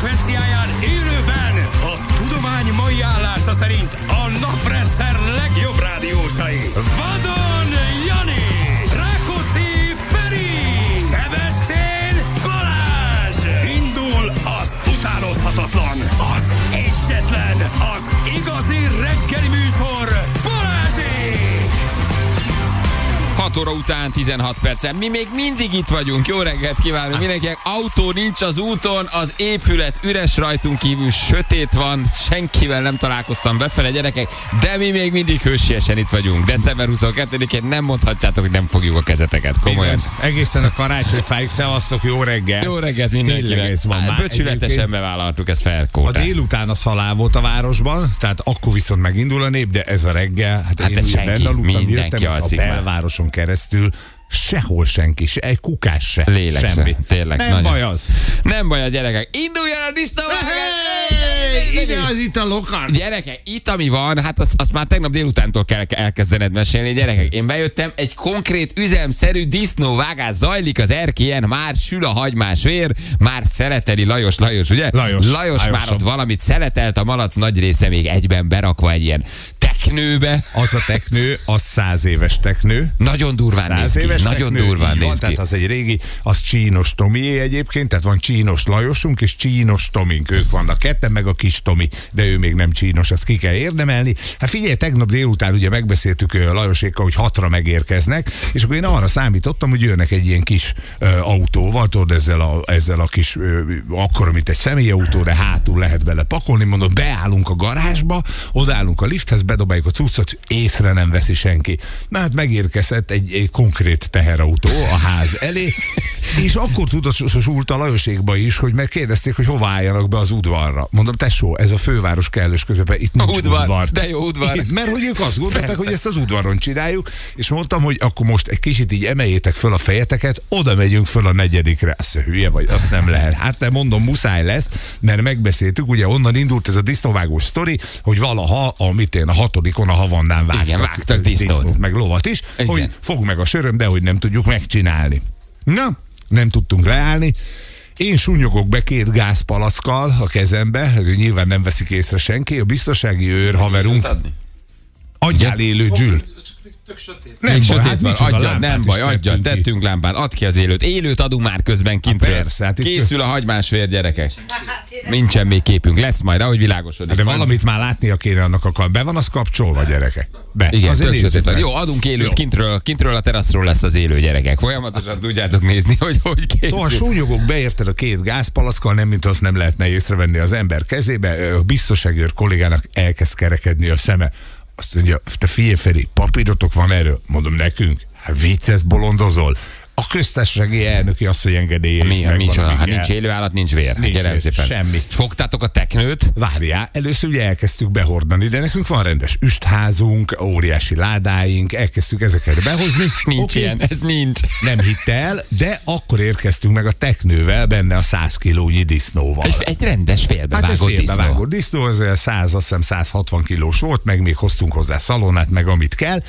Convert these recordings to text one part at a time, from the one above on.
frekvenciáján élőben a tudomány mai állása szerint a naprendszer legjobb rádiósai. Vadon 6 óra után 16 percen. Mi még mindig itt vagyunk. Jó reggelt kívánunk mindenkinek. Autó nincs az úton, az épület üres rajtunk kívül, sötét van, senkivel nem találkoztam befele gyerekek, de mi még mindig hősiesen itt vagyunk. December 22-én nem mondhatjátok, hogy nem fogjuk a kezeteket. Komolyan. Bizony. Egészen a karácsonyfáig szevasztok, jó reggel. Jó reggelt mindenkinek. Tényleg ez van már. Böcsületesen bevállaltuk ezt fel, A délután az halál volt a városban, tehát akkor viszont megindul a nép, de ez a reggel, hát, Hát én ez senki, benne aludtam, mindenki jöttem a belvároson keresztül, sehol senki, se egy kukás se, Lélek se. semmi. Tényleg, Nem nagyon. baj az. Nem baj a gyerekek. Induljon a Hey, ide az italokat! Gyerekek, itt ami van, hát azt, azt már tegnap délutántól kell elkezdened mesélni. Gyerekek, én bejöttem, egy konkrét üzemszerű disznóvágás zajlik az erkélyen, már sül a hagymás vér, már szeleteli Lajos, Lajos, ugye? Lajos, Lajos már Lajosom. ott valamit szeletelt, a malac nagy része még egyben berakva egy ilyen teknőbe. Az a teknő, az száz éves teknő. Nagyon durván néz Száz ki. éves Nagyon teknő, durván így van, néz ki. Tehát az egy régi, az Csínos Tomié egyébként, tehát van Csínos Lajosunk és Csínos Tomink, ők vannak ketten, meg a kis Tomi, de ő még nem Csínos, azt ki kell érdemelni. Hát figyelj, tegnap délután ugye megbeszéltük Lajosékkal, hogy hatra megérkeznek, és akkor én arra számítottam, hogy jönnek egy ilyen kis ö, autóval, tudod, ezzel a, ezzel a kis, ö, akkor, mint egy személyautó, de hátul lehet bele pakolni, mondom, beállunk a garázsba, odállunk a lifthez, bedobáljuk a cuccot, észre nem veszi senki. Na hát megérkezett egy, egy konkrét teherautó a ház elé, és akkor tudatosult a Lajosékba is, hogy megkérdezték, hogy hova álljanak be az udvarra. Mondom, tesó, ez a főváros kellős közepe, itt nincs Udvar, udvar. de jó udvar. Igen, Mert hogy ők azt gondolták, hogy ezt az udvaron csináljuk, és mondtam, hogy akkor most egy kicsit így emeljétek föl a fejeteket, oda megyünk föl a negyedikre. Azt hülye vagy, azt nem lehet. Hát te mondom, muszáj lesz, mert megbeszéltük, ugye onnan indult ez a disznóvágós sztori, hogy valaha, amit én a hatodikon a havannán vágtak, Igen, vágtak disznót. meg lovat is, Igen. hogy fog meg a söröm, de hogy nem tudjuk megcsinálni. Na, nem tudtunk leállni. Én sunyogok be két gázpalaszkal a kezembe, hát nyilván nem veszik észre senki, a biztonsági őr haverunk. Adjál élő Gyül. Nem Még baj, sötét hát van, adja, nem baj, adja, tettünk tettünk lámpát, add ki az élőt. Élőt adunk már közben kintről. persze, hát Készül a hagymás vér, gyerekek. Nincsen még képünk, lesz majd, ahogy világosodik. De valamit már látnia kéne annak a. Be van az kapcsolva, gyerekek? Be. Igen, tök nézzük sötét van. Jó, adunk élőt Jó. kintről, kintről a teraszról lesz az élő gyerekek. Folyamatosan tudjátok nézni, hogy hogy készül. Szóval súnyogok beérted a két gázpalaszkal, nem mint azt nem lehetne észrevenni az ember kezébe. A biztonságőr kollégának elkezd kerekedni a szeme. Azt mondja, te figyelj Feri, papírotok van erről? Mondom, nekünk? Hát vicces bolondozol. A köztársasági elnöki asszony engedélye is Mi, megvan, mi csoda? amíg Hát nincs élő állat, nincs vér. Nincs vér, szépen. semmi. És Fogtátok a teknőt? Várjál, először ugye elkezdtük behordani, de nekünk van rendes üstházunk, óriási ládáink, elkezdtük ezeket behozni. Nincs Oké, ilyen, ez nincs. Nem hitte el, de akkor érkeztünk meg a teknővel, benne a 100 kilónyi disznóval. Egy, egy rendes Hát egy félbevágott disznó. félbevágott disznó, az olyan 100, azt hiszem 160 kilós volt, meg még hoztunk hozzá szalonnát, meg amit kell,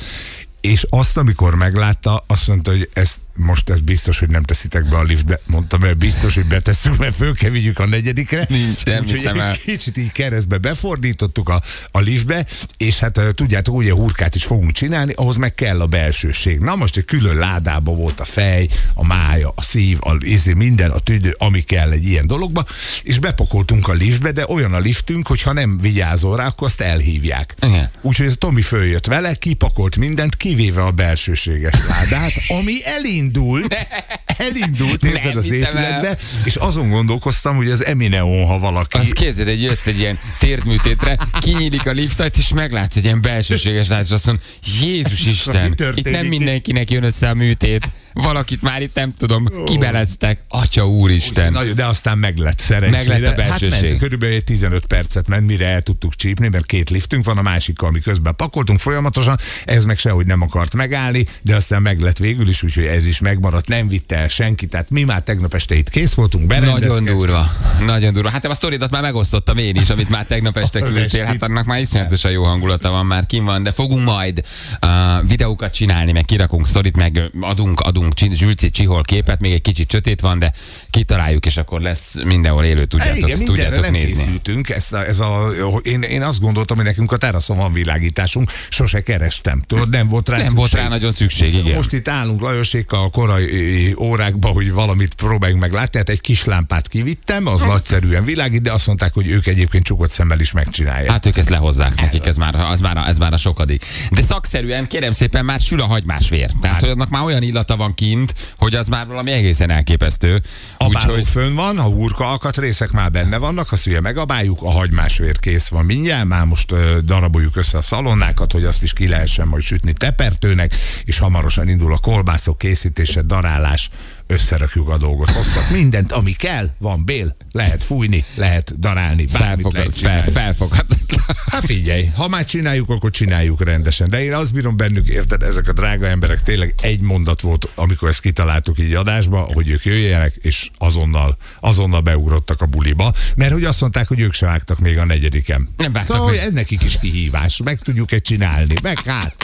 és azt, amikor meglátta, azt mondta, hogy ezt most ez biztos, hogy nem teszitek be a liftbe. Mondtam, mert biztos, hogy betesszük, mert föl kell vigyük a negyedikre. Nincs, nem Úgyhogy egy el. Kicsit így keresztbe befordítottuk a, a liftbe, és hát tudjátok, ugye hurkát is fogunk csinálni, ahhoz meg kell a belsőség. Na most egy külön ládába volt a fej, a mája, a szív, a izé, minden, a tüdő, ami kell egy ilyen dologba, és bepakoltunk a liftbe, de olyan a liftünk, hogy ha nem vigyázol rá, akkor azt elhívják. Úgyhogy a Tomi följött vele, kipakolt mindent, kivéve a belsőséges ládát, ami elindult, elindult érted az el. épületbe, és azon gondolkoztam, hogy az Emineon, ha valaki... Azt képzeld, hogy jössz egy ilyen térdműtétre, kinyílik a liftajt, és meglátsz egy ilyen belsőséges lát, és azt mondod, Jézus Isten, itt nem mindenkinek jön össze a műtét. Valakit már itt nem tudom, kibeleztek. Atya úristen. Jó, de aztán meg lett szerencsére. Meg lett a belsőség. Hát ment, körülbelül egy 15 percet ment, mire el tudtuk csípni, mert két liftünk van, a másikkal mi közben pakoltunk folyamatosan, ez meg sehogy nem akart megállni, de aztán meg lett végül is, úgyhogy ez is megmaradt, nem vitte el senki, tehát mi már tegnap este itt kész voltunk, Nagyon durva. Nagyon durva. Hát a sztoridat már megosztottam én is, amit már tegnap este küldtél. Hát annak már iszonyatosan jó hangulata van, már kim van, de fogunk majd uh, videókat csinálni, meg kirakunk sztorit, meg adunk, adunk adunk Zsülci Csihol képet, még egy kicsit sötét van, de kitaláljuk, és akkor lesz mindenhol élő, tudjátok, Igen, tudjátok nem nézni. készültünk. Ez a, ez a, én, én azt gondoltam, hogy nekünk a teraszon van világításunk, sose kerestem. Tudod, nem volt rá Nem volt szükség. rá nagyon szükség, igen. Most itt állunk Lajosékkal a korai órákban, hogy valamit próbáljunk meg látni. Tehát egy kis lámpát kivittem, az nagyszerűen világít, de azt mondták, hogy ők egyébként csukott szemmel is megcsinálják. Hát ők ezt lehozzák nekik, ez már, az már, a- ez már a sokadik. De szakszerűen, kérem szépen, már sül a hagymás vér. Tehát, hogy annak már olyan illata van kint, hogy az már valami egészen elképesztő. A báló Úgyhogy fönn van, a hurka alkatrészek már benne vannak, a szülye megabáljuk, a hagymásvér kész van mindjárt, már most ö, daraboljuk össze a szalonnákat, hogy azt is ki lehessen majd sütni tepertőnek, és hamarosan indul a kolbászok készítése, darálás, összerakjuk a dolgot. Hoztak mindent, ami kell, van bél, lehet fújni, lehet darálni, bármit lehet fel, felfoghatatlan. Hát figyelj, ha már csináljuk, akkor csináljuk rendesen. De én azt bírom bennük, érted, ezek a drága emberek tényleg egy mondat volt, amikor ezt kitaláltuk így adásba, hogy ők jöjjenek, és azonnal, azonnal beugrottak a buliba, mert hogy azt mondták, hogy ők se vágtak még a negyediken. Nem vágtak szóval, ez nekik is kihívás, meg tudjuk-e csinálni, meg hát.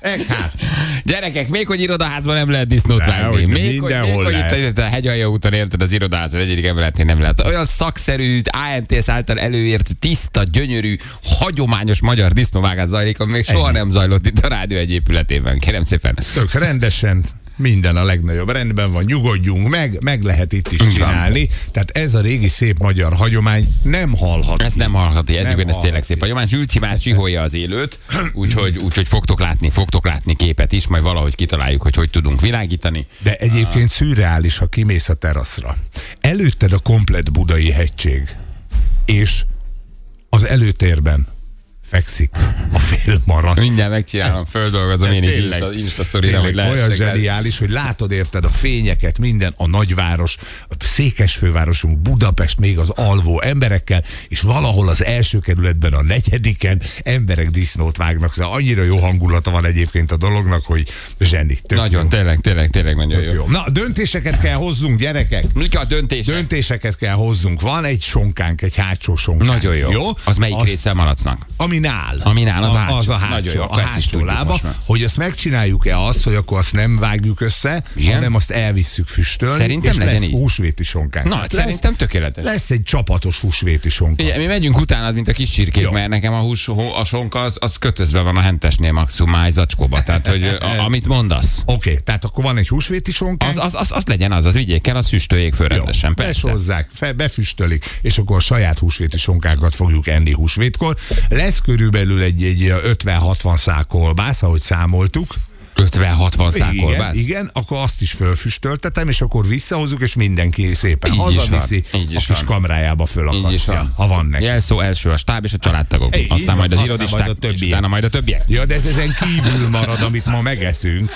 Meg hát. Gyerekek, még hogy irodaházban nem lehet disznót vágni. még mindenhol hogy lehet. itt, a hegyalja úton érted az irodaházban egyedik emeletén nem lehet. Olyan szakszerű, ANTS által előírt, tiszta, gyönyörű, hagyományos magyar disznóvágás zajlik, ami még soha nem zajlott itt a rádió egy épületében. Kérem szépen. Tök rendesen, minden a legnagyobb rendben van, nyugodjunk meg, meg lehet itt is csinálni. Tehát ez a régi szép magyar hagyomány nem halhat. Ki. nem hallhatja, egyébként ez tényleg szép. Hagyomány Zsülci már csiholja az élőt, úgyhogy, úgyhogy fogtok látni, fogtok látni képet is, majd valahogy kitaláljuk, hogy hogy tudunk világítani. De egyébként szürreális, ha kimész a teraszra. Előtted a komplet budai hegység, és az előtérben fekszik a fél marac. Mindjárt megcsinálom, földolgozom én is. Insta, Insta sztorira, hogy Tényleg olyan lehessek. zseniális, hogy látod érted a fényeket, minden, a nagyváros, a székesfővárosunk, Budapest még az alvó emberekkel, és valahol az első kerületben a negyediken emberek disznót vágnak. Szóval annyira jó hangulata van egyébként a dolognak, hogy zseni. Nagyon, jó. tényleg, tényleg, tényleg nagyon jó. jó. Na, döntéseket kell hozzunk, gyerekek. Mik a döntés? Döntéseket kell hozzunk. Van egy sonkánk, egy hátsó sonkánk. Nagyon jó. jó? Az melyik az, része a malacnak? Ami nál. Ami nál, az a hátsó. az a hátsó. Nagyon jó, a hátsó lába, hogy azt megcsináljuk-e azt, hogy akkor azt nem vágjuk össze, Igen? hanem azt elvisszük füstölni, Szerintem és legyen lesz így. húsvéti sonkánk. Na, Tehát szerintem lesz, tökéletes. lesz egy csapatos húsvéti sonka. Ugye, mi megyünk utánad, mint a kis csirkék, Jó. mert nekem a hús, a sonka az, az kötözve van a hentesnél maximum zacskóba. Tehát, hogy a, amit mondasz, Oké, okay, tehát akkor van egy húsvéti sonkánk. az, az, az, az legyen az, az vigyék el, az füstöljék föl rendesen, persze. Fe, befüstölik, és akkor a saját húsvéti sonkákat fogjuk enni húsvétkor. Lesz körülbelül egy, egy 50-60 szál kolbász, ahogy számoltuk. 50-60 szál Igen, kolbász. igen, akkor azt is fölfüstöltetem, és akkor visszahozzuk, és mindenki szépen Így is hazaviszi, van, így a is kis van. kamrájába Így fölakasztja, van. ha van neki. Jelszó első a stáb és a családtagok. Így aztán majd az irodisták, majd a többiek. utána majd a többiek. Ja, de ez ezen kívül marad, amit ma megeszünk.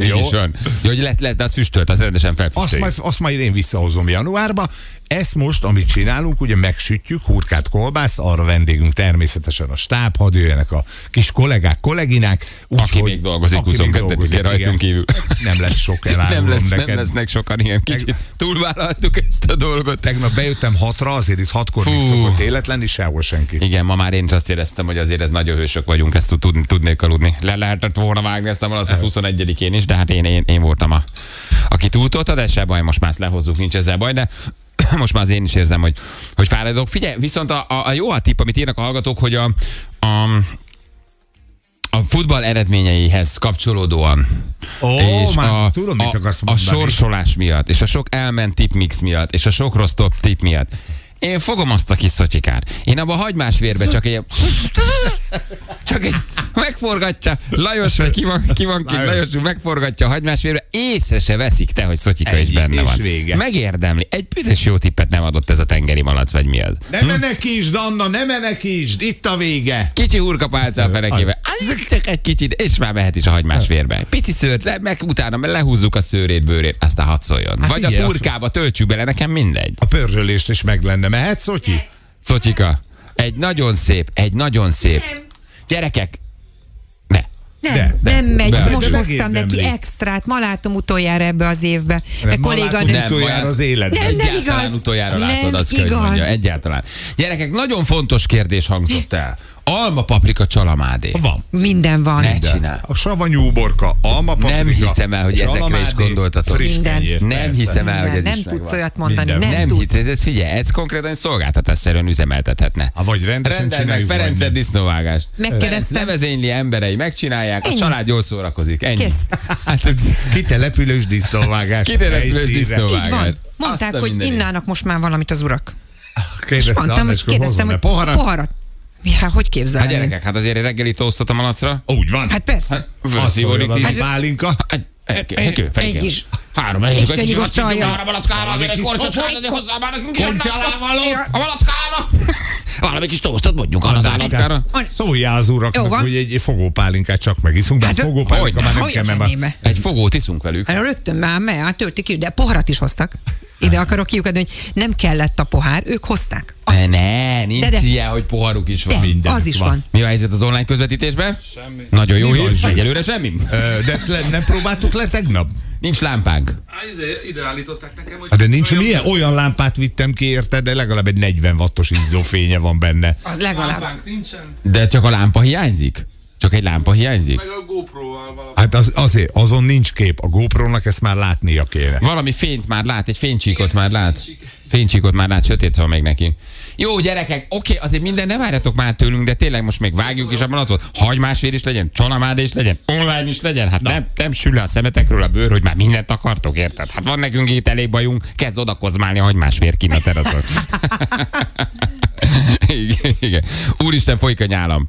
Így Jó? is van. Jó, hogy lett, lett, de az füstölt, az rendesen Azt felfüstöljük. majd, azt majd én visszahozom januárba. Ezt most, amit csinálunk, ugye megsütjük, hurkát kolbász, arra vendégünk természetesen a stáb, hadd jöjjenek a kis kollégák, kolleginák. Úgy, Aki még dolgozik 22-én rajtunk kívül. Nem lesz sok elárulom Nem, lesz, neked. nem lesznek sokan ilyen kicsit. Túlvállaltuk ezt a dolgot. Tegnap bejöttem hatra, azért itt hatkor még Fú. szokott élet lenni, sehol senki. Igen, ma már én is azt éreztem, hogy azért ez nagyon hősök vagyunk, ezt tud, tud- tudnék aludni. Le lehetett volna vágni ezt a malacot 21-én is, de hát én, én, én voltam a, aki túltolta, de se baj, most már ezt lehozzuk, nincs ezzel baj, de most már az én is érzem, hogy, hogy fáradok. Figyelj, viszont a, a, a jó a tipp, amit írnak a hallgatók, hogy a, a a futball eredményeihez kapcsolódóan. Ó, már tudom, mit a, akarsz a mondani. sorsolás miatt, és a sok elment tipmix miatt, és a sok rossz top tip miatt. Én fogom azt a kis szocsikát. Én abban a hagymás vérbe csak egy... Csak egy... Megforgatja. Lajos, vagy ki van, ki van ki, Lajos. Úr megforgatja a hagymás vérbe. Észre se veszik te, hogy szotyika is Ennyi, benne van. vége. Megérdemli. Egy büdös jó tippet nem adott ez a tengeri malac, vagy mi az? Ne menekítsd, Anna, ne menekítsd, itt a vége. Kicsi hurka pálca a fenekébe. Csak egy kicsit, és már mehet is a hagymás vérbe. Pici szőrt, le, meg utána lehúzzuk a szőrét, bőrét, aztán hadd szóljon. Hát Vagy a figyelj, azt- hurkába töltsük bele, nekem mindegy. A pörzsölést is meg lenne. Mehet, Szotyi? Szocika, egy nagyon szép, egy nagyon szép. Gyerekek, ne. Nem, De, de. nem megy. De. Most De hoztam neki extrát. Ma látom utoljára ebbe az évbe. Nem, ma kolléganő. látom utoljára az életben. Nem, nem igaz. utoljára Nem látod, az kell, hogy igaz. mondja. Egyáltalán. Gyerekek, nagyon fontos kérdés hangzott el. Alma, paprika, csalamádé. Van. Minden van. Ne csinál. A savanyú uborka, alma, paprika, Nem hiszem el, hogy ezekre is gondoltatok. Minden. kenyér, Nem hiszem el, hogy Minden. ez nem is tudsz megvan. olyat mondani, Minden. nem, Nem tudsz. hitt, ez, figyelj, ez konkrétan szolgáltatásszerűen üzemeltethetne. Ha vagy rendesen Rendel meg csináljuk, Ferenc vagy nem. disznóvágást. Megkérdeztem. Levezényli emberei megcsinálják, a Ennyi. család jól szórakozik. Ennyi. Kész. Hát ez Kitelepülős disznóvágás. Kitelepülős disznóvágás. Így van. Mondták, a hogy innának most már valamit az urak. Kérdezte Mondtam, kérdeztem, hogy poharat? poharat. Hát hogy Hát képzelni? gyerekek, hát azért reggeli tosztot a malacra. Úgy van. Hát persze. Hát, az tíz. a pálinka. Egy, egy egy, is. Három, egy, Isten egy alja. arra a malackára, azért egy kortocskát, azért hozzá már nekünk is a malackára. Valami kis tosztot mondjuk arra az állatkára. Szóljál az uraknak, hogy egy fogópálinkát csak megiszunk, de a Hát, fogópálinka hogy már nem kell, a mert? Egy fogót iszunk velük. Hát rögtön már me, hát töltik ki, de poharat is hoztak. Ide akarok kiukadni, hogy nem kellett a pohár, ők hozták. Azt, Ne, ne, nincs De, de. ilyen, hogy poharuk is van. de, mindenük az is van. van. Mi a helyzet az online közvetítésben? Semmi. Nagyon jó hír. Egyelőre semmi. De ezt le, nem próbáltuk le tegnap? Nincs lámpánk. Izé, ide állították nekem, hogy... Hát de nincs olyan- milyen olyan lámpát vittem ki, érted, de legalább egy 40 wattos izzófénye van benne. Az legalább. Lámpánk nincsen, De csak a lámpa hiányzik? Csak egy lámpa hiányzik? meg a GoPro-val valami. Hát az, azért, azon nincs kép. A GoPro-nak ezt már látnia kéne. Valami fényt már lát, egy fénycsíkot Igen, már lát. fénycsík. Fénycsíkot már lát, sötét van még neki. Jó, gyerekek, oké, azért minden nem várjatok már tőlünk, de tényleg most még vágjuk is a malacot. Hagymásvér is legyen, csalamád is legyen, online is legyen. Hát nem, nem sül le a szemetekről a bőr, hogy már mindent akartok, érted? Hát van nekünk itt elég bajunk, kezd oda kozmálni a hagymásvér kint a teraszon. igen, igen. Úristen, folyik a nyálam.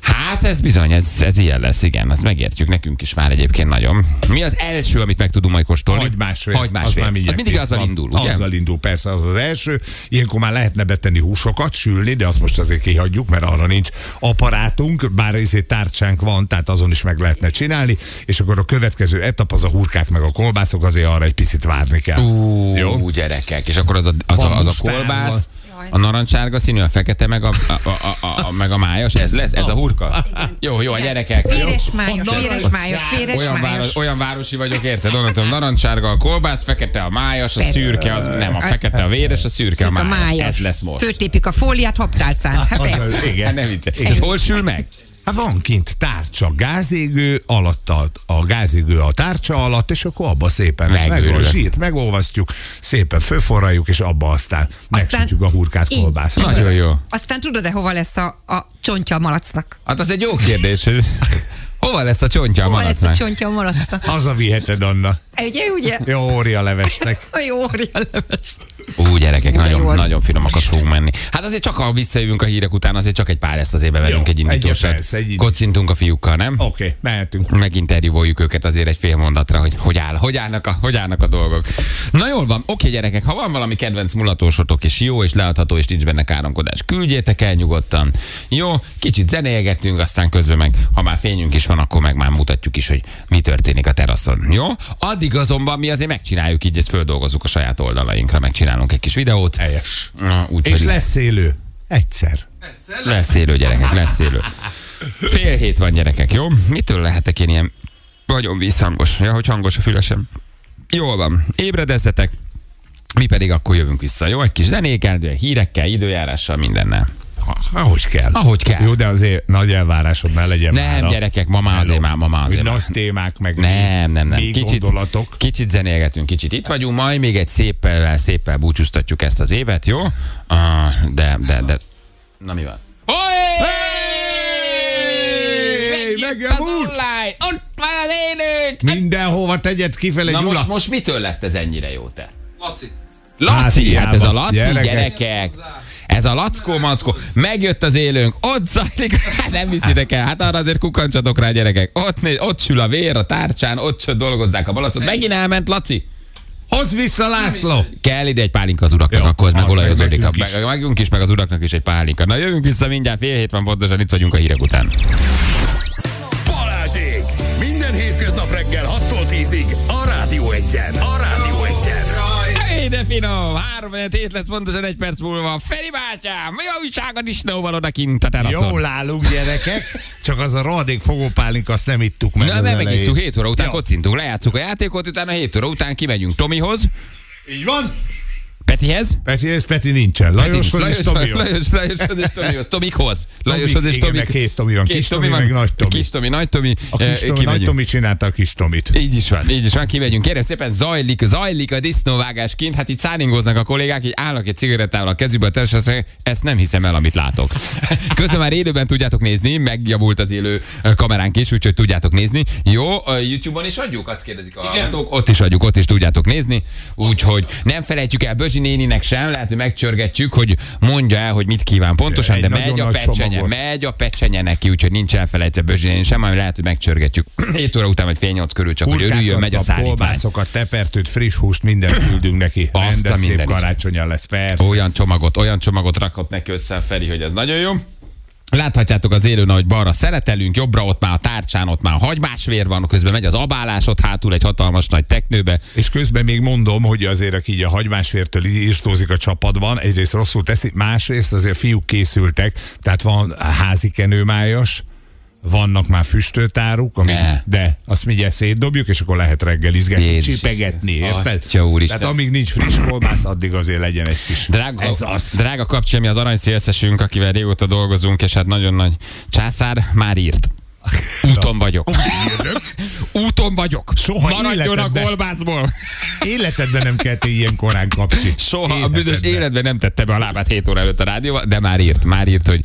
Hát ez bizony, ez, ez ilyen lesz, igen, azt megértjük nekünk is már egyébként nagyon. Mi az első, amit meg tudunk majd kóstolni? Hagymásvér. Hagymásvér. Az, mindjárt mindig azzal van. indul, ugye? Azzal indul, persze, az az első. Ilyenkor már lehetne betenni húsokat, sülni, de azt most azért kihagyjuk, mert arra nincs aparátunk, bár ezért tárcsánk van, tehát azon is meg lehetne csinálni, és akkor a következő etap az a hurkák meg a kolbászok, azért arra egy picit várni kell. Ú, Jó? gyerekek, és akkor az a, az a, az a Bambusztálval. A narancsárga színű, a fekete, meg a, a, a, a, a, meg a májas, ez lesz, ez a hurka? Jó, jó, a gyerekek. Véres májos, Jó. véres májos, véres Olyan, város, olyan városi vagyok, érted? Onnan tudom, narancsárga a kolbász, fekete a májas, a szürke az nem, a fekete a véres, a szürke a májas. májas. Ez lesz most. Föltépik a fóliát hoptálcán. Hát Az- persze. Hát igen. ne vicce. És ez hol sül meg? Hát van kint tárcsa, gázégő alatt a, a gázégő a tárcsa alatt, és akkor abba szépen meg, meg a Megőrülök. zsírt megolvasztjuk, szépen fölforraljuk, és abba aztán, megsütjük a hurkát Így. kolbászat. Nagyon jó. Aztán tudod-e, hova lesz a, a csontja a malacnak? Hát az egy jó kérdés, hova lesz a csontja a Hova lesz a malacnak? csontja a malacnak? Hazaviheted, Anna. Ugye, ugye? Jó ória levestek. Jó ória levest. Ú, gyerekek, Ú, nagyon, nagyon finomakat fogunk menni. Hát azért csak ha visszajövünk a hírek után, azért csak egy pár ezt azért bevelünk Jó, egy indítósat. egy. Kocintunk a fiúkkal, nem? Oké, okay, mehetünk. Meginterjúvoljuk őket azért egy fél mondatra, hogy hogy, áll, hogy, állnak, a, hogy állnak a dolgok. Na jól van, oké gyerekek, ha van valami kedvenc mulatósotok, és jó, és leadható, és nincs benne káromkodás, küldjétek el nyugodtan. Jó, kicsit zenégettünk, aztán közben meg, ha már fényünk is van, akkor meg már mutatjuk is, hogy mi történik a teraszon. Jó? Addig azonban mi azért megcsináljuk így, ezt földolgozzuk a saját oldalainkra, megcsinálunk egy kis videót. Helyes. Na, úgy, És hogy lesz élő. Egyszer. Egyszer lesz élő gyerekek, lesz élő. Fél hét van gyerekek, jó? Mitől lehetek én ilyen nagyon visszhangos? Ja, hogy hangos a fülesem. Jól van, ébredezzetek. Mi pedig akkor jövünk vissza, jó? Egy kis zenékkel, hírekkel, időjárással, mindennel. Ahogy kell. Ahogy kell. Jó, de azért nagy elvárásod ne legyen Nem, már. gyerekek, ma már azért már, ma már azért. Nagy témák, meg Nem, nem, nem. még Kicsit, gondolatok. kicsit zenélgetünk, kicsit itt vagyunk, majd még egy széppel, széppel búcsúztatjuk ezt az évet, jó? Ah, de, de, de... Na mi van? Hey! Online! Ott van az élők! Mindenhova tegyed kifele, Na Gyula. most, most mitől lett ez ennyire jó te? Laci. Laci, hát, hiába. ez a Laci, Gyerekek. gyerekek. Ez a lackó mackó. Megjött az élőnk, ott zajlik, nem viszitek el, hát arra azért kukancsatok rá gyerekek. Ott, néz, ott sül a vér a tárcsán, ott csak dolgozzák a balacot. Megint elment Laci. Hozz vissza, László! Kell ide egy pálinka az uraknak, Jó, akkor ez az megolajozódik. meg Meg, is. meg, megünk is, meg az uraknak is egy pálinka. Na jövünk vissza mindjárt, fél hét van pontosan, itt vagyunk a hírek után. Balázsék! Minden hétköznap reggel 6-tól 10-ig a Rádió Egyen. A Rádió Egyen. Finom! Három hét lesz pontosan egy perc múlva. Feri bátyám, mi a újság a disznóval odakint a teraszon? Jól állunk, gyerekek. Csak az a rohadék fogópálink, azt nem ittuk meg. Na, elején. megisszuk 7 óra után Jó. kocintunk, lejátszuk a játékot, utána 7 óra után kimegyünk Tomihoz. Így van? Petihez? Peti, ez Peti nincsen. Lajoshoz és Lajos, Tomihoz. Lajos, Lajoshoz és Tomihoz. Tomikhoz. Lajoshoz és igen, Tomik. meg két Tomi van. Két Kis Tomi, van. meg Nagy Tomi. Kis Tomi, Nagy Tomi. A kis Eh, Tomi, Nagy. Tomi csinálta a kis Tomit. Így is van, így is van, kimegyünk. Kérem szépen, zajlik, zajlik a disznóvágás kint, hát itt száringoznak a kollégák, így állnak egy cigarettával a kezükbe, és ezt nem hiszem el, amit látok. Közben már élőben tudjátok nézni, megjavult az élő ö, kameránk is, úgyhogy tudjátok nézni. Jó, a YouTube-on is adjuk, azt kérdezik a hallgatók, ott is adjuk, ott is tudjátok nézni. Úgyhogy nem felejtjük el Bözsi néninek sem, lehet, hogy megcsörgetjük, hogy mondja el, hogy mit kíván pontosan, de megy a pecsenye, megy a pecsenye neki, úgyhogy nincs elfelejtve Bözsi néni sem, majd lehet, hogy megcsörgetjük 7 óra után, vagy fél nyolc körül, csak hogy örüljön, megy a szállítmány. kolbászokat, tepertőt, friss húst, mindent küldünk neki. Azt a Rendes szép mindenit. karácsonya lesz, persze. Olyan csomagot, olyan csomagot rakott neki össze a Feri, hogy ez nagyon jó. Láthatjátok az élőn, hogy balra szeretelünk, jobbra ott már a tárcsán, ott már hagymásvér van, közben megy az abálás, ott hátul egy hatalmas nagy teknőbe. És közben még mondom, hogy azért, aki így a hagymásvértől írtózik a csapatban, egyrészt rosszul teszi, másrészt azért fiúk készültek, tehát van házi kenőmájas, vannak már füstöltáruk, amik, Ne. de azt mindjárt szétdobjuk, és akkor lehet reggelizgetni, Jézus csipegetni, érted? Tehát amíg nincs friss kolbász, addig azért legyen egy kis. Drága, Ez az. drága kapcsolja, mi az aranyszélszesünk, akivel régóta dolgozunk, és hát nagyon nagy császár, már írt. Úton vagyok. Úton vagyok. Soha Maradjon a életedben. kolbászból. Életedben nem kell ilyen korán kapcsi. Soha a büdös Életedben. életben nem tette be a lábát 7 óra előtt a rádióba, de már írt, már írt, hogy,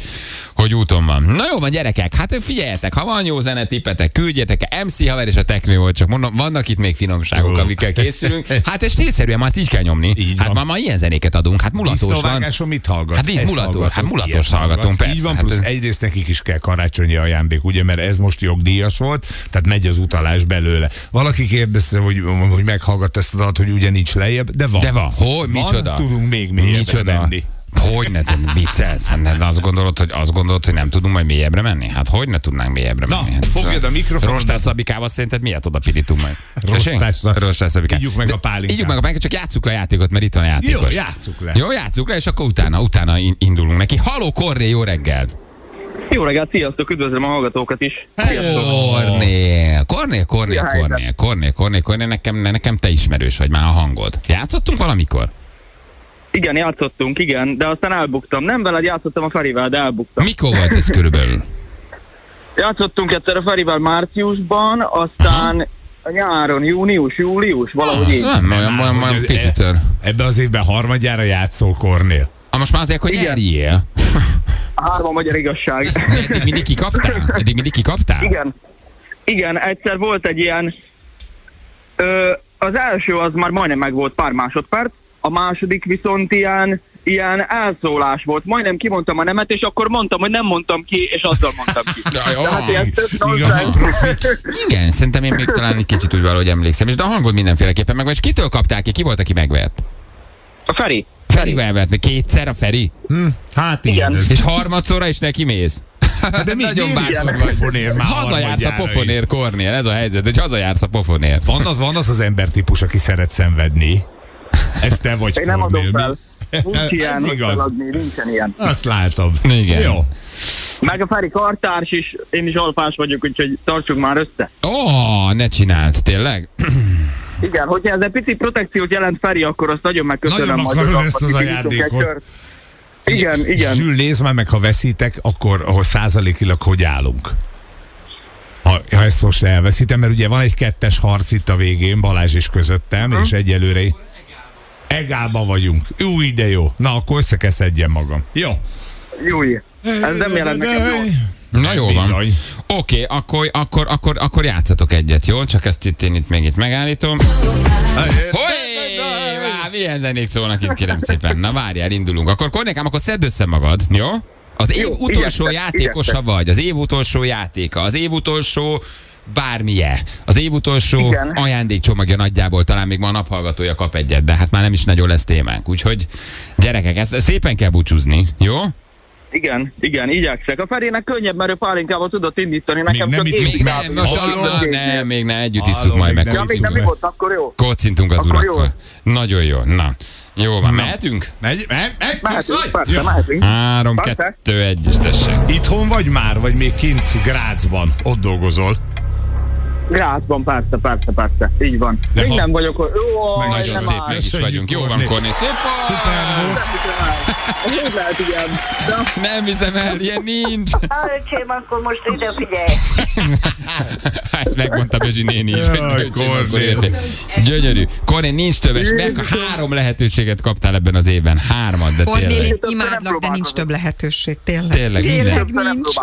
hogy úton van. Na jó van, gyerekek, hát figyeljetek, ha van jó zene tippetek, küldjetek, MC haver és a teknő volt, csak mondom, vannak itt még finomságok, amikkel készülünk. Hát és stílszerűen már azt így kell nyomni. Így hát van. ma, ma ilyen zenéket adunk, hát mulatós van. Mit hallgatsz? Hát így Ezt mulató- hallgatod, hát mulatos hallgatunk, persze, Így van, hát plusz ez- egyrészt nekik is kell karácsonyi ajándék, ugye, mert ez most jogdíjas volt, tehát megy az utalás belőle. Valaki kérdezte, hogy, hogy meghallgat ezt a hogy ugye nincs lejjebb, de van. De van, hogy, micsoda? Tudunk még mélyebbre menni. Hogy ne tudunk, viccelsz? Hát azt gondolod, hogy azt gondolod, hogy nem tudunk majd mélyebbre menni? Hát hogy ne tudnánk mélyebbre Na, menni? Hát, fogjad a mikrofont. Rostás Szabikával szerinted miért oda pirítunk majd? Rostás Szabikával. Ígyuk meg De a pálinkát. Ígyuk meg a pálinkát, csak játsszuk le a játékot, mert itt van a Jó, játékos. játsszuk le. Jó, játsszuk le, és akkor utána, utána in- indulunk neki. Haló, Korné, jó reggel! Jó reggelt, sziasztok, üdvözlöm a hallgatókat is. Kornél, Kornél, Kornél? Kornél, Kornél, Kornél, Kornél, nekem, nekem te ismerős vagy már a hangod. Játszottunk valamikor? Igen, játszottunk, igen, de aztán elbuktam. Nem veled játszottam a Ferivel, de elbuktam. Mikor volt ez körülbelül? Játszottunk egyszer a Ferivel márciusban, aztán a nyáron, június, július, valahogy Az így. nem, olyan, olyan, olyan ez- picit tör. Ebbe az évben harmadjára játszol Kornél. Ah, most már azért, hogy Igen. Három a magyar igazság. Eddig mindig kikaptál? Eddig mindig kikaptál? igen. Igen, egyszer volt egy ilyen... Ö, az első az már majdnem meg volt pár másodperc, a második viszont ilyen, ilyen elszólás volt. Majdnem kimondtam a nemet, és akkor mondtam, hogy nem mondtam ki, és azzal mondtam ki. Tehát ilyen. Igen, szerintem én még talán egy kicsit úgy valahogy emlékszem. És de a hangod mindenféleképpen meg. És kitől kaptál ki? Ki volt, aki megvert? A Feri. Ferivel vert. Kétszer a Feri? Hm, hát igen. Igen. És harmadszorra is neki mész? De mi, Nagyon vagy. pofonér már Hazajársz a pofonér? Kornél. Ez a helyzet, hogy hazajársz a pofonér. Van az, van az az embertípus, aki szeret szenvedni. Ez te vagy Én nem adom fel. Nincs ilyen, Ez igaz. feladni, nincsen ilyen. Azt látom. Igen. Jó. Meg a Feri kartárs is, én is alfás vagyok, úgyhogy tartsuk már össze. Ó, oh, ne csináld, tényleg? Igen, hogyha ez egy pici protekciót jelent Feri, akkor azt nagyon megköszönöm. Nagyon akarod ezt az ajándékot. Igen, igen. Zsül, nézd már meg, ha veszítek, akkor ahhoz százalékilag hogy állunk? Ha, ha ezt most elveszítem, mert ugye van egy kettes harc itt a végén, Balázs is közöttem, és egyelőre egálban vagyunk. Új, de jó. Na, akkor össze kell szedjem magam. Jó. Júj. Ez nem jelent nekem jól. Na jó van. Oké, akkor, akkor, akkor, akkor játszatok egyet, jó? Csak ezt itt én itt még itt megállítom. Hoé! Vá, milyen zenék szólnak itt, kérem szépen. Na várjál, indulunk. Akkor Kornékám, akkor szedd össze magad, jó? Az év Jó, utolsó igyekszem, játékosa igyekszem. vagy, az év utolsó játéka, az év utolsó bármilyen. Az év utolsó Igen. ajándékcsomagja nagyjából, talán még ma a naphallgatója kap egyet, de hát már nem is nagyon lesz témánk. Úgyhogy gyerekek, ezt szépen kell búcsúzni, jó? Igen, igen, igyekszek. A Ferének könnyebb, mert ő pálinkával tudott indítani, nekem Még nem csak Még nem, most Halló? na, nem, még ne együtt isszuk majd meg. nem Ja, még nem volt, akkor jó. Kocintunk az urakkal. Nagyon jó. Na, jó van. Mehetünk? Megy, megy, megy, Mehetünk, persze, Jó. mehetünk. 3, Persze. 2, 1, és tessék. Itthon vagy már, vagy még kint Grácsban? Ott dolgozol. Grácsban, persze, persze, persze. Így van. De Még ha- nem vagyok, hogy... Jó, Meg Nagyon nem szép meg is vagyunk. Jó van, Korné. Korné. Szép Szuper volt. Hogy lehet ilyen? De Nem hiszem el, ilyen nincs. Öcsém, akkor most ide figyelj. Ezt megmondta Bezsi néni is. Jaj, érti. Gyönyörű. Korné, nincs többes. Meg három lehetőséget kaptál ebben az évben. Hármat, de tényleg. én nem imádlak, de nincs több lehetőség. Tényleg. Tényleg. Tényleg nincs.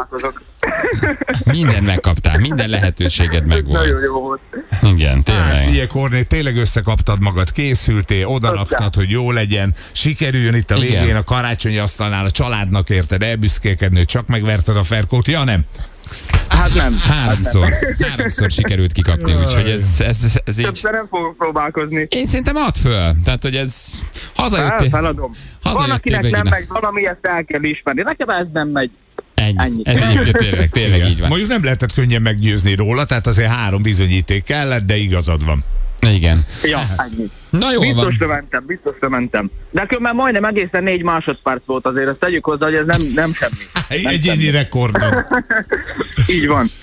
Mindent megkaptál, minden lehetőséged meg Nagyon jó volt. Igen, Hát tényleg. figyelj, Korné, tényleg összekaptad magad, készültél, odaraktad, hogy jó legyen, sikerüljön itt a Igen. végén a karácsonyi asztalnál a családnak érted elbüszkélkedni, hogy csak megverted a ferkót, ja nem? Hát nem. Háromszor, háromszor sikerült kikapni, úgyhogy ez, ez, ez, így. Többször nem fogok próbálkozni. Én szerintem add föl. Tehát, hogy ez hazajöttél. feladom. Van, Hazajöttél akinek nem megy, valami ezt el kell ismerni. Nekem ez nem megy. Ennyi. Ennyi. Ez egyébként tényleg, tényleg így van. Mondjuk nem lehetett könnyen meggyőzni róla, tehát azért három bizonyíték kellett, de igazad van. Igen. Ja, ennyi. Na jó van. Biztos mentem, biztos mentem. De különben majdnem egészen négy másodperc volt azért, azt tegyük hozzá, hogy ez nem, nem semmi. Nem Egyéni semmi. rekordod. Így van.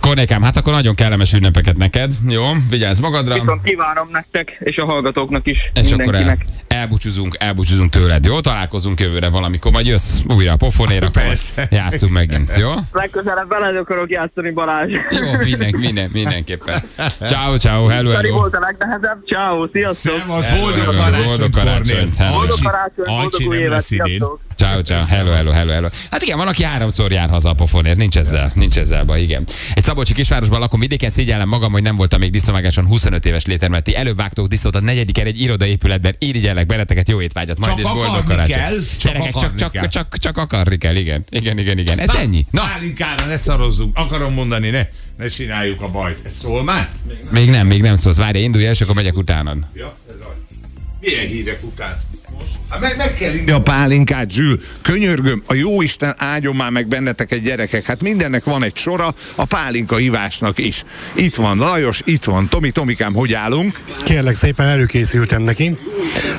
Kornékám, hát akkor nagyon kellemes ünnepeket neked. Jó, vigyázz magadra. Viszont kívánom nektek és a hallgatóknak is, És akkor el, mindenkinek. elbúcsúzunk, elbúcsúzunk tőled, jó? Találkozunk jövőre valamikor, vagy jössz újra a pofonér, akkor Persze. játszunk megint, jó? Legközelebb veled akarok játszani Balázs. Jó, minden, minden, mindenképpen. Ciao, ciao, hello, Hello. volt a legnehezebb. Ciao, sziasztok! Szevasz, boldog karácsonyt, karácsonyt, Kornél. Boldog Ancsi- karácsony, boldog új évet, sziasztok! Ciao, ciao, hello, hello, hello, hello. Hát igen, van, aki háromszor jár haza a pofonért, nincs ezzel, nincs ezzel baj, igen. Egy Szabolcsi kisvárosban lakom vidéken, szégyellem magam, hogy nem voltam még disznóvágáson 25 éves létermeti. Előbb vágtok disznót a negyediken egy irodaépületben. Irigyellek benneteket, jó étvágyat, majd Csak és boldog karácsony. kell, csak Gyerekek, csak, csak, kell. csak, csak, akarni kell, igen. Igen, igen, igen. Ez ennyi. Na, Pálinkára ne szarozzunk. Akarom mondani, ne, ne csináljuk a bajt. Ez szól már? még nem, még nem szólsz. Várj, indulj el, és akkor megyek utánad. Ja, ez az. Milyen hírek után? Hát meg, meg kell inni a pálinkát, Zsül. Könyörgöm, a jó Isten áldjon már meg benneteket, gyerekek. Hát mindennek van egy sora, a pálinka hívásnak is. Itt van Lajos, itt van Tomi. Tomikám, hogy állunk? Kérlek szépen előkészültem neki.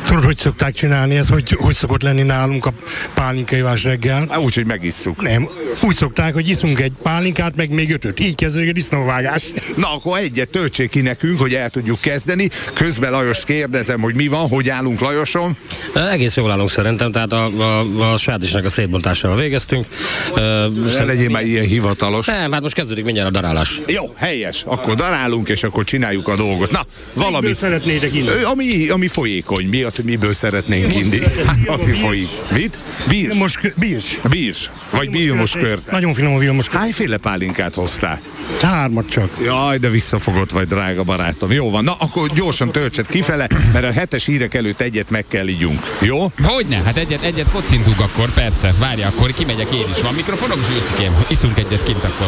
Tudod, hogy szokták csinálni ez, hogy, hogy szokott lenni nálunk a pálinkaivás reggel? Hát úgy, hogy megisszuk. Nem, úgy szokták, hogy iszunk egy pálinkát, meg még ötöt. Így kezdődik a disznóvágás. Na, akkor egyet töltsék ki nekünk, hogy el tudjuk kezdeni. Közben Lajos kérdezem, hogy mi van, hogy állunk Lajosom. Egész jól állunk szerintem, tehát a, a, a sádisnak a szétbontásával végeztünk. Ne legyél már ilyen hivatalos. Nem, hát most kezdődik mindjárt a darálás. Jó, helyes. Akkor darálunk, és akkor csináljuk a dolgot. Na, Miből valami. szeretnétek inni? Ö, Ami, ami folyékony. Mi az, hogy miből szeretnénk inni? Ami folyik. Mit? Bírs. Most bírs. Bírs. Vagy bilmos kör. Nagyon finom a vilmos kör. Hányféle pálinkát hoztál? Hármat csak. Jaj, de visszafogott vagy, drága barátom. Jó van, na akkor gyorsan töltsed kifele, mert a hetes hírek előtt egyet meg kell ígyunk. Jó? Hogyne? Hát egyet, egyet kocintunk akkor, persze. Várja, akkor kimegyek én is. Van mikrofonom, Zsülcikém? Iszunk egyet kint akkor.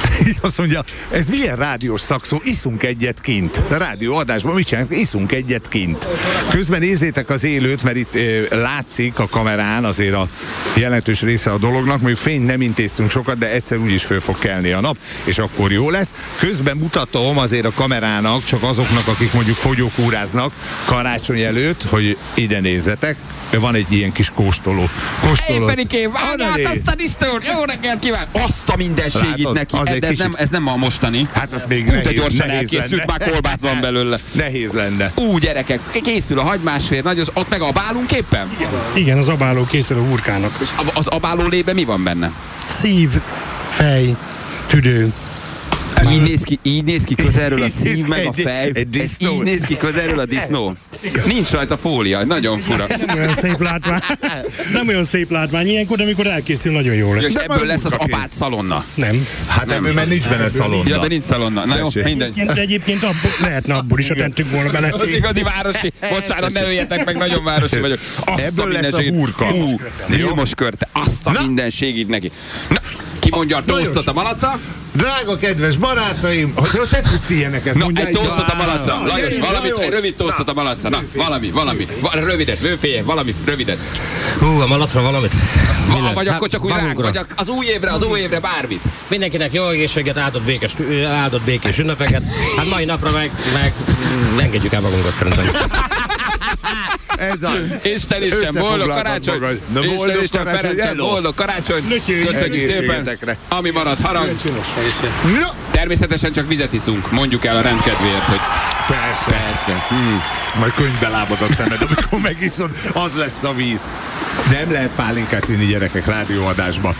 Azt mondja, ez milyen rádiós szakszó, iszunk egyet kint. A rádió adásban mit csinálunk? Iszunk egyet kint. Közben nézzétek az élőt, mert itt e, látszik a kamerán azért a jelentős része a dolognak, mondjuk fény nem intéztünk sokat, de egyszer úgyis föl fog kelni a nap, és akkor jó lesz. Közben mutatom azért a kamerának, csak azoknak, akik mondjuk fogyókúráznak karácsony előtt, hogy ide nézzetek. Van egy ilyen kis kóstoló. Hey, Kóstoló. Fenikém, vágj át azt a disznót! Jó reggelt kíván! Azt a mindenségit neki! Az Ez, ez, nem, kicsit- ez nem a mostani. Hát az még de nehéz, gyorsan nehéz elkészült, lenne. már kolbász van belőle. Nehéz lenne. Ú, gyerekek, készül a hagymásfér, nagy, az, ott meg abálunk éppen? Igen, az abáló készül a hurkának. És az abáló lébe mi van benne? Szív, fej, tüdő. Így néz ki, így néz ki közelről a szív meg a egy- fej. egy Ez disznó. így néz ki közelről a disznó. Nincs rajta fólia, nagyon fura. Nem olyan szép látvány. Nem olyan szép látvány ilyenkor, amikor elkészül, nagyon jó És lesz. ebből lesz az apát szalonna. Nem. Hát ebből mert nincs benne szalonna. Ja, de nincs szalonna. Na jó, mindegy. Egyébként, de egyébként abból, lehetne abból is, ha tettük volna bele. Az igazi városi. Bocsánat, ne öljetek meg, nagyon városi vagyok. Azt Ebből lesz a hurka. Ú, Vilmos körte. Azt a Na. mindenségit neki. Na, ki mondja a tosztot a malaca? Drága kedves barátaim, hogy te tudsz ilyeneket Na, mondjál, egy tosztot a malaca. Na, Lajos, gyerünk, valamit, Lajos. egy rövid tosztot a malaca. Na, valami, valami. Va- Rövidet, vőféje, valami rövidet. Hú, a malacra valamit. Mi Va, vagy Hát, akkor csak úgy ránk, vagy az új évre, az új évre bármit. Mindenkinek jó egészséget, áldott békés, áldott békés ünnepeket. Hát mai napra meg, meg engedjük el magunkat szerintem. Ez az. Isten Isten, boldog karácsony! magad. Na, Isten boldog Isten, karácsony, Ferencsek, hello. boldog karácsony! Köszönjük szépen! Ami marad, harag. No, Természetesen csak vizet iszunk, mondjuk el a rendkedvéért, hogy persze. persze. Hmm. Majd könyvbe lábad a szemed, amikor megiszod, az lesz a víz. Nem lehet pálinkát inni gyerekek rádióadásba.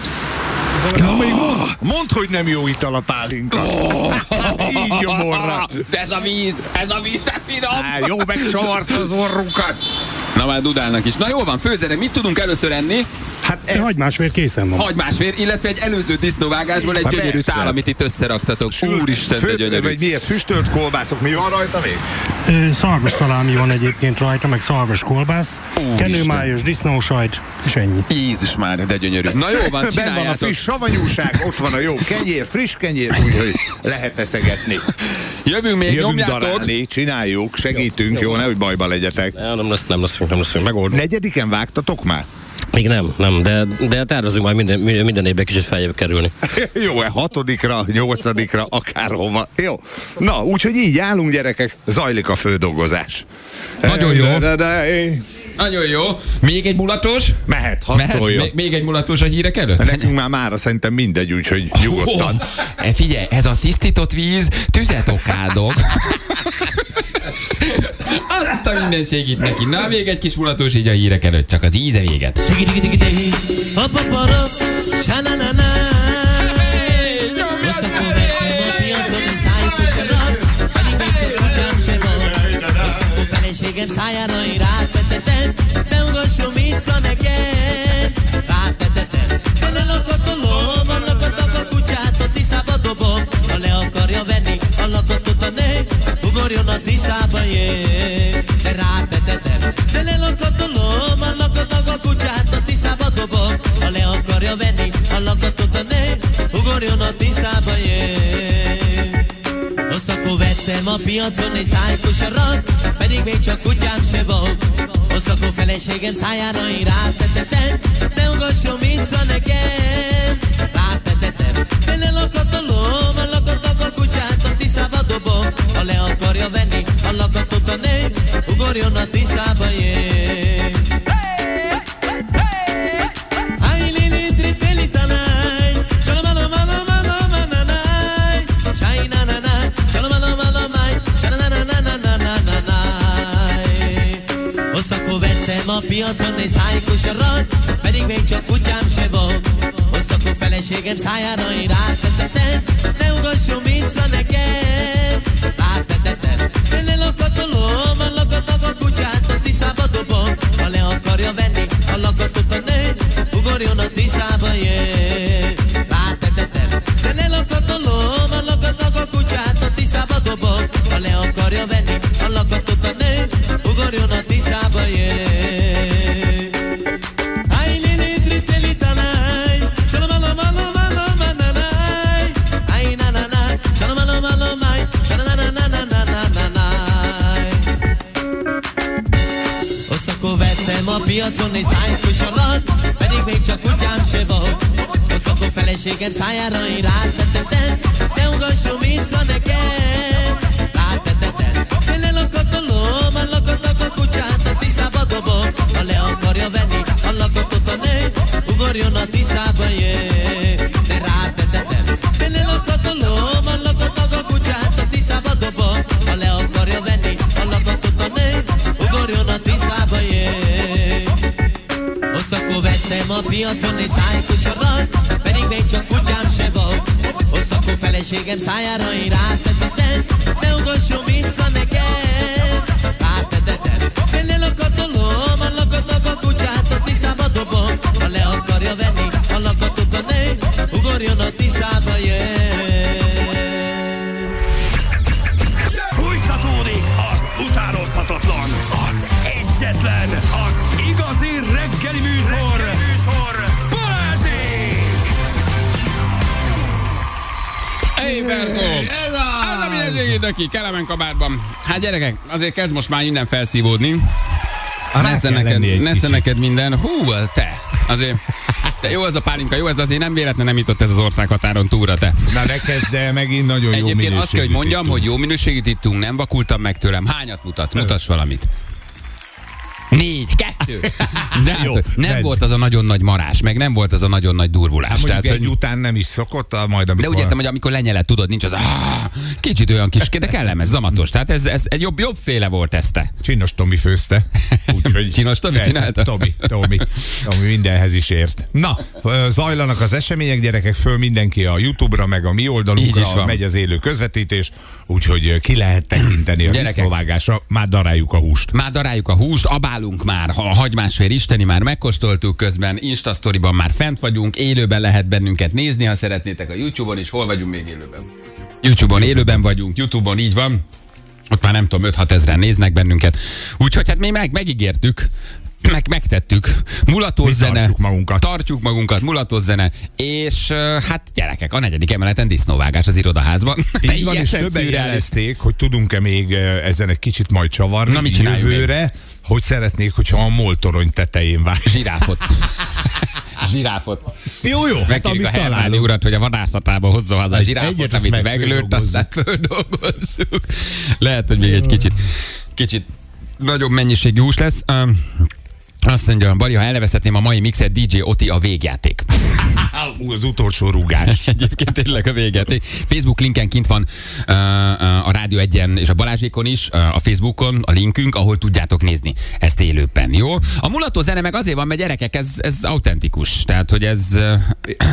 Oh, mondd, hogy nem jó ital a pálinka. Így gyomorra. De ez a víz, ez a víz, te finom! Á, jó megcsavart az orrunkat. Na már dudálnak is. Na jó van, főzere, mit tudunk először enni? Hát Ez... Hagymásvér készen van. Hagymásvér, illetve egy előző disznóvágásból egy Hát gyönyörű persze. tál, amit itt összeraktatok. Úristen, de Fő- gyönyörű. Vagy mi ez? Füstölt kolbászok? Mi van rajta még? Szarvas szalámi van egyébként rajta, meg szarvas kolbász, kenőmájos, disznósajt, és ennyi. Jézus már, de gyönyörű. Na jó van, Ben van a friss savanyúság, ott van a jó kenyér, friss kenyér, úgyhogy lehet eszegetni. Jövünk még, Jövünk nyomjátok. darálni, csináljuk, segítünk, jó, nehogy bajba legyetek. Ja, nem, lesz, nem leszünk, nem leszünk megold. Negyediken vágtatok már? Még nem, nem, de, de tervezünk majd minden, minden évben kicsit feljebb kerülni. Jó, e hatodikra, nyolcadikra, akárhova. Jó. Na, úgyhogy így állunk, gyerekek, zajlik a földolgozás. Nagyon jó. De, de, de, Nagyon jó. Még egy mulatos? Mehet, hadd Mehet? Még, még egy mulatos a hírek előtt? Nekünk már mára szerintem mindegy, úgyhogy nyugodtan. Oh, e, figyelj, ez a tisztított víz tüzet okádok. Azt a minden segít neki. Na, még egy kis mulatos így a hírek előtt, csak az íze véget. Feleségem szájára én rátetetem, ne ugasson vissza neked. Ugorjon a tiszába jé. De rátetetem, de ne lakatolom, a lakatok a kutyát, a tiszába dobom. Ha le akarja venni, a lakatot a né, ugorjon a tiszába jé. Oszakó vettem a piacon egy szájkosarat, pedig még csak kutyám se van. Oszakó feleségem szájára én rátetetem, ne ugasson vissza nekem. a labdatot a nép, ugorjon a tiszába jég. Hosszakor vettem a piacon egy szájkos arat, pedig még csak kutyám se van. Hosszakor feleségem szájára én rátetetem, ne ugasson vissza nekem. yeah. A piacon egy szájkosarat, pedig még csak kutyám se van. Oszakó feleségem szájára én rátetetem, ne ugasson vissza nekem. Rátetetem, de ne lakatolom, a lakatok a kutyát, a tiszába dobom. Ha le akarja venni, a lakatot a né, ugorjon a tiszába jé. A piacon egy szájkosarat, pedig még csak kutyám se van. Oszakó feleségem szájára én rátetetem, ne ugasson vissza nekem. Neki, kelemen kabátban. Hát gyerekek, azért kezd most már minden felszívódni. Nesze neked, nesze neked minden. Hú, te! Azért de jó ez a pálinka, jó ez azért nem véletlen nem jutott ez az országhatáron túlra, te. Na ne kezd el, megint nagyon jó Egyébként azt kell, hogy mondjam, ittunk. hogy jó minőségűt ittunk, nem vakultam meg tőlem. Hányat mutat? Mutass valamit. Négy. Kettő. De hát, Jó, nem ment. volt az a nagyon nagy marás, meg nem volt az a nagyon nagy durvulás. Hát Tehát, egy hogy után nem is szokott, a- majd de amikor... úgy értem, hogy amikor lenyeled, tudod, nincs az, ah, kicsit olyan kis, de kellemes, zamatos. Tehát ez, ez egy jobb, jobb féle volt ezt te. Csinos Tomi főzte. Úgyhogy Csinos Tomi Persze, csinálta? Tomi, Tomi, Tomi mindenhez is ért. Na, zajlanak az események, gyerekek, föl mindenki a Youtube-ra, meg a mi oldalunkra megy az élő közvetítés, úgyhogy ki lehet tekinteni a Gyerekek. már daráljuk a húst. Már daráljuk a húst, abálunk már, ha a hagymásfér isteni már megkóstoltuk, közben Instastoryban már fent vagyunk, élőben lehet bennünket nézni, ha szeretnétek a YouTube-on is. Hol vagyunk még élőben? YouTube-on élőben vagyunk, YouTube-on így van. Ott már nem tudom, 5-6 ezeren néznek bennünket. Úgyhogy hát mi meg, megígértük, meg, megtettük. Mulatós Mi zene. tartjuk magunkat. Tartjuk magunkat, mulatós zene. És hát gyerekek, a negyedik emeleten disznóvágás az irodaházban. Így van, és többen jelezték, hogy tudunk-e még ezen egy kicsit majd csavarni Na, mit jövőre, hogy szeretnék, hogyha a moltorony tetején vár. Zsiráfot. Zsiráfot. Jó, jó, hát Megkérjük a amit Hernádi találunk. urat, hogy a vadászatába hozza haza a Egy- zsiráfot, egyet azt amit meg meglőtt, aztán földolgozzuk. Lehet, hogy még egy kicsit, kicsit nagyobb mennyiségű hús lesz. Um, azt mondja, Bari, ha elnevezhetném a mai mixet, DJ Oti a végjáték. Az utolsó rúgás. Egyébként tényleg a végjáték. Facebook linken kint van a Rádió egyen és a Balázsékon is, a Facebookon a linkünk, ahol tudjátok nézni ezt élőben, jó? A mulató zene meg azért van, mert gyerekek, ez, ez autentikus. Tehát, hogy ez...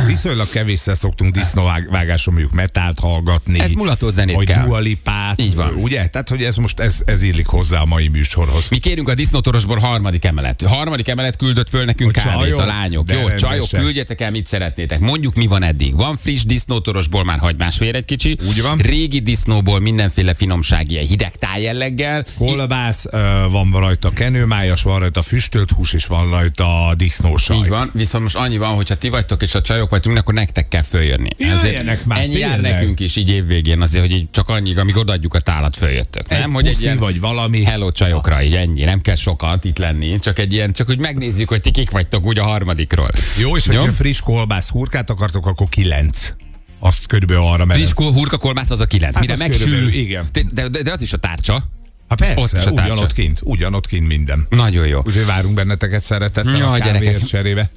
Viszonylag kevésszer szoktunk disznóvágáson mondjuk metált hallgatni. Ez mulató zenét vagy kell. dualipát. Így van. Ugye? Tehát, hogy ez most ez, ez illik hozzá a mai műsorhoz. Mi kérünk a disznótorosból harmadik emelet. Harmadik emelet küldött föl nekünk Hogy kávét csajok? a lányok. Jó, csajok, küldjetek el, mit szeretnétek. Mondjuk, mi van eddig. Van friss disznótorosból már hagymásfér egy kicsi. Úgy van. Régi disznóból mindenféle finomság, ilyen hideg tájjelleggel. Kolbász, ö, van rajta kenőmájas, van rajta füstölt hús, és van rajta disznósajt. Így van, viszont most annyi van, hogyha ti vagytok és a csajok vagyunk, akkor nektek kell följönni. Jöjjenek már, ennyi jár tényleg. nekünk is így évvégén, azért, hogy így csak annyi, amíg odaadjuk a tálat, följöttök. Egy nem, hogy egy ilyen vagy valami. hello csajokra, így ennyi, nem kell sokat itt lenni, csak egy ilyen, csak hogy megnézzük, hogy ti kik vagytok úgy a harmadikról. Jó, és hogyha friss kolbász hurkát akartok, akkor kilenc. Azt körülbelül arra mered. Friss hurka kolbász az a kilenc. Hát Mire megsül, igen. De, de, de, az is a tárcsa. Ha persze, Ott is a tárcsa. ugyanott kint, ugyanott kint minden. Nagyon jó. Úgyhogy várunk benneteket szeretettel Ja, a kávéért cserébe.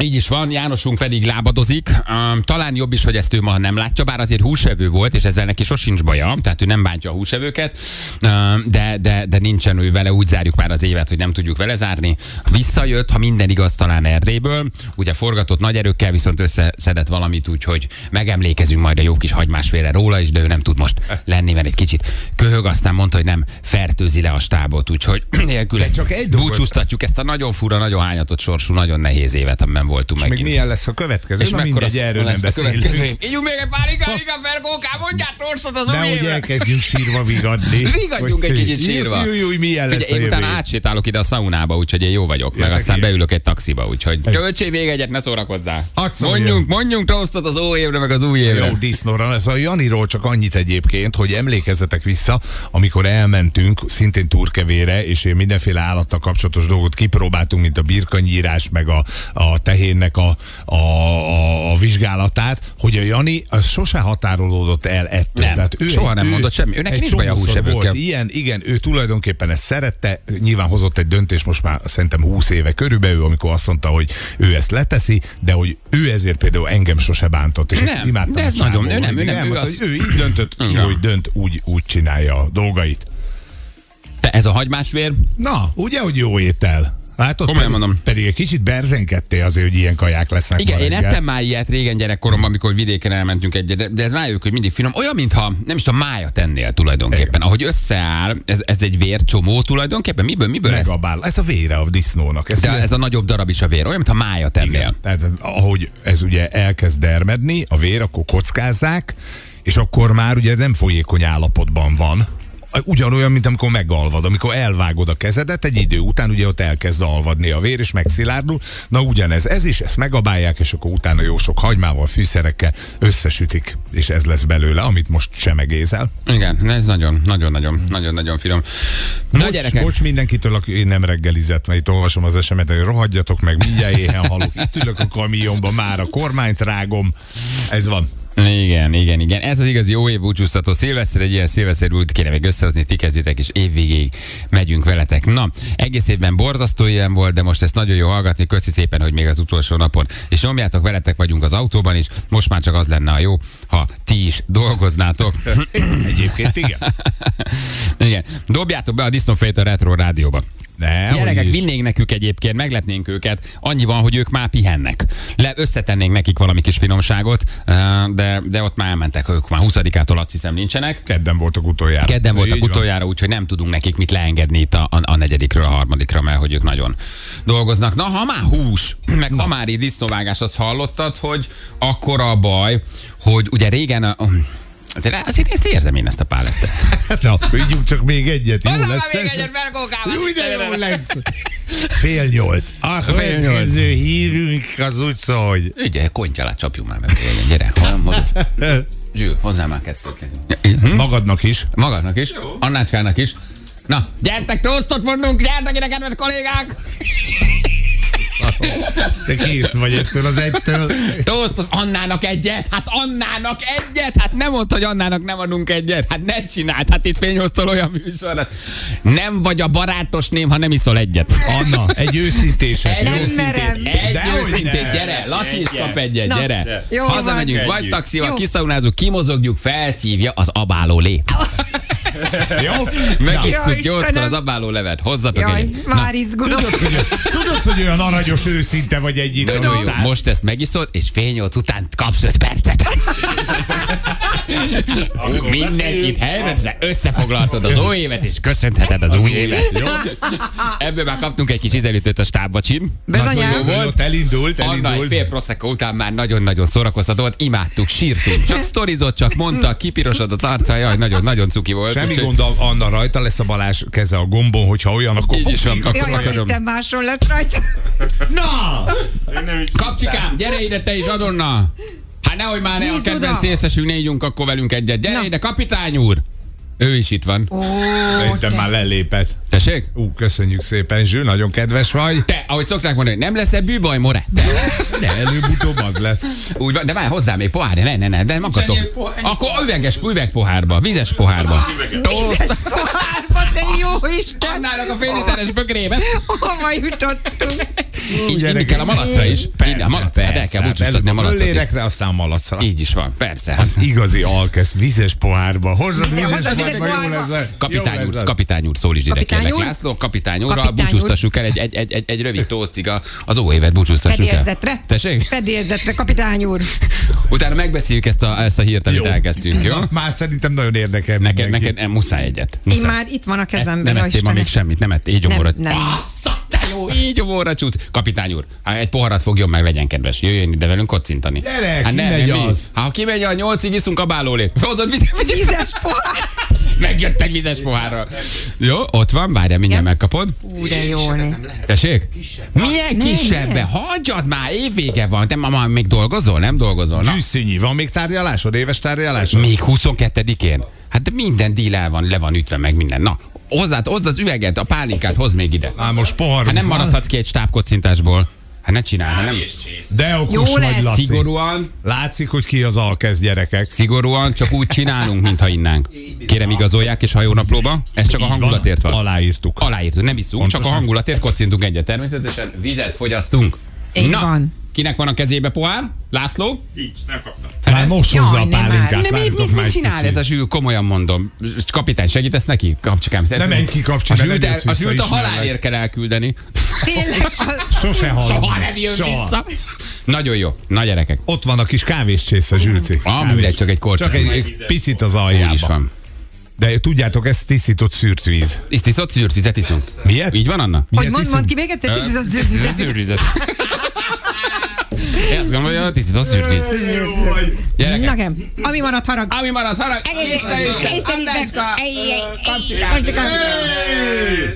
Így is van, Jánosunk pedig lábadozik. Um, talán jobb is, hogy ezt ő ma nem látja, bár azért húsevő volt, és ezzel neki sosincs baja, tehát ő nem bántja a húsevőket, um, de, de, de nincsen ő vele, úgy zárjuk már az évet, hogy nem tudjuk vele zárni. Visszajött, ha minden igaz, talán Erdélyből, ugye forgatott nagy erőkkel, viszont összeszedett valamit, úgyhogy megemlékezünk majd a jó kis hagymásfélre róla is, de ő nem tud most lenni, mert egy kicsit köhög, aztán mondta, hogy nem fertőzi le a stábot, úgyhogy nélküle De csak egy búcsúztatjuk ezt a nagyon fura, nagyon hányatott sorsú, nagyon nehéz évet, amiben voltunk És még milyen lesz a következő? És Na mekkora mindegy, erről nem a beszélünk. Ígyunk még egy pár igazika ferkóká, mondját torsot az új Nehogy évre. elkezdjünk sírva vigadni. Rigadjunk egy Hogy- kicsit sírva. Jó, jó, jó, milyen lesz Figyelj, a én utána átsétálok ide a szaunába, úgyhogy én jó vagyok. Meg aztán beülök egy taxiba, úgyhogy töltsél még egyet, ne szóljon. Mondjunk, mondjunk tosztot az új évre, meg az új évre. Jó, disznóra. Ez a Janiról csak annyit egyébként, hogy emlékezzetek vissza, amikor elmentünk szintén turkevére, és én mindenféle állattal kapcsolatos dolgot kipróbáltunk, mint a birkanyírás, meg a, a tehénnek a, a, a, a vizsgálatát, hogy a Jani az sose határolódott el ettől. Nem, soha nem mondott semmi. Ő neki egy nincs baj a húsevőkkel. volt Ilyen, igen, ő tulajdonképpen ezt szerette, nyilván hozott egy döntés most már szerintem 20 éve körülbelül, amikor azt mondta, hogy ő ezt leteszi, de hogy ő ezért például engem sose bántott, és ezt Nem, imádtam. de ez nagyon- ő nem, ő nem, ő az- ő így döntött, ki, hogy dönt, úgy, úgy csinálja a dolgait. Te ez a hagymásvér, Na, ugye, hogy jó étel? Ott Komolyan pedig, mondom. pedig egy kicsit berzenkedtél azért, hogy ilyen kaják lesznek Igen, én reggel. ettem már ilyet régen gyerekkoromban, amikor vidéken elmentünk egyet, de, de ez rájövök, hogy mindig finom. Olyan, mintha nem is tudom, májat ennél tulajdonképpen. Igen. Ahogy összeáll, ez, ez egy vércsomó tulajdonképpen. Miből, miből? Megabál. Ez a vére a disznónak. Ez De ugye- ez a nagyobb darab is a vér, olyan, mintha májat ennél. Igen. Tehát ahogy ez ugye elkezd dermedni, a vér, akkor kockázzák, és akkor már ugye nem folyékony állapotban van. Ugyanolyan, mint amikor megalvad, amikor elvágod a kezedet, egy idő után ugye ott elkezd alvadni a vér, és megszilárdul. Na ugyanez, ez is, ezt megabálják, és akkor utána jó sok hagymával, fűszerekkel összesütik, és ez lesz belőle, amit most semegézel. Igen, ez nagyon, nagyon, nagyon, nagyon, nagyon finom. Na Bocs, gyerekek, bocs mindenkitől, aki nem reggelizett, mert itt olvasom az esemet, hogy rohadjatok meg, mindjárt éhen halok. Itt ülök a kamionban, már a kormányt rágom. Ez van. Igen, igen, igen. Ez az igazi jó év búcsúztató szilveszter, egy ilyen szilveszter út kéne még összehozni, ti és évvégéig megyünk veletek. Na, egész évben borzasztó ilyen volt, de most ezt nagyon jó hallgatni, köszi szépen, hogy még az utolsó napon. És nyomjátok, veletek vagyunk az autóban is, most már csak az lenne a jó, ha ti is dolgoznátok. Egyébként igen. igen. Dobjátok be a disznófejt a Retro Rádióba. Ne, Gyerekek, vinnénk nekük egyébként, meglepnénk őket. Annyi van, hogy ők már pihennek. Le, összetennénk nekik valami kis finomságot, de, de ott már elmentek, ők már 20-ától azt hiszem nincsenek. Kedden voltak utoljára. Kedden voltak Így utoljára, úgyhogy nem tudunk nekik mit leengedni itt a, a, a negyedikről a harmadikra, mert hogy ők nagyon dolgoznak. Na, ha már hús, meg ha már így disznóvágás, azt hallottad, hogy akkor a baj, hogy ugye régen a, de azért ezt érzem én ezt a pálesztet. Na, vigyünk csak még egyet, jó lesz még egyet, Bergókával. Jó, de jó lesz. Fél nyolc. A Fél nyolc. hírünk az úgy szól, hogy... Ugye, kontyalát csapjuk már meg. Gyere. Hol- Zsül, hozzá már kettőt. Hm? Magadnak is. Magadnak is, Annácskának is. Na, gyertek, tosztot mondunk, gyertek ide, kedves kollégák! Te kész vagy ettől az egytől. Tosztot, Annának egyet, hát Annának egyet, hát nem mondta, hogy Annának nem adunk egyet, hát ne csináld, hát itt fényosztól olyan műsor. hát Nem vagy a barátos ném, ha nem iszol egyet. Anna, egy őszintéset. Egy jó? Nem merem. Egy Dehogy őszintén, nem. gyere, Laci is kap egyet, Na, gyere. jó van. Hazamegyünk, vagy taxival, kiszaunázunk, kimozogjuk, felszívja az abáló lé. Jó? Megisszuk nyolckor az abáló levet, hozzatok Jaj, egyet. már izgulok. Tudod, hogy, tudod, hogy olyan aranyos őszinte vagy egy idő Nagyon jó. után? Most ezt megiszod, és fél nyolc után kapsz öt percet. Mindenkit helyre, összefoglaltad az új évet, és köszönheted az új évet. Jó? Ebből már kaptunk egy kis ízelítőt a stábbacsin. Bezonyám. Nagyon jó volt. Ott elindult, Anna egy elindult. fél prosecco után már nagyon-nagyon szórakoztató volt, imádtuk, sírtunk. Csak sztorizott, csak mondta, kipirosodott arca, jaj, nagyon-nagyon cuki volt. Semmi gond, Anna rajta lesz a Balázs keze a gombon, hogyha olyan, akkor... Így is van, akkor Jaj, akarom. másról lesz rajta. Na! Kapcsikám, gyere ide te is azonnal! Hát nehogy már ne a kedvenc szélszesünk, ne ígyunk akkor velünk egyet. Gyere Na. ide, kapitány úr! Ő is itt van. Ó, Szerintem te- már lelépett. Tessék? Ú, köszönjük szépen, Zsül, nagyon kedves vagy. Te, ahogy szokták mondani, nem lesz-e bűbaj, more? De előbb-utóbb az lesz. Úgy van, de várj hozzá még pohár, ne, ne, ne, de pohár, ennyi Akkor üveges, üvegpohárba, vizes pohárba. Pohárba, te jó Isten! Annának a fél literes bögrébe. Hova jutottunk? Így inni kell a malacra is. Inni a malac, hát el kell búcsúztatni a malacot. is. Lérekre, aztán a malacra. Így is van, persze. Hát. Az igazi alkesz, vizes pohárba. Hozzad vizes pohárba, jó pohárba. lesz. Kapitány Jó úr, lesz. kapitány úr, szól is ide kérlek. úr? László, kapitány úrral Kapitány búcsúztassuk el egy, egy, egy, egy, egy rövid toasztig a- az óévet búcsúztassuk el. Fedélzetre? Tessék? Fedélzetre, kapitány úr. Utána megbeszéljük ezt a, ezt a hírt, amit Jó. elkezdtünk, jó? Már szerintem nagyon érdekel Neked, neked muszáj egyet. Én már itt van a kezemben. nem ettél ma még semmit, nem ettél, így Nem, gyomorra. nem. Ah, te jó, így gyomorra csúsz. Kapitány úr, hát egy poharat fogjon meg, legyen kedves. Jöjjön ide velünk kocintani. Gyere, hát kimegy mi? az. Hát, ha kimegy a nyolcig, iszunk a bálólé. Hozod vizet, Vizes pohár. megjött egy vizes pohárral. Jó, ott van, várjál, mindjárt megkapod. Ú, de jó. Tessék? Milyen Nem, kisebbe? nem. Hagyjad már, évvége van. Te ma, ma még dolgozol? Nem dolgozol? Na, Gyűszínyi, van még tárgyalásod, éves tárgyalásod? még 22-én? Hát de minden díl el van, le van ütve meg minden. Na, hozzá, hozd az üveget, a pálinkát, hozd még ide. Á, most pohar. Hát nem maradhatsz ki egy stábkocintásból. Hát ne csinálj, hát nem. De okos Jó vagy, lesz. Laci. Szigorúan, Látszik, hogy ki az alkesz gyerekek. szigorúan, csak úgy csinálunk, mintha innánk. Kérem igazolják és hajónaplóba. Ez csak a hangulatért van. Aláírtuk. Aláírtuk, nem iszunk, csak a Pontosan. hangulatért kocintunk egyet. Természetesen vizet fogyasztunk. Így Na, van. Kinek van a kezébe pohár? László? Így, nem kaptam. Már most Jaj, hozza a nem pálinkát. Nem, mit, mit, mit csinál ez a zsűl? Komolyan mondom. Kapitány, segítesz neki? Kapcsikám. Ne menj ki, kapcsi, A zsűlt, el, a, zsűlt a halálért kell elküldeni. Tényleg, Sose hallom. Soha nem jön Soha. vissza. Nagyon jó. Na gyerekek. Ott van a kis kávéscsésze, Zsülci. Ah, Kávés. mindegy, csak egy kortyol. Csak egy, picit az Úgy aljába. is van. De tudjátok, ez tisztított szűrt víz. Tisztított szűrt vizet iszunk. Miért? Így van, Anna? hogy mond, mond ki még egyszer? Tisztított Tisztított- szűrt vizet. Én azt gondolom, hogy a tisztított szűrt víz. Gyerekek. Nekem, ami maradt harag. Ami maradt, harag. Isten, Isten.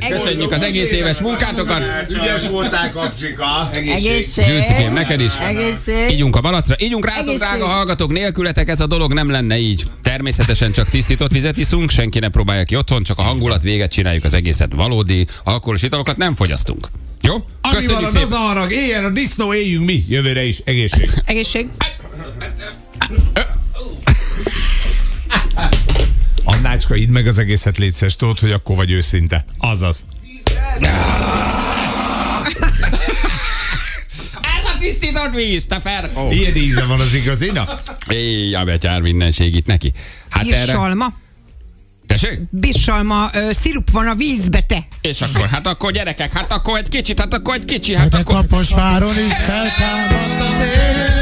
Köszönjük az egész éves munkátokat. Ügyes voltál, kapcsika. Egészség. Zsülcikém, neked is. Egészség. Ígyunk a balacra, ígyunk rátok, drága hallgatók, nélkületek ez a dolog nem lenne így. Természetesen csak tisztított vizet iszunk, senki ne próbálja ki otthon, csak a hangulat véget csináljuk az egészet. Valódi alkoholos italokat nem fogyasztunk. Jó? Ami Köszönjük marad, szépen. az a harag. Éljen a disznó, éljünk mi. Jövőre is egész, egészség. Egészség. Annácska, idd meg az egészet létszes, tudod, hogy akkor vagy őszinte. Azaz. Ez a pisztinod víz, te ferkó. Ilyen íze van az igazinak? Éj, a betyár mindenségit neki. Hát Hírsalma. Salma. Tessék? Bisalma ö, szirup van a vízbe, te. És akkor, hát akkor gyerekek, hát akkor egy kicsit, hát akkor egy kicsi, hát de akkor... Kaposváron is feltámadt a szél.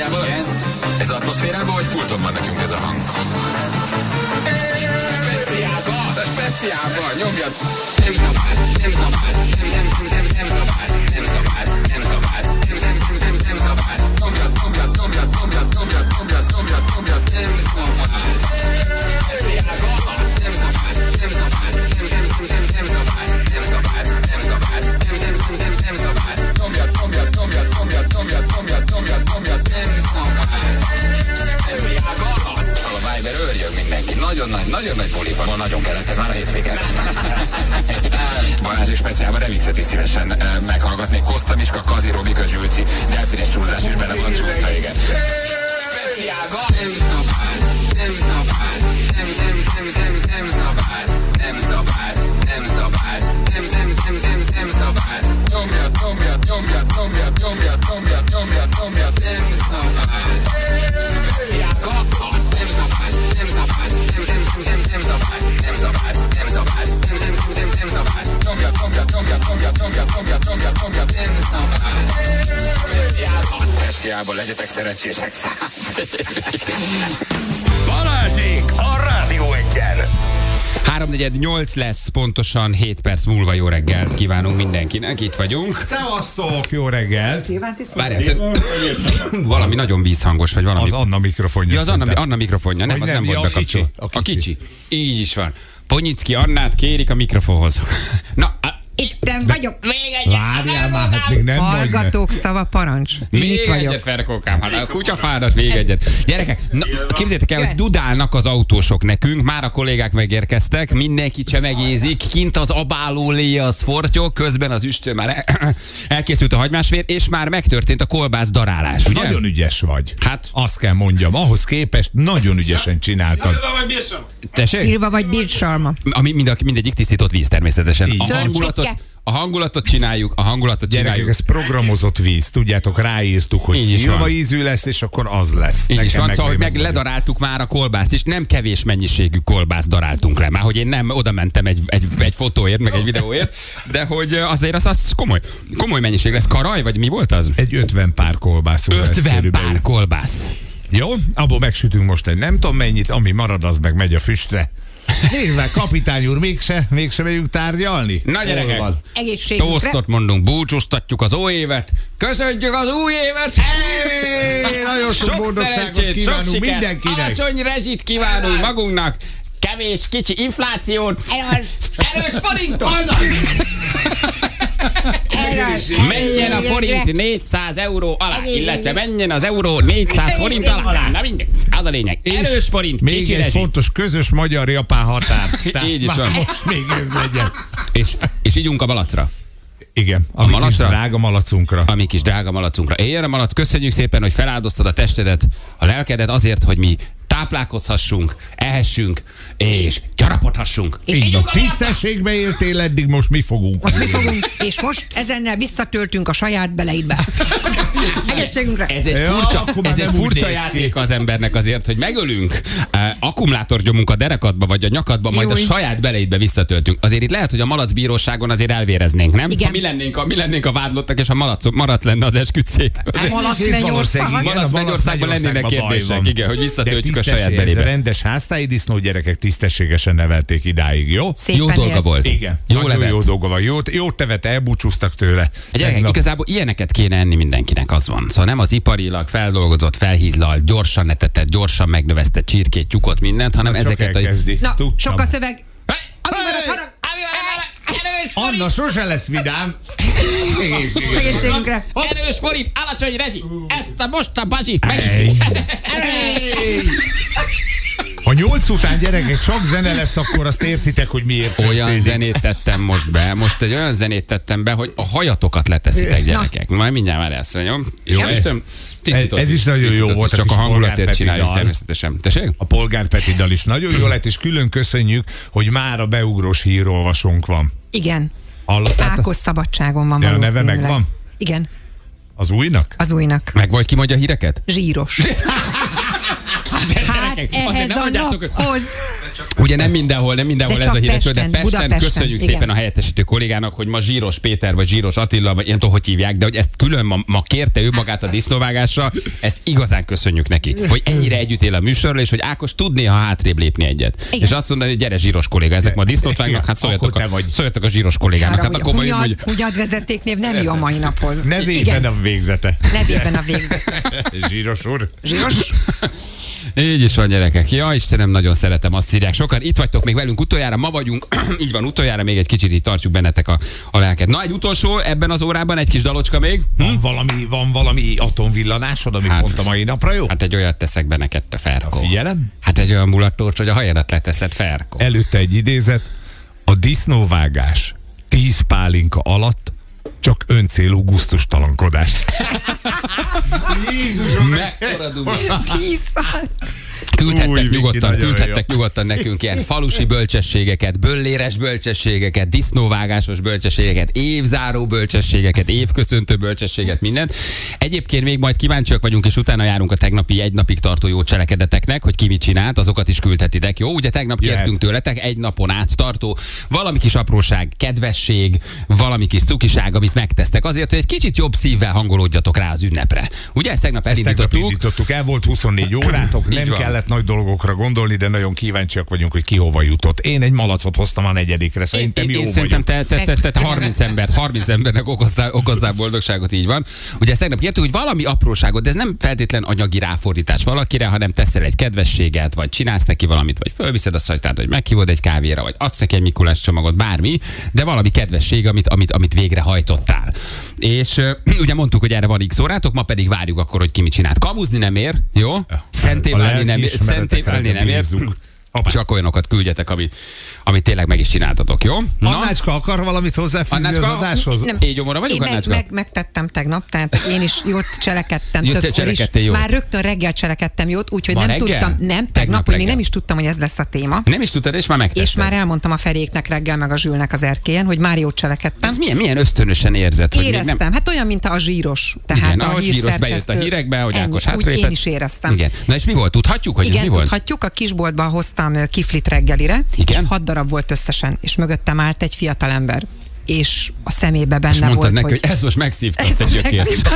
hangjából? Igen. Ez atmoszférában vagy pulton van nekünk ez a hang? Speciálba! Speciálba! Nyomjad! Szerencsések Balázsék a Rádió Egyen! 348 lesz, pontosan 7 perc múlva jó reggelt kívánunk mindenkinek, itt vagyunk. Szevasztok, jó reggel! Várjál, szer- valami nagyon vízhangos, vagy valami. Az Anna mikrofonja. Ja, az Anna. Anna mikrofonja, nem, az nem, volt ja, a bekapcsolva. kicsi, A kicsi. Így is van. Ponyicki Annát kérik a mikrofonhoz. Na, Itten vagyok. Várjál már, hát még nem vagy. Hallgatók szava parancs. Még itt vagyok. egyet, Ferkókám, hát a kutya fáradt, még egyet. Gyerekek, na, képzeljétek el, hogy dudálnak az autósok nekünk, már a kollégák megérkeztek, mindenki csemegézik, kint az abáló léje az fortyog, közben az üstő már el- elkészült a hagymásvér, és már megtörtént a kolbász darálás, ugye? Nagyon ügyes vagy. Hát, Azt kell mondjam, ahhoz képest nagyon ügyesen csináltad. tessék? Szilva vagy Bill Sharma. Ami mind a, mindegyik tisztított víz természetesen. Így A hangulatot, a hangulatot csináljuk, a hangulatot Gyerekek, csináljuk. ez programozott víz, tudjátok, ráírtuk, hogy Így is szilva van. ízű lesz, és akkor az lesz. Így is van, szóval, hogy meg ledaráltuk már a kolbászt, és nem kevés mennyiségű kolbászt daráltunk le. Már hogy én nem oda mentem egy, egy, egy fotóért, meg egy videóért, de hogy azért az, az komoly, komoly mennyiség lesz. Karaj, vagy mi volt az? Egy 50 pár kolbászú lesz 50 körülbelül. pár kolbász. Jó, abból megsütünk most egy nem tudom mennyit, ami marad, az meg megy a füstre. Nézd meg, kapitány úr, mégse, mégse megyünk tárgyalni? Na gyerekek, van? Egészségünkre. Tosztot mondunk, búcsúztatjuk az új évet, köszöntjük az új évet! Hey, nagyon sok boldogságot kívánunk sikert, mindenkinek. Alacsony rezsit kívánunk magunknak, kevés, kicsi inflációt, erős forintot! Menjen a forint 400 euró alá, illetve menjen az euró 400 forint alá. Na mindegy, az a lényeg. Erős forint, Még egy fontos közös magyar-japán határ. Így is van. Most még ez legyen. És, és ígyunk a malacra. Igen, a, kis malacra? drága malacunkra. A mi kis drága malacunkra. Éljen a malac, köszönjük szépen, hogy feláldoztad a testedet, a lelkedet azért, hogy mi táplálkozhassunk, ehessünk, és gyarapodhassunk. És Így van. a Tisztességbe éltél eddig, most mi fogunk? Most mi fogunk, és most ezennel visszatöltünk a saját beleidbe. Egészségünkre. Ez egy Ja, furcsa, ez egy furcsa játék az embernek azért, hogy megölünk, uh, akkumulátorgyomunk a derekadba vagy a nyakadba, majd a Júj. saját beleidbe visszatöltünk. Azért itt lehet, hogy a malacbíróságon azért elvéreznénk, nem? Igen. Ha mi lennénk a, mi lennénk a vádlottak, és a malac, maradt lenne az esküdtsék. Malac Valószínűleg mennyország. Malac a Mennyországban lennének kérdések, igen, hogy visszatöltjük a saját belébe. Ez rendes háztáji disznó gyerekek tisztességesen nevelték idáig, jó? Szépen Jó dolga volt. Igen, Jó nagyon jó dolga van. Jót, jót tevet, elbúcsúztak tőle. Gyerekek, igazából ilyeneket kéne enni mindenkinek, az van. Szóval nem az iparilag feldolgozott, felhízlalt, gyorsan netetett, gyorsan megnövesztett csirkét, tyúkot, mindent, hanem Csak ezeket a... elkezdi. Na, sok a szöveg. Ami Hey! marad, harag. Anna sose lesz vidám. Egészségünkre. Erős forint, alacsony rezsi, ezt a most a bazsi, Hey. Ha nyolc után gyerekek csak zene lesz, akkor azt értitek, hogy miért Olyan történik. zenét tettem most be, most egy olyan zenét tettem be, hogy a hajatokat leteszitek gyerekek. Majd mindjárt már lesz, jó? Jó, tisztított Ez is is, nagyon jó volt, a Csak a kis hangulatért csináljuk természetesen. Tessék? A Polgár Peti dal is nagyon jó lett, és külön köszönjük, hogy már a beugrós hírolvasónk van. Igen. Hallottátok? Ákos szabadságon van De a neve megvan? Igen, Az újnak? az újnak. Meg vagy ki mondja a híreket? Zsíros. Hát Gyerekek, ehhez nem a naphoz. Ugye nem mindenhol, nem mindenhol De ez a híres, de Pesten, Pesten, Budapesten, köszönjük igen. szépen a helyettesítő kollégának, hogy ma Zsíros Péter, vagy Zsíros Attila, vagy nem tudom, hogy hívják, de hogy ezt külön ma, ma kérte ő magát a disznóvágásra, ezt igazán köszönjük neki, hogy ennyire együtt él a műsorral, és hogy Ákos tudné, ha hátrébb lépni egyet. Igen. És azt mondani, hogy gyere Zsíros kolléga, ezek ma disznót vágnak, hát szóljatok a, vagy. szóljatok a Zsíros kollégának. Hát akkor Hunyad, hogy hunyad vezetéknév nem jó a mai naphoz. Nevében Igen, a végzete. nevében a végzet. Zsíros úr. Zsíros? Így is van, gyerekek. Ja, Istenem, nagyon szeretem, azt írják. Sokan itt vagytok még velünk utoljára, ma vagyunk, így van, utoljára még egy kicsit így tartjuk bennetek a, a lelket. Na, egy utolsó ebben az órában, egy kis dalocska még. Van valami, van valami atomvillanásod, ami Hát- pont a mai napra jó? Hát egy olyat teszek be neked, te Ferko. Figyelem. Hát egy olyan mulattós, hogy a hajadat leteszed, Ferko. Előtte egy idézet. A disznóvágás tíz pálinka alatt Csak öncélú gusztustalankodás. Mekkora duma. Vízfál. Küldhettek Új, nyugodtan, küldhettek jó. nyugodtan nekünk ilyen falusi bölcsességeket, bölléres bölcsességeket, disznóvágásos bölcsességeket, évzáró bölcsességeket, évköszöntő bölcsességet, mindent. Egyébként még majd kíváncsiak vagyunk, és utána járunk a tegnapi egy napig tartó jó cselekedeteknek, hogy ki mit csinált, azokat is küldhetitek. Jó, ugye tegnap kértünk tőletek egy napon át tartó valami kis apróság, kedvesség, valami kis cukiság, amit megtesztek azért, hogy egy kicsit jobb szívvel hangolódjatok rá az ünnepre. Ugye ezt tegnap Ezt tegnap elindítottuk. indítottuk, el volt 24 órátok, nem van. Kellett nagy dolgokra gondolni, de nagyon kíváncsiak vagyunk, hogy ki hova jutott. Én egy malacot hoztam a negyedikre, szerintem én, jó én szerintem te, te, te, te, te 30 embert, 30 embernek okoztál, okozzál boldogságot, így van. Ugye ezt tegnap kértük, hogy valami apróságot, de ez nem feltétlen anyagi ráfordítás valakire, hanem teszel egy kedvességet, vagy csinálsz neki valamit, vagy fölviszed a szajtát, vagy meghívod egy kávéra, vagy adsz neki egy Mikulás csomagot, bármi, de valami kedvesség, amit, amit, amit végrehajtottál. És ö, ugye mondtuk, hogy erre van x órátok, ma pedig várjuk akkor, hogy ki mit csinált. Kamuzni nem ér, jó? Szenté A válni nem ér, lelkiismeretekre szenté válni nem ér. Hoppá. Csak olyanokat küldjetek, ami, amit tényleg meg is csináltatok, jó? Annácska akar valamit hozzáfűzni az Annácska, adáshoz? Nem. Így gyomorra vagyunk, Én meg, Annácska? meg, megtettem tegnap, tehát én is jót cselekedtem Jót többször is. jót. Már rögtön reggel cselekedtem jót, úgyhogy Ma nem reggel? tudtam, nem, Tegnap tegnap, hogy még nem is tudtam, hogy ez lesz a téma. Nem is tudtad, és már megtetted. És már elmondtam a Feréknek reggel, meg a Zsülnek az erkélyen, hogy már jót cselekedtem. Ez milyen, milyen ösztönösen érzed, hogy még Éreztem, nem... hát olyan, mint a zsíros. Tehát Igen, a ahogy zsíros bejött a hírekbe, hogy Ákos úgy én is éreztem. Igen. Na és mi volt? Tudhatjuk, hogy Igen, mi volt? tudhatjuk, a kisboltban hoztam ö, kiflit reggelire, Igen? és hat darab volt összesen, és mögöttem állt egy fiatalember, és a szemébe benne És mondtad volt, neki, hogy... hogy ez most megszívta Ez gyökért. megszívta.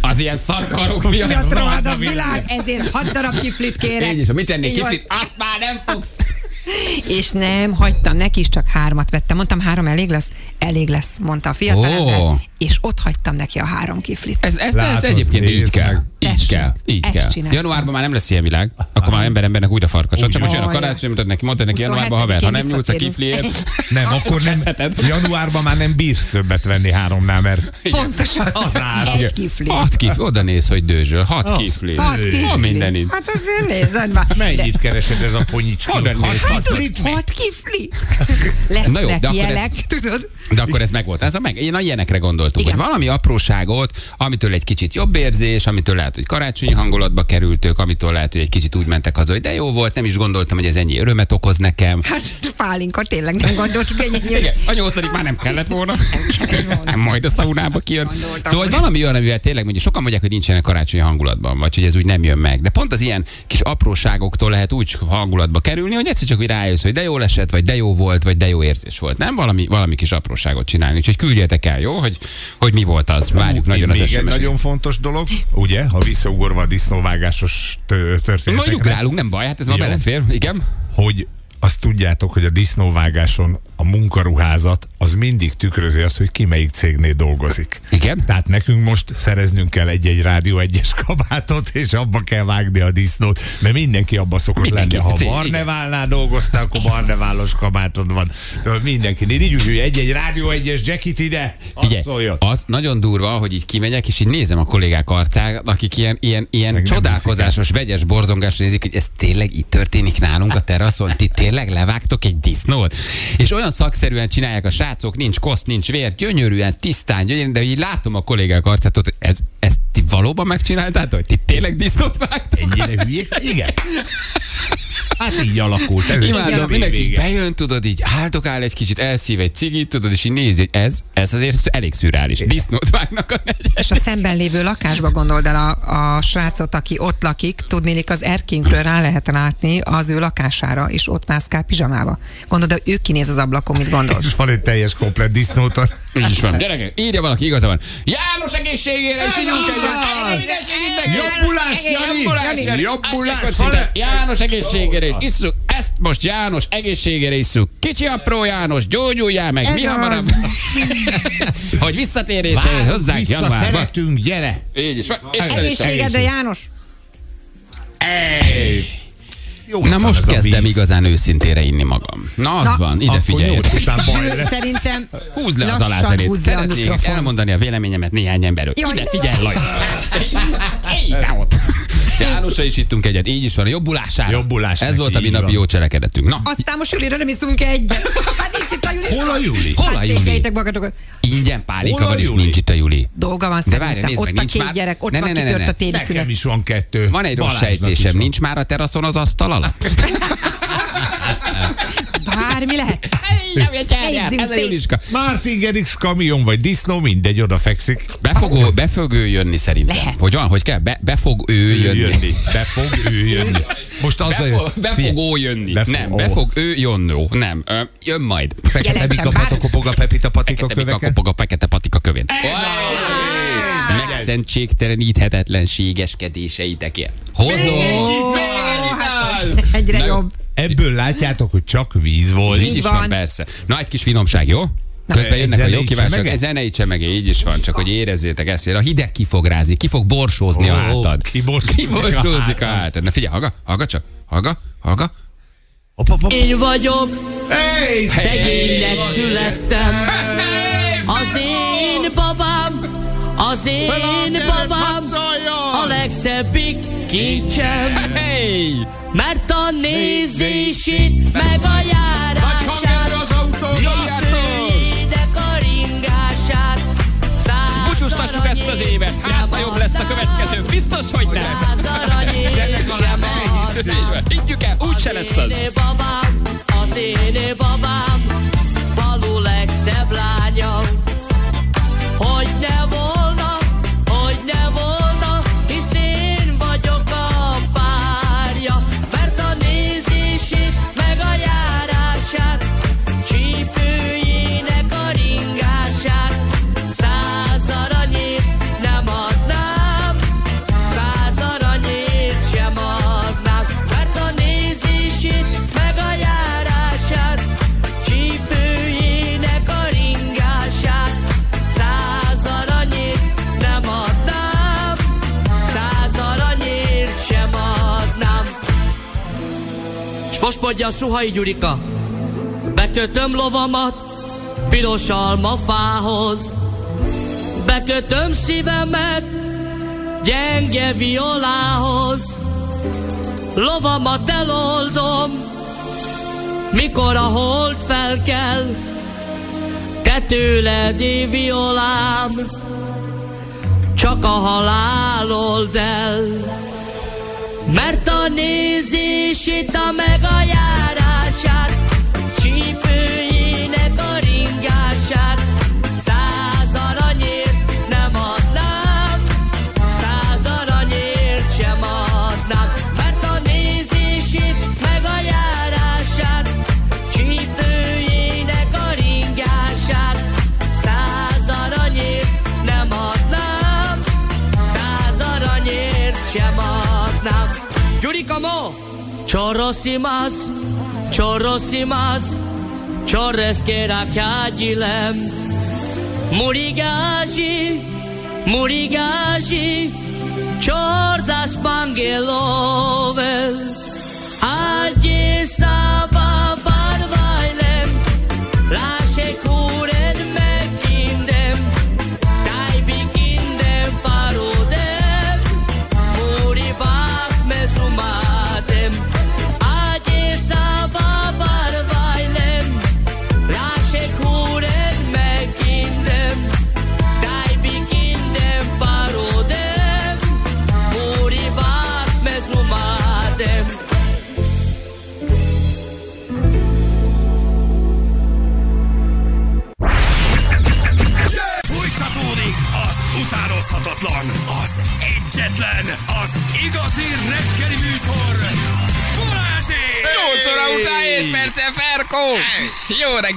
Az ilyen szarkarok miatt. Rohad a világ, ezért hat darab kiflit kérek. Én is, ha mit tennék kiflit? Azt már nem fogsz. És nem, hagytam, neki is csak hármat vettem. Mondtam, három elég lesz? Elég lesz, mondta a fiatalember. Ó. És ott hagytam neki a három kiflit. Ez, ez, ez Látod, egyébként így kell. meg. Így kell. Így kell. Januárban már nem lesz ilyen világ. Akkor már ember embernek újra farkasod. Csak most jön a karácsony, mondtad neki, mondtad neki 27-én januárban haver, ha nem nyúlsz a kifliért. Nem, akkor nem. Januárban már nem bírsz többet venni háromnál, mert Pontosan. az ára. Egy kifli. Hat kifli, oda néz, hogy dőzsöl. Hat kifli. Hat kifli. Hát azért nézed már. Mennyit keresed ez a ponyicski? Honnan Hat néz? Kiflit? hat kifli. Na jó, de Lesznek akkor ez- jelek, tudod? De akkor ez meg volt. Ez a meg, én a ilyenekre gondoltunk, Igen. hogy valami apróságot, amitől egy kicsit jobb érzés, amitől lehet, hogy karácsonyi hangulatba kerültök, amitől lehet, hogy egy kicsit úgy mentek haza, hogy de jó volt, nem is gondoltam, hogy ez ennyi örömet okoz nekem. Hát pálinka tényleg nem gondoltuk ennyi. Igen, a nyolcadik már nem kellett volna. kellett volna. Nem, majd a szaunába kijön. Szóval, hogy hogy- valami olyan, amivel tényleg mondjuk sokan mondják, hogy nincsenek karácsonyi hangulatban, vagy hogy ez úgy nem jön meg. De pont az ilyen kis apróságoktól lehet úgy hangulatba kerülni, hogy egyszer csak úgy rájössz, hogy de jó esett, vagy de jó volt, vagy de jó érzés volt. Nem valami, valami kis apróságot csinálni. Úgyhogy küldjetek el, jó? Hogy, hogy mi volt az. Várjuk nagyon az sms nagyon fontos dolog, ugye, ha visszaugorva a disznóvágásos történetekre, ugrálunk, nem baj, hát ez Jó. belefér. Igen? hogy azt tudjátok, hogy a disznóvágáson a munkaruházat az mindig tükrözi azt, hogy ki melyik cégnél dolgozik. Igen? Tehát nekünk most szereznünk kell egy-egy rádió egyes kabátot, és abba kell vágni a disznót, mert mindenki abba szokott Mindenki, lenni. Ha cég, Barneválnál dolgoztál, akkor Barneválos kabátod van. Mindenki. Így úgy, hogy egy-egy rádió egyes jackit ide, Figyelj, az nagyon durva, hogy így kimegyek, és így nézem a kollégák arcát, akik ilyen, ilyen, ilyen csodálkozásos, vegyes borzongás nézik, hogy ez tényleg itt történik nálunk a teraszon, ti tényleg levágtok egy disznót? És olyan szakszerűen csinálják a srácok, nincs kosz, nincs vér, gyönyörűen, tisztán, gyönyörűen, de így látom a kollégák arcát, hogy ez, ezt ti valóban megcsináltátok? Ti tényleg disznót vágtok? Ennyire hülyék? Igen. Hát így alakult. Ez Imádom, mindenki vége. bejön, tudod, így áldogál egy kicsit, elszív egy cigit, tudod, és így nézi, hogy ez, ez azért elég szürális. Disznót vágnak a negyed. És a szemben lévő lakásba gondold el a, a srácot, aki ott lakik, tudnélik az erkénkről rá lehet látni az ő lakására, és ott mászkál pizsamába. Gondold, hogy ő kinéz az ablakon, mit gondolsz? És van egy teljes komplet disznótor. Így is van. Gyerekek, írja valaki, igaza van. János egészségére, csináljunk egy Jobbulás, Jani! Jobbulás, János egészségére is isszuk. Ezt most János egészségére isszuk. Kicsi apró János, gyógyuljál meg, mi Ez hamarabb. hogy visszatérésre hozzánk vissza, januárban. szeretünk, gyere! Így is van. Egészségedre, János! Jó, Na most a kezdem igazán őszintére inni magam. Na az Na, van, ide figyelj. Szerintem Húzd le az lassan alászerét. húzd le a Szeretnék elmondani a véleményemet néhány emberről. Jaj, Ide figyelj, Lajos. Ott. Jánosra is ittunk egyet. Így is van. Jobbulására. Jobbulásnak, Ez volt a mi napi jó cselekedetünk. Na, Aztán most Julira nem iszunk egyet. Hát itt a Juli. Hol a Juli? Hol a Juli? Magatokat. Ingyen pálika Hol a van, és nincs itt a Juli. Dolga van De várj, nézd meg, Ott a nincs két már- gyerek, ott Ne, van ne, ne, ne, a téli Nekem szünet. is van kettő. Van egy rossz sejtésem, nincs már a teraszon az asztal alatt? Bármi lehet. Nézzünk Ez a szét. Juliska. Martin Gerix kamion vagy disznó, mindegy, oda fekszik. Be fog, be fog ő jönni szerintem. Lehet. Hogy van, hogy kell? Be, be fog ő jönni. Jönni. Be fog ő jönni. Most az Be, a... fog, be fog ó jönni. Be fog nem, ó. be fog ő jönni. Nem, ö, jön majd. Fekete Mika patokopog a Pepita patika Fekete Mika köveke. a fekete patika kövén. Megszentségteleníthetetlenségeskedéseitekért. Hozom! Egyre Na jobb. Ebből látjátok, hogy csak víz volt. Így is van, van. persze. Na, egy kis finomság, jó? Közben Egy jönnek a jó kívánság. Egy zeneit meg, így is van, csak hogy érezzétek ezt. A hideg ki fog rázni, ki fog borsózni a Ó, hátad. ki borsózik a borsózik a hátad. Na figyelj, hallga, hallga csak, hallga, hallga. Hopp, hopp, hopp. Én vagyok, Hey! szegénynek születtem. Az én babám, az én babám, a legszebbik kincsem. Hey! Mert a nézését, meg a járását, csípőjének a ringását. Búcsúztassuk ezt az évet, hát ha jobb lesz a következő, biztos, hogy nem. Sem Így van. Higgyük el, úgyse lesz az. babám, az én babám, falu legszebb lánya. Hogy ne mondja Suhai Gyurika, bekötöm lovamat piros almafához, bekötöm szívemet gyenge violához, lovamat eloldom, mikor a hold felkel, te tőled violám, csak a halál old el. Mert a nézését, a meg a járását, Chorros y más, chorros y más, çorreskera kagilem. Murigaji, chordas pangelovel, bangelovel. Adisam.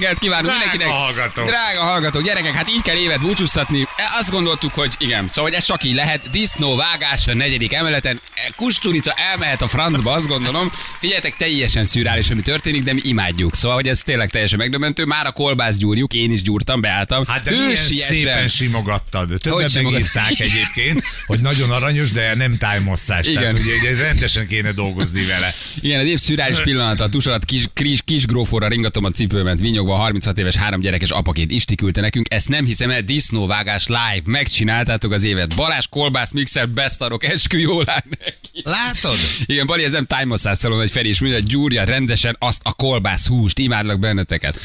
Reggelt kívánunk Drága mindenkinek! hallgatók. Drága hallgatók, gyerekek, hát így kell évet búcsúztatni. E, Azt gondoltuk, hogy igen, szóval hogy ez csak így lehet. Disznó vágás a negyedik emeleten. E, Kusturica elmehet a francba, azt gondolom. Figyeljetek, teljesen szürális, ami történik, de mi imádjuk. Szóval, hogy ez tényleg teljesen megdöbbentő. Már a kolbász gyúrjuk, én is gyúrtam, beálltam. Hát de milyen Hősiesen. szépen simogattad. Többen megírták egyébként, hogy nagyon aranyos, de nem tájmosszás. Igen. Tehát ugye, rendesen kéne dolgozni vele. Igen, egy épp szürális pillanat, a tus alatt kis, kis, kis gróforra ringatom a cipőmet, vinyogva 36 éves három gyerekes apaként Isti küldte nekünk. Ezt nem hiszem el, disznóvágás live, megcsináltátok az évet. Balázs, kolbász, mixer, beszarok, eskü jól áll neki. Látod? Igen, Bali, ez nem tájmosszás szalon, hogy Feri is mondja, gyúrja rendesen azt a kolbász húst, imádlak benneteket.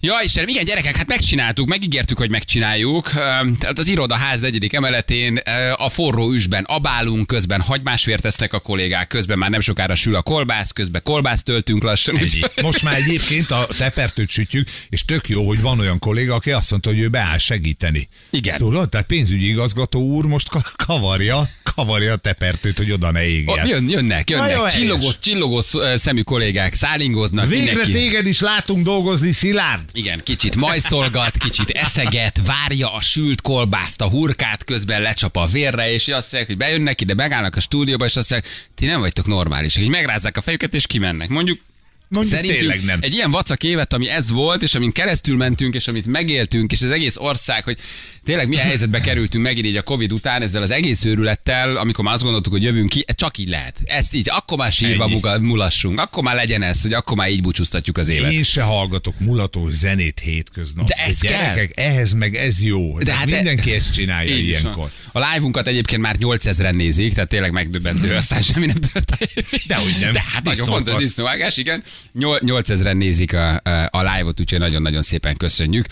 Ja, Istenem, igen, gyerekek, hát megcsináltuk, megígértük, hogy megcsináljuk. Tehát az irodaház negyedik emeletén a forró üsben abálunk, közben hagymásvért tesznek a kollégák, közben már nem sokára sül a kolbász, közben kolbászt töltünk lassan. Ennyi. Most már egyébként a tepertőt sütjük, és tök jó, hogy van olyan kolléga, aki azt mondta, hogy ő beáll segíteni. Igen. Tudod, tehát pénzügyi igazgató úr most ka- kavarja, kavarja a tepertőt, hogy oda ne égjen. Jön, jönnek, jönnek. helyes. Csillogos, szemű kollégák, szálingoznak. Végre mindenki. téged is látunk dolgozni, Szilárd. Igen, kicsit majszolgat, kicsit eszeget, várja a sült kolbászt, a hurkát, közben lecsap a vérre, és azt mondják, hogy bejönnek ide, megállnak a stúdióba, és azt mondják, ti nem vagytok normálisak. Így megrázzák a fejüket, és kimennek. Mondjuk Mondjuk Szerintünk tényleg nem. egy ilyen vacak évet, ami ez volt, és amin keresztül mentünk, és amit megéltünk, és az egész ország, hogy tényleg milyen helyzetbe kerültünk megint így a Covid után, ezzel az egész őrülettel, amikor már azt gondoltuk, hogy jövünk ki, csak így lehet. Ezt így, akkor már sírva mulassunk, akkor már legyen ez, hogy akkor már így búcsúztatjuk az évet. Én se hallgatok mulatós zenét hétköznap. De ez gyerekek, ehhez meg ez jó. De De hát e- mindenki ezt csinálja Így van. ilyenkor. A live-unkat egyébként már 8000-en nézik, tehát tényleg megdöbbentő, aztán semmi nem történik. Dehogy nem. De hát nagyon fontos disznóvágás, igen. Nyol- 8000-en nézik a, a, live-ot, úgyhogy nagyon-nagyon szépen köszönjük.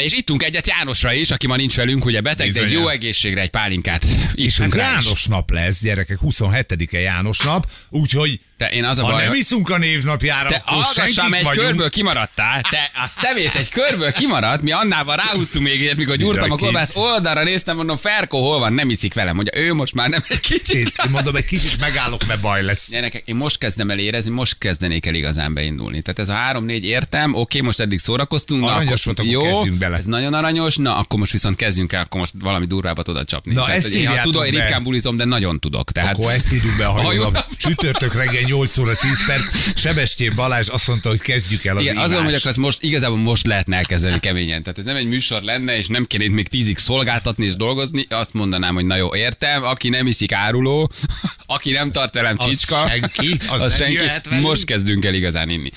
És ittunk egyet Jánosra is, aki ma nincs velünk, ugye beteg, de egy Bizonyám. jó egészségre egy pálinkát iszunk hát rá is. János nap lesz, gyerekek, 27-e János nap, úgyhogy Te, én az a ha baj, nem hogy- iszunk a névnapjára, Te senkik egy vagyunk. körből kimaradtál. Te a szemét egy körből kimaradt, mi annával ráhúztunk még egyet, mikor gyúrtam a kolbászt, oldalra néztem, mondom, Ferko hol van, nem iszik velem. Mondja, ő most már nem egy kicsit. Én mondom, egy kicsit megállok, mert baj lesz. Gyerekek, én most kezdem el érezni, most kezdenék el igazán beindulni. Tehát ez a három-négy értem, oké, most eddig szórakoztunk, na, Aranyos akkor, volt, akkor jó, kezdjünk bele. ez nagyon aranyos, na akkor most viszont kezdjünk el, akkor most valami durvábbat oda csapni. Na, Tehát, ezt hogy én, ha tudom, én ritkán bulizom, de nagyon tudok. Tehát, Akkor ezt írjuk be a Ha jó. hajóra. Csütörtök reggel 8 óra 10 perc. Sebestyén Balázs azt mondta, hogy kezdjük el az Igen, azt gondolom, hogy ezt most igazából most lehetne elkezdeni keményen. Tehát ez nem egy műsor lenne, és nem kéne itt még tízig szolgáltatni és dolgozni. Azt mondanám, hogy na jó, értem, aki nem iszik áruló, aki nem tart velem Az csicska, senki, az nem senki. Most kezdünk el igazán inni.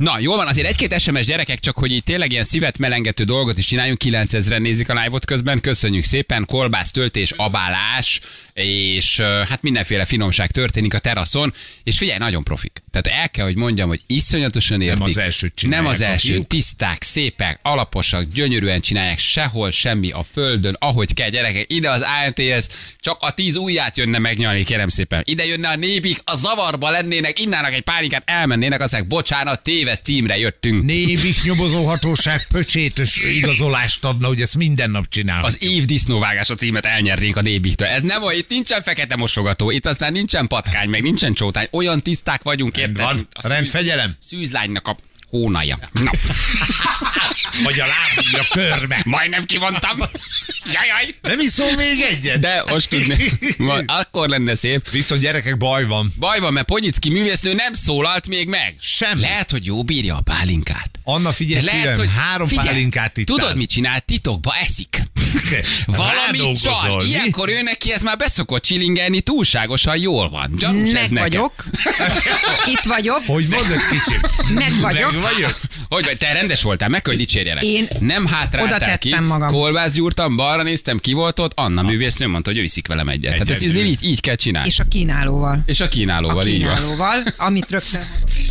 Na, jól van, azért egy-két SMS gyerekek, csak hogy itt tényleg ilyen szívet melengető dolgot is csináljunk. 9000-en nézik a live-ot közben. Köszönjük szépen. Kolbász, töltés, abálás, és hát mindenféle finomság történik a teraszon. És figyelj, nagyon profik. Tehát el kell, hogy mondjam, hogy iszonyatosan értik. az elsőt csinálják Nem az első, tiszták, szépek, alaposak, gyönyörűen csinálják, sehol semmi a földön, ahogy kell, gyerekek. Ide az ANTS csak a tíz ujját jönne megnyalni, kérem szépen. Ide jönne a népik, a zavarba lennének, innának egy pálinkát, elmennének, mondják, bocsánat, téves címre jöttünk. Névik nyomozó hatóság pöcsétös igazolást adna, hogy ezt minden nap csinál. Az év disznóvágás a címet elnyernénk a nébiktől. Ez nem olyan, itt nincsen fekete mosogató, itt aztán nincsen patkány, meg nincsen csótány. Olyan tiszták vagyunk, érted? van. a Rend, szűz- fegyelem. Szűzlánynak a hónaja. Na. Vagy a lábúja körbe. Majdnem kivontam. Jajaj. Nem iszol még egyet? De most tudni, akkor lenne szép. Viszont gyerekek, baj van. Baj van, mert Ponyicki művésznő nem szólalt még meg. Sem. Lehet, hogy jó bírja a pálinkát. Anna, figyelj De szívem, három figyelj, pálinkát itt Tudod, mit csinál? Titokba eszik. Valami csal. Ilyenkor ő neki ez már beszokott csilingelni, túlságosan jól van. Gyanús ez Meg nekem. vagyok. Itt vagyok. Hogy mondod, kicsim? Meg vagyok. Meg vagyok? Hogy vagy, te rendes voltál, meg hogy dicsérjelek. Én nem hátráltál ki, magam. kolbász gyúrtam, balra néztem, ki volt ott, Anna művésznő mondta, hogy ő iszik velem egyet. Tehát ezt Egyedül. így, így kell csinálni. És, a kínálóval. és a kínálóval, A így van. kínálóval, amit rögtön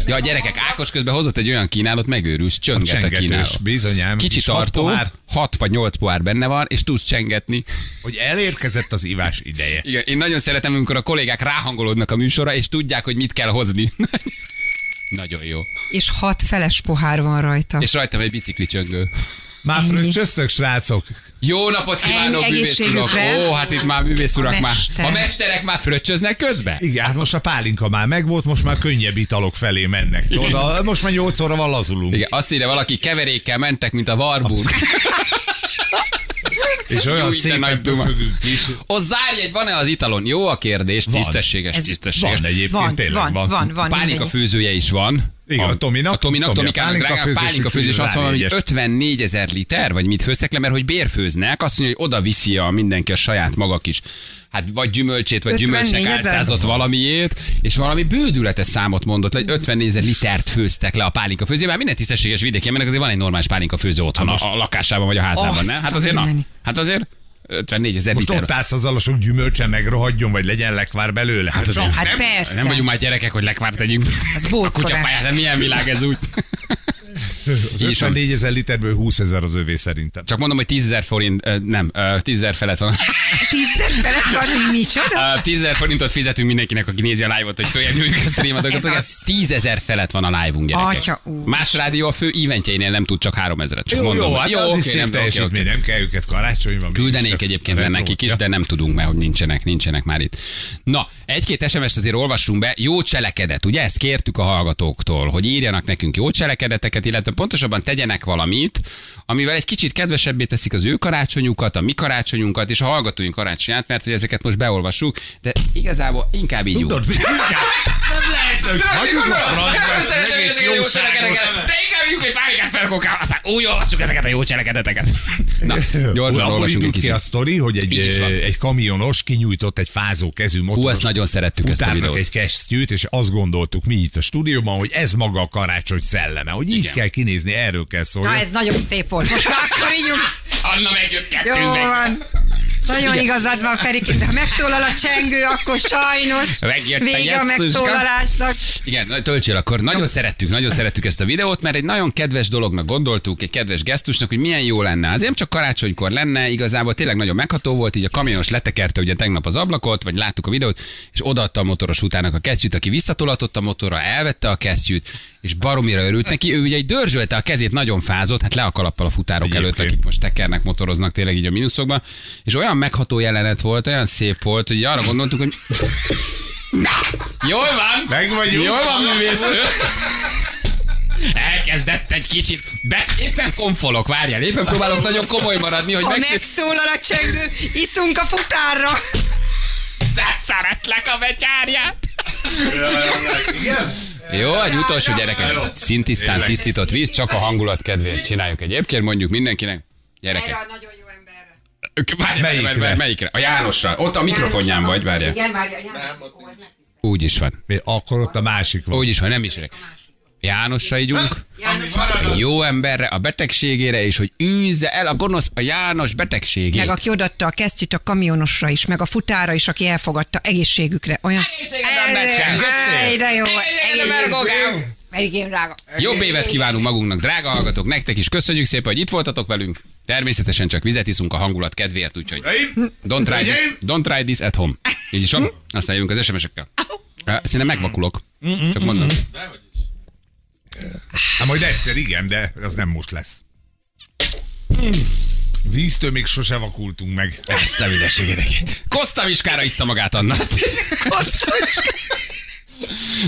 Ja, a gyerekek, Ákos közben hozott egy olyan kínálót, megőrülsz, csönget a, Csengetős, kínáló. bizonyám. Kicsi tartó, pohár. 6 vagy 8 pohár benne van, és tudsz csengetni. Hogy elérkezett az ivás ideje. Igen, én nagyon szeretem, amikor a kollégák ráhangolódnak a műsorra, és tudják, hogy mit kell hozni. nagyon jó. És hat feles pohár van rajta. És rajtam egy bicikli csöngő. Már fröccsöztök, srácok. Jó napot kívánok, művész urak! Ó, hát itt már művész urak A már. A mesterek már fröccsöznek közben? Igen, hát most a pálinka már megvolt, most már könnyebb italok felé mennek. Tudod, most már 8 óra van lazulunk. Igen, azt írja valaki, keverékkel mentek, mint a Warburg. És olyan Jó, szépen nagy duma. böfögünk is. Zárjegy, van-e az italon? Jó a kérdés, Van. tisztességes, Ez tisztességes. Van egyébként, Van, tényleg van, van. van, van. Pálinka mindegyik. főzője is van. Igen, a Tominak. A Tominak, Tomi, a Tomikának drágán, pálinkafőzés, pálinka főzés azt mondom, hogy rájegyes. 54 ezer liter, vagy mit főztek le, mert hogy bérfőznek, azt mondja, hogy oda viszi a mindenki a saját maga kis hát vagy gyümölcsét, vagy 54 gyümölcsnek álcázott valamiét, és valami bődületes számot mondott, hogy 54 ezer litert főztek le a pálinka főző. Már minden tisztességes vidéken, mert azért van egy normális pálinka főző otthon a, a lakásában vagy a házában, Azt nem? Hát azért, na, hát azért 54 ezer Most liter. ott állsz azzal a sok gyümölcsen megrohadjon, vagy legyen lekvár belőle. Hát azért Hát nem, persze. nem vagyunk már gyerekek, hogy lekvárt tegyünk. Ez A bóckodás. kutyapályán, de milyen világ ez úgy? Az Így van. 54 ezer literből 20 ezer az övé szerintem. Csak mondom, hogy 10 ezer forint, nem, ö, 10 ezer felett van. Tízzer felett van, micsoda? Ö, 10 ezer forintot fizetünk mindenkinek, aki nézi a live-ot, hogy följegyüljük a streamet. Ez Ez az. 10 ezer felett van a live-unk, gyerekek. Atya úr. Más rádió a fő eventjeinél nem tud csak 3 ezeret. Csak Jó, mondom. jó, hát az oké, is szép nem, oké, teljesítmény, oké. nem kell őket karácsony van. Küldenénk egyébként nekik is, de nem tudunk, mert hogy nincsenek, nincsenek már itt. Na, egy-két SMS-t azért olvassunk be. Jó cselekedet, ugye? Ezt kértük a hallgatóktól, hogy írjanak nekünk jó cselekedeteket, illetve pontosabban tegyenek valamit, amivel egy kicsit kedvesebbé teszik az ő karácsonyukat, a mi karácsonyunkat és a hallgatóink karácsonyát, mert hogy ezeket most beolvassuk, de igazából inkább így jó. Tudod, mit? Nem lehet, hagyjuk a francba az egész jóságot. De inkább így, hogy párikát felkok, aztán úgy olvassuk ezeket a jó cselekedeteket. Na, gyorsan Abból olvasunk egy ki a sztori, hogy egy, van. egy kamionos kinyújtott egy fázó kezű motoros Hú, ezt nagyon szerettük ezt a videót. egy kesztyűt, és azt gondoltuk mi itt a stúdióban, hogy ez maga a karácsony szelleme, hogy így Igen. kell kinézni, erről kell szólni. Na, ez nagyon szép volt. Most már akkor ígyunk. Anna megjött Jó van. Nagyon igazad van, Feri, de ha megszólal a csengő, akkor sajnos Megjött a vége a jesszuska. megszólalásnak. Igen, töltsél akkor. Nagyon szerettük, nagyon szerettük ezt a videót, mert egy nagyon kedves dolognak gondoltuk, egy kedves gesztusnak, hogy milyen jó lenne. Azért nem csak karácsonykor lenne, igazából tényleg nagyon megható volt, így a kamionos letekerte ugye tegnap az ablakot, vagy láttuk a videót, és odaadta a motoros utának a kesztyűt, aki visszatolatott a motorra, elvette a kesztyűt, és baromira örült neki. Ő ugye egy dörzsölte a kezét, nagyon fázott, hát le a kalappal a futárok előtt, Egyébként. akik most tekernek, motoroznak tényleg így a mínuszokban, és olyan megható jelenet volt, olyan szép volt, hogy arra gondoltuk, hogy Na, jól van! Meg vagyunk. Jól van, művésző! Elkezdett egy kicsit, be, éppen konfolok, várjál, éppen próbálok nagyon komoly maradni, hogy Ha meg... megszólal a csengő, iszunk a futárra. De szeretlek a becsárját! Igen? Jó, egy utolsó gyerekek. Szintisztán tisztított víz, csak a hangulat kedvéért csináljuk egyébként, mondjuk mindenkinek. Gyerekek. nagyon jó emberre. Várjál, Melyikre? melyikre? melyikre? A Jánosra. Ott a mikrofonján vagy, várjál. Igen, várja, János. Úgy is van. Mi- Akkor ott a másik van. Úgy is van, nem is öreg. Jánosra ígyunk. János. A jó emberre, a betegségére, és hogy űzze el a gonosz a János betegségét. Meg aki odatta a kesztyűt a kamionosra is, meg a futára is, aki elfogadta egészségükre. Olyan Egészségedre. Ej, de jó. Egészségedre. Megígém, drága. Jobb évet kívánunk magunknak, drága hallgatók, nektek is köszönjük szépen, hogy itt voltatok velünk. Természetesen csak vizet iszunk a hangulat kedvéért, úgyhogy don't try, this, don't try this at home. Így is van? Aztán jövünk az SMS-ekkel. Hát, Szerintem megvakulok. Csak mondom. Hát majd egyszer igen, de az nem most lesz. Víztől még sose vakultunk meg. Ezt a ügyességetek. Kosta Viskára itta magát Anna.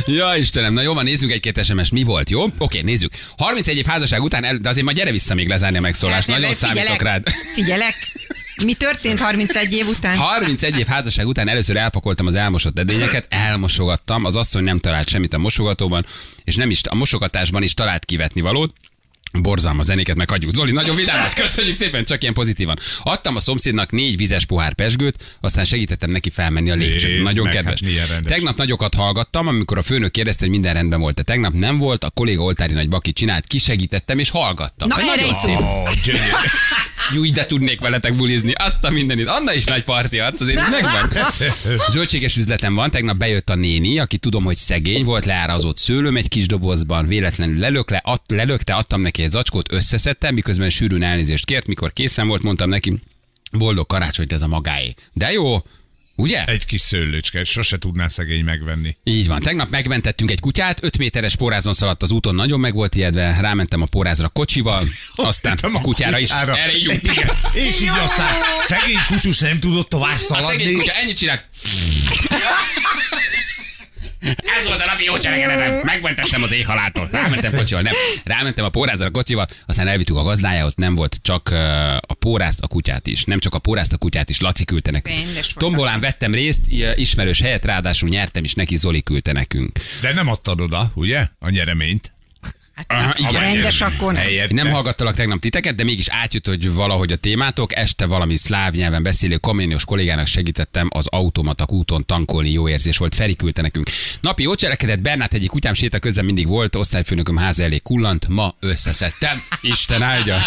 Ja, Istenem, na jó van, nézzük egy-két SMS, mi volt, jó? Oké, nézzük. 31 év házasság után, el, de azért majd gyere vissza még lezárni a megszólást. Nagyon figyelek, számítok rád. Figyelek. Mi történt 31 év után? 31 év házasság után először elpakoltam az elmosott edényeket, elmosogattam, az asszony nem talált semmit a mosogatóban, és nem is a mosogatásban is talált kivetni valót. Borzalmas zenéket meghagyjuk. Zoli, nagyon vidámat, köszönjük szépen, csak ilyen pozitívan. Adtam a szomszédnak négy vizes pohár pesgőt, aztán segítettem neki felmenni a lépcsőn. Nagyon meg, kedves. hát. Tegnap nagyokat hallgattam, amikor a főnök kérdezte, hogy minden rendben volt. De tegnap nem volt, a kolléga oltári nagy baki csinált, kisegítettem és hallgattam. Na, erre nagyon szép. Gyönyörű. Jó, de tudnék veletek bulizni. Azt a mindenit. Anna is nagy parti arc, azért megvan. Zöldséges üzletem van, tegnap bejött a néni, aki tudom, hogy szegény volt, leárazott szőlőm egy kis dobozban, véletlenül lelök le, att, lelökte, adtam neki egy zacskót, összeszedtem, miközben sűrűn elnézést kért, mikor készen volt, mondtam neki, boldog karácsonyt ez a magáé. De jó, ugye? Egy kis szőlőcske, sose tudná szegény megvenni. Így van. Tegnap megmentettünk egy kutyát, 5 méteres pórázon szaladt az úton, nagyon meg volt ijedve, rámentem a pórázra kocsival, aztán Hittem a kutyára is. Erre. Igen. És így aztán szegény kutyus nem tudott tovább A szegény szaladni. kutya ennyit csinált. Ez volt a napi jó cselekedetem. Megmentettem az éjhaláltól. Rámentem kocsival, nem. Rámentem a pórázra a kocsival, aztán elvittük a gazdájához, nem volt csak a pórázt, a kutyát is. Nem csak a pórázt, a kutyát is. Laci küldte nekünk. Tombolán vettem részt, ismerős helyet, ráadásul nyertem is neki, Zoli küldte nekünk. De nem adtad oda, ugye? A nyereményt. Aha, igen. rendes akkor nem. Helyette. Nem hallgattalak tegnap titeket, de mégis átjött, hogy valahogy a témátok. Este valami szláv nyelven beszélő kamionos kollégának segítettem az automata úton tankolni. Jó érzés volt. Feri küldte nekünk. Napi jó cselekedet, Bernát egyik kutyám séta közben mindig volt, osztályfőnököm háza elé kullant, ma összeszedtem. Isten áldja.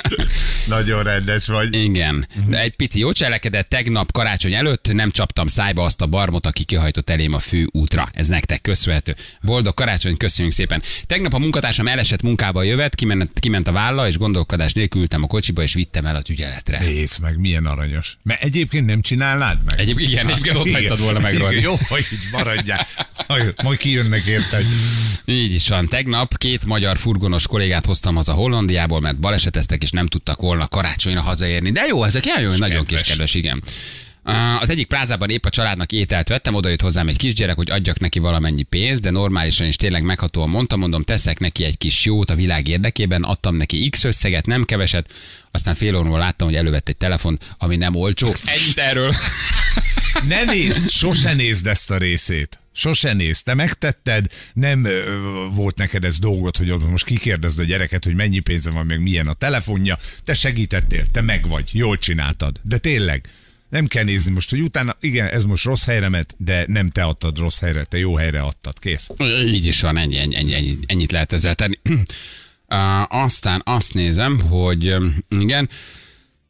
Nagyon rendes vagy. Igen. De egy pici jó cselekedet, tegnap karácsony előtt nem csaptam szájba azt a barmot, aki kihajtott elém a fő útra. Ez nektek köszönhető. Boldog karácsony, köszönjük szépen. Tegnap a munkatársam elesett munkába jövet, kiment, kiment a válla, és gondolkodás nélkül ültem a kocsiba, és vittem el az ügyeletre. Nézd meg, milyen aranyos. Mert egyébként nem csinálnád meg? Egyébként igen, egyébként ott hagytad volna. Igen, Jó, hogy így maradjál. Majd- kijönnek érted. Így is van. Tegnap két magyar furgonos kollégát hoztam haza Hollandiából, mert baleseteztek, és nem tudtak volna karácsonyra hazaérni. De jó, ezek jó, nagyon kis kedves, igen. Az egyik plázában épp a családnak ételt vettem, oda jött hozzám egy kisgyerek, hogy adjak neki valamennyi pénzt, de normálisan és tényleg meghatóan mondtam, mondom, teszek neki egy kis jót a világ érdekében, adtam neki X összeget, nem keveset, aztán fél óra láttam, hogy elővett egy telefont, ami nem olcsó. Ennyit erről. Ne nézd, sose nézd ezt a részét. Sose nézd. Te megtetted, nem ö, volt neked ez dolgot, hogy most kikérdezd a gyereket, hogy mennyi pénze van, meg milyen a telefonja. Te segítettél, te meg vagy, jól csináltad. De tényleg, nem kell nézni most, hogy utána, igen, ez most rossz helyre ment, de nem te adtad rossz helyre, te jó helyre adtad, kész. Így is van, ennyi, ennyi, ennyi, ennyi ennyit lehet ezzel tenni. Uh, aztán azt nézem, hogy igen,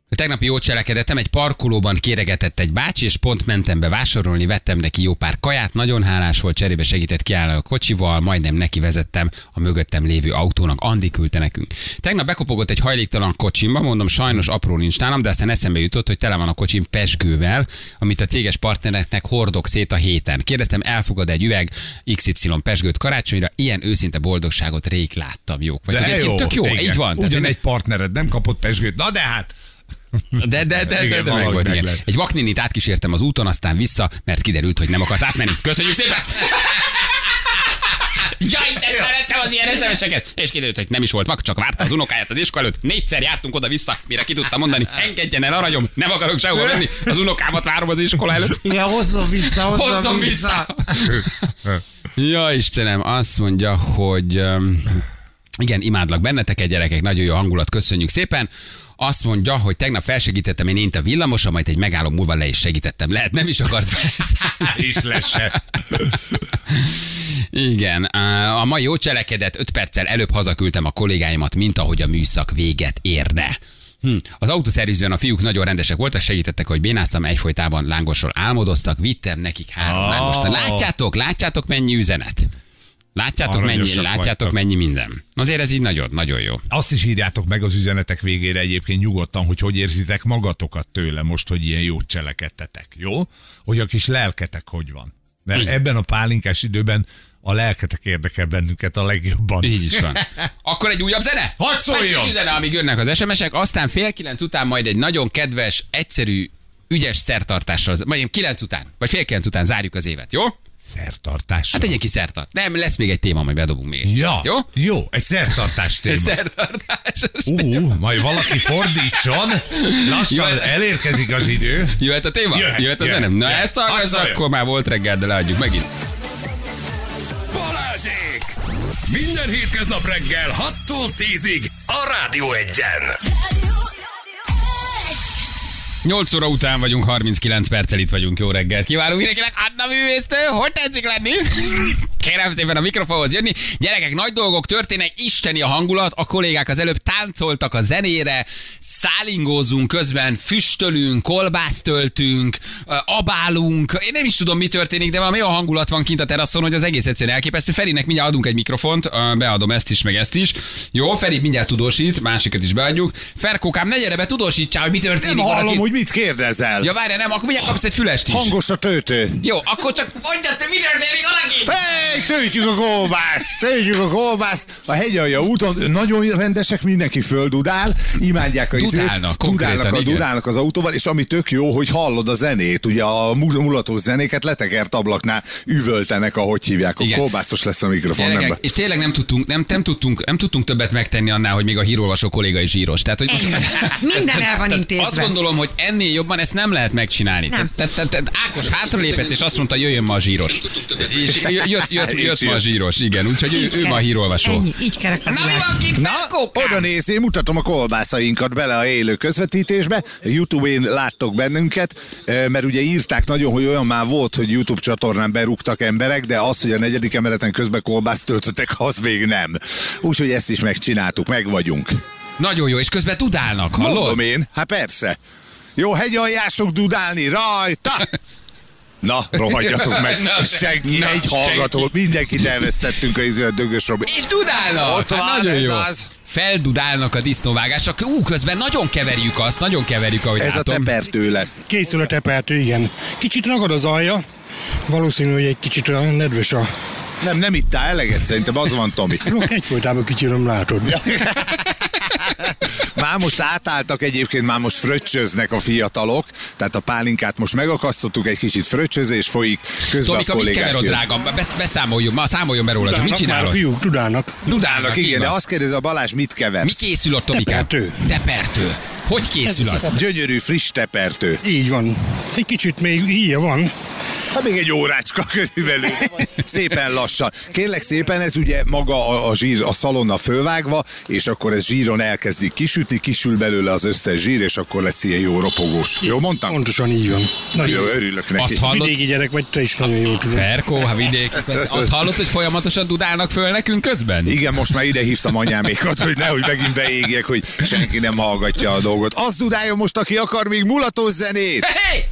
Tegnap jó cselekedettem, egy parkolóban kéregetett egy bácsi, és pont mentem be vásárolni, vettem neki jó pár kaját, nagyon hálás volt, cserébe segített kiállni a kocsival, majdnem neki vezettem a mögöttem lévő autónak, Andi küldte nekünk. Tegnap bekopogott egy hajléktalan kocsimba, mondom, sajnos apró nincs nálam, de aztán eszembe jutott, hogy tele van a kocsim pesgővel, amit a céges partnereknek hordok szét a héten. Kérdeztem, elfogad egy üveg XY pesgőt karácsonyra, ilyen őszinte boldogságot rég láttam, jók. Vagy De egyébként tök jó, igen. így van. Ugyan egy partnered nem kapott pesgőt, na de hát. De, de, de, de, Igen, de meg valahogy volt, meg igen. lehet. Egy vakninit átkísértem az úton, aztán vissza, mert kiderült, hogy nem akart átmenni. Köszönjük szépen! Jaj, de szerettem az ilyen SMS-eket! És kiderült, hogy nem is volt vak, csak várta az unokáját az iskola előtt. Négyszer jártunk oda-vissza, mire ki tudtam mondani, engedjen el aranyom, nem akarok sehova menni, az unokámat várom az iskola előtt. Igen, hozzon vissza, hozzon, Hozzon vissza! Ja, Istenem, azt mondja, hogy um, igen, imádlak benneteket, gyerekek, nagyon jó hangulat, köszönjük szépen. Azt mondja, hogy tegnap felsegítettem én ént a villamosa, majd egy megálló múlva le is segítettem. Lehet, nem is akart felszállni. És lesse. Igen, a mai jó cselekedet 5 perccel előbb hazaküldtem a kollégáimat, mint ahogy a műszak véget érne. Hm. Az autószervizben a fiúk nagyon rendesek voltak, segítettek, hogy bénáztam, egyfolytában lángosról álmodoztak, vittem nekik három Ah. lángost. Látjátok, látjátok mennyi üzenet? Látjátok mennyi, látjátok vagytok. mennyi minden. Azért ez így nagyon, nagyon jó. Azt is írjátok meg az üzenetek végére egyébként nyugodtan, hogy hogy érzitek magatokat tőle most, hogy ilyen jót cselekedtetek, jó? Hogy a kis lelketek hogy van. Mert Így. ebben a pálinkás időben a lelketek érdekel bennünket a legjobban. Így is van. Akkor egy újabb zene? Hadd szóljon! Egy zene, amíg jönnek az SMS-ek, aztán fél kilenc után majd egy nagyon kedves, egyszerű, ügyes szertartással, vagy kilenc után, vagy fél kilenc után zárjuk az évet, jó? Szertartás. Hát egy kis szertart. Nem, lesz még egy téma, majd bedobunk még. Ja, Jó? jó, egy szertartás téma. Egy szertartás. Ú, majd valaki fordítson, lassan Jó. elérkezik az idő. Jöhet a téma? Jöhet, Jöhet a jöhet, zene? Na jöhet. ezt hallgass, akkor már volt reggel, de leadjuk megint. Balázsék! Minden hétköznap reggel 6-tól 10-ig a Rádió Egyen. 8 óra után vagyunk, 39 perccel itt vagyunk. Jó reggelt kívánunk mindenkinek. Anna művésztő, hogy tetszik lenni? Kérem szépen a mikrofonhoz jönni. Gyerekek, nagy dolgok történnek, isteni a hangulat. A kollégák az előbb táncoltak a zenére, szálingózunk közben, füstölünk, kolbászt töltünk, ö, abálunk. Én nem is tudom, mi történik, de valami olyan hangulat van kint a teraszon, hogy az egész egyszerűen elképesztő. Ferinek mindjárt adunk egy mikrofont, beadom ezt is, meg ezt is. Jó, Feri mindjárt tudósít, másikat is beadjuk. Ferkókám, ne gyere be, tudósítsál, hogy mi történik. Nem hallom, valaki- hogy mit kérdezel. Ja, várjál, nem, akkor mindjárt kapsz egy fülest is. Hangos a töltő. Jó, akkor csak mondja, te mi történik? Hey, töltjük a kolbászt, töltjük a kolbászt. A hegyalja úton nagyon rendesek, mindenki földudál, imádják a izét, Dudálnak, dudálnak, a, dudálnak az autóval, és ami tök jó, hogy hallod a zenét, ugye a mu- mulatós zenéket letekert ablaknál üvöltenek, ahogy hívják, a Igen. kolbászos lesz a mikrofon, nem Gyerekek, be. és tényleg nem tudtunk, nem, nem, tudtunk, nem tudtunk többet megtenni annál, hogy még a hírolvasó kolléga is zsíros. Tehát, hogy Minden el van intézve. Azt gondolom, hogy ennél jobban ezt nem lehet megcsinálni. Nem. Tehát, tehát, tehát Ákos hátralépett, és azt mondta, jöjjön ma a zsíros. És jött, jött, jött, jött ma a zsíros, igen. Úgyhogy ő, ő ma a hírolvasó. Ennyi, így a Na mi van kint? Na, oda néz, én mutatom a kolbászainkat bele a élő közvetítésbe. A Youtube-én láttok bennünket, mert ugye írták nagyon, hogy olyan már volt, hogy YouTube csatornán berúgtak emberek, de az, hogy a negyedik emeleten közben kolbászt töltöttek, az még nem. Úgyhogy ezt is megcsináltuk, meg vagyunk. Nagyon jó, és közben tudálnak, hallod? Mondom én, hát persze. Jó hegyaljások dudálni, rajta! Na, rohadjatok meg. Na, Senki, na, egy hallgató, mindenkit elvesztettünk a iző a dögös Robi. És dudálnak! Ott van, hát nagyon ez jó. az. Feldudálnak a disznóvágásra. Ú, közben nagyon keverjük azt, nagyon keverjük, ahogy Ez a látom. tepertő lesz. Készül a tepertő, igen. Kicsit ragad az alja, valószínű, hogy egy kicsit olyan nedves a... Nem, nem ittál eleget, szerintem az van, Tomi. Egyfolytában kicsiröm, látod. Már most átálltak egyébként, már most fröccsöznek a fiatalok, tehát a pálinkát most megakasztottuk, egy kicsit fröccsözés folyik, közben Tomika, a mit kollégák jön. drágam? Besz, beszámoljon, ma számoljon be róla, mit már csinálod? fiúk, tudálnak. Dudálnak, így igen, de azt kérdezi a Balázs, mit keversz? Mi készül ott, Tomikám? Tepertő. Tepertő. Hogy készül az? Gyönyörű, friss tepertő. Így van. Egy kicsit még híja van. Hát még egy órácska körülbelül. Szépen lassan. Kérlek szépen, ez ugye maga a, a zsír a szalonna fölvágva, és akkor ez zsíron elkezdik kisütni, kisül belőle az összes zsír, és akkor lesz ilyen jó ropogós. Jó mondtam? Pontosan így van. Jó, örülök neki. Azt hallod? Vidéki gyerek vagy, te is nagyon jól tudod. Ferkó, ha vidék. Azt hallott, hogy folyamatosan dudálnak föl nekünk közben? Igen, most már ide hívtam anyámékat, hogy nehogy megint beégjek, hogy senki nem hallgatja a dolgot. Az dudáljon most, aki akar még mulatos zenét. Hey!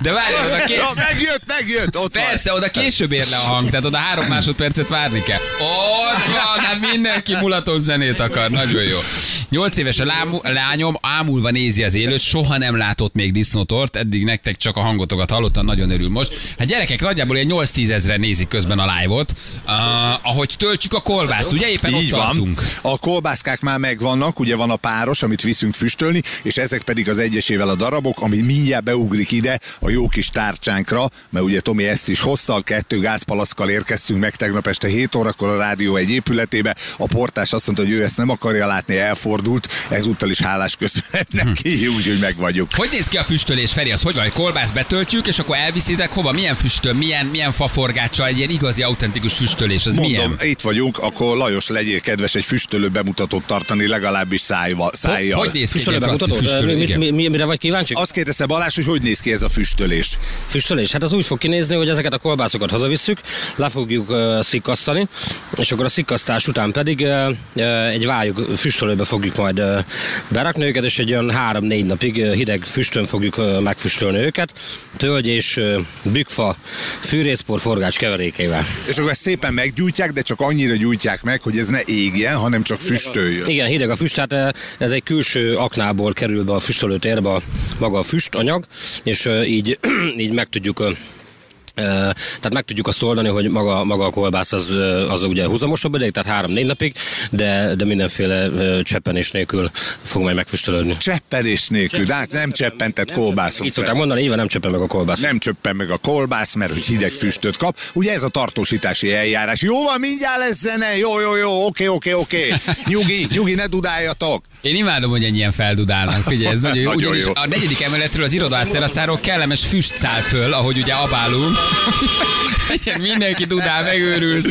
De várj, oda ké... Ja, megjött, megjött, ott van. Persze, oda később ér le a hang, tehát oda három másodpercet várni kell. Ott van, hát mindenki mulatos zenét akar, nagyon jó. Nyolc éves a lámu, lányom ámulva nézi az élőt, soha nem látott még disznótort, eddig nektek csak a hangotokat hallottam, nagyon örül most. Hát gyerekek, nagyjából ilyen 8-10 ezeren nézik közben a live-ot, uh, ahogy töltjük a kolbászt, ugye éppen ott Így van. tartunk. A kolbászkák már megvannak, ugye van a páros, amit viszünk füstölni, és ezek pedig az egyesével a darabok, ami mindjárt beugrik ide a jó kis tárcsánkra, mert ugye Tomi ezt is hozta, kettő gázpalaszkkal érkeztünk meg tegnap este 7 órakor a rádió egy épületébe. A portás azt mondta, hogy ő ezt nem akarja látni, elfordult, ezúttal is hálás köszönet neki, úgyhogy meg vagyok. Hogy néz ki a füstölés, Feri? Az hogy van, hogy kolbászt betöltjük, és akkor elviszitek hova? Milyen füstöl, milyen, milyen faforgáccsal, egy ilyen igazi, autentikus füstölés, az Mondom, milyen? itt vagyunk, akkor Lajos legyél kedves egy füstölő bemutatót tartani, legalábbis szájval. szájjal. hogy néz ki klasszik mutatod? füstölő? Mi, mi, mi, mire vagy kíváncsi? Azt kérdezte Balázs, hogy hogy néz ki ez a füstölés. Füstölés. Hát az úgy fog kinézni, hogy ezeket a kolbászokat hazavisszük, le fogjuk uh, szikkasztani, és akkor a szikkasztás után pedig uh, egy vályog füstölőbe fogjuk majd uh, berakni őket, és egy olyan három-négy napig uh, hideg füstön fogjuk uh, megfüstölni őket, tölgy és uh, bükfa, fűrészpor, forgács keverékével. És akkor ezt szépen meggyújtják, de csak annyira gyújtják meg, hogy ez ne égjen, hanem csak füstöljön. Igen, hideg a füst, tehát ez egy külső aknából kerül be a füstölőtérbe maga a füstanyag, és így, így meg tudjuk Tehát meg tudjuk azt oldani, hogy maga, maga a kolbász az, az ugye húzamosabb ideig, tehát három-négy napig, de, de mindenféle cseppenés nélkül fog majd megfüstölődni. Cseppenés nélkül, de hát nem cseppentett kolbászok. Így szokták mondani, így van, nem cseppen meg a kolbász. Nem csöppen meg a kolbász, mert hogy hideg füstöt kap. Ugye ez a tartósítási eljárás. Jó van, mindjárt lesz zene. Jó, jó, jó, oké, oké, oké. Nyugi, nyugi, ne dudáljatok. Én imádom, hogy ennyien feldudálnak. Figyelj, ez nagyon jó. Nagyon Ugyanis jó. a negyedik emeletről az irodaház teraszáról kellemes füst száll föl, ahogy ugye abálunk. Mindenki dudál, megőrült.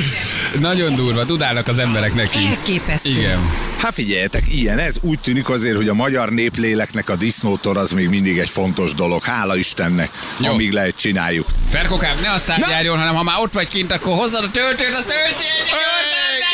Nagyon durva, dudálnak az emberek neki. Elképesztő. Igen. Hát figyeljetek, ilyen ez. Úgy tűnik azért, hogy a magyar népléleknek a disznótor az még mindig egy fontos dolog. Hála Istennek, Jó. amíg lehet csináljuk. Ferkokám, ne a szád járjon, hanem ha már ott vagy kint, akkor hozzad a töltőt, az töltsél!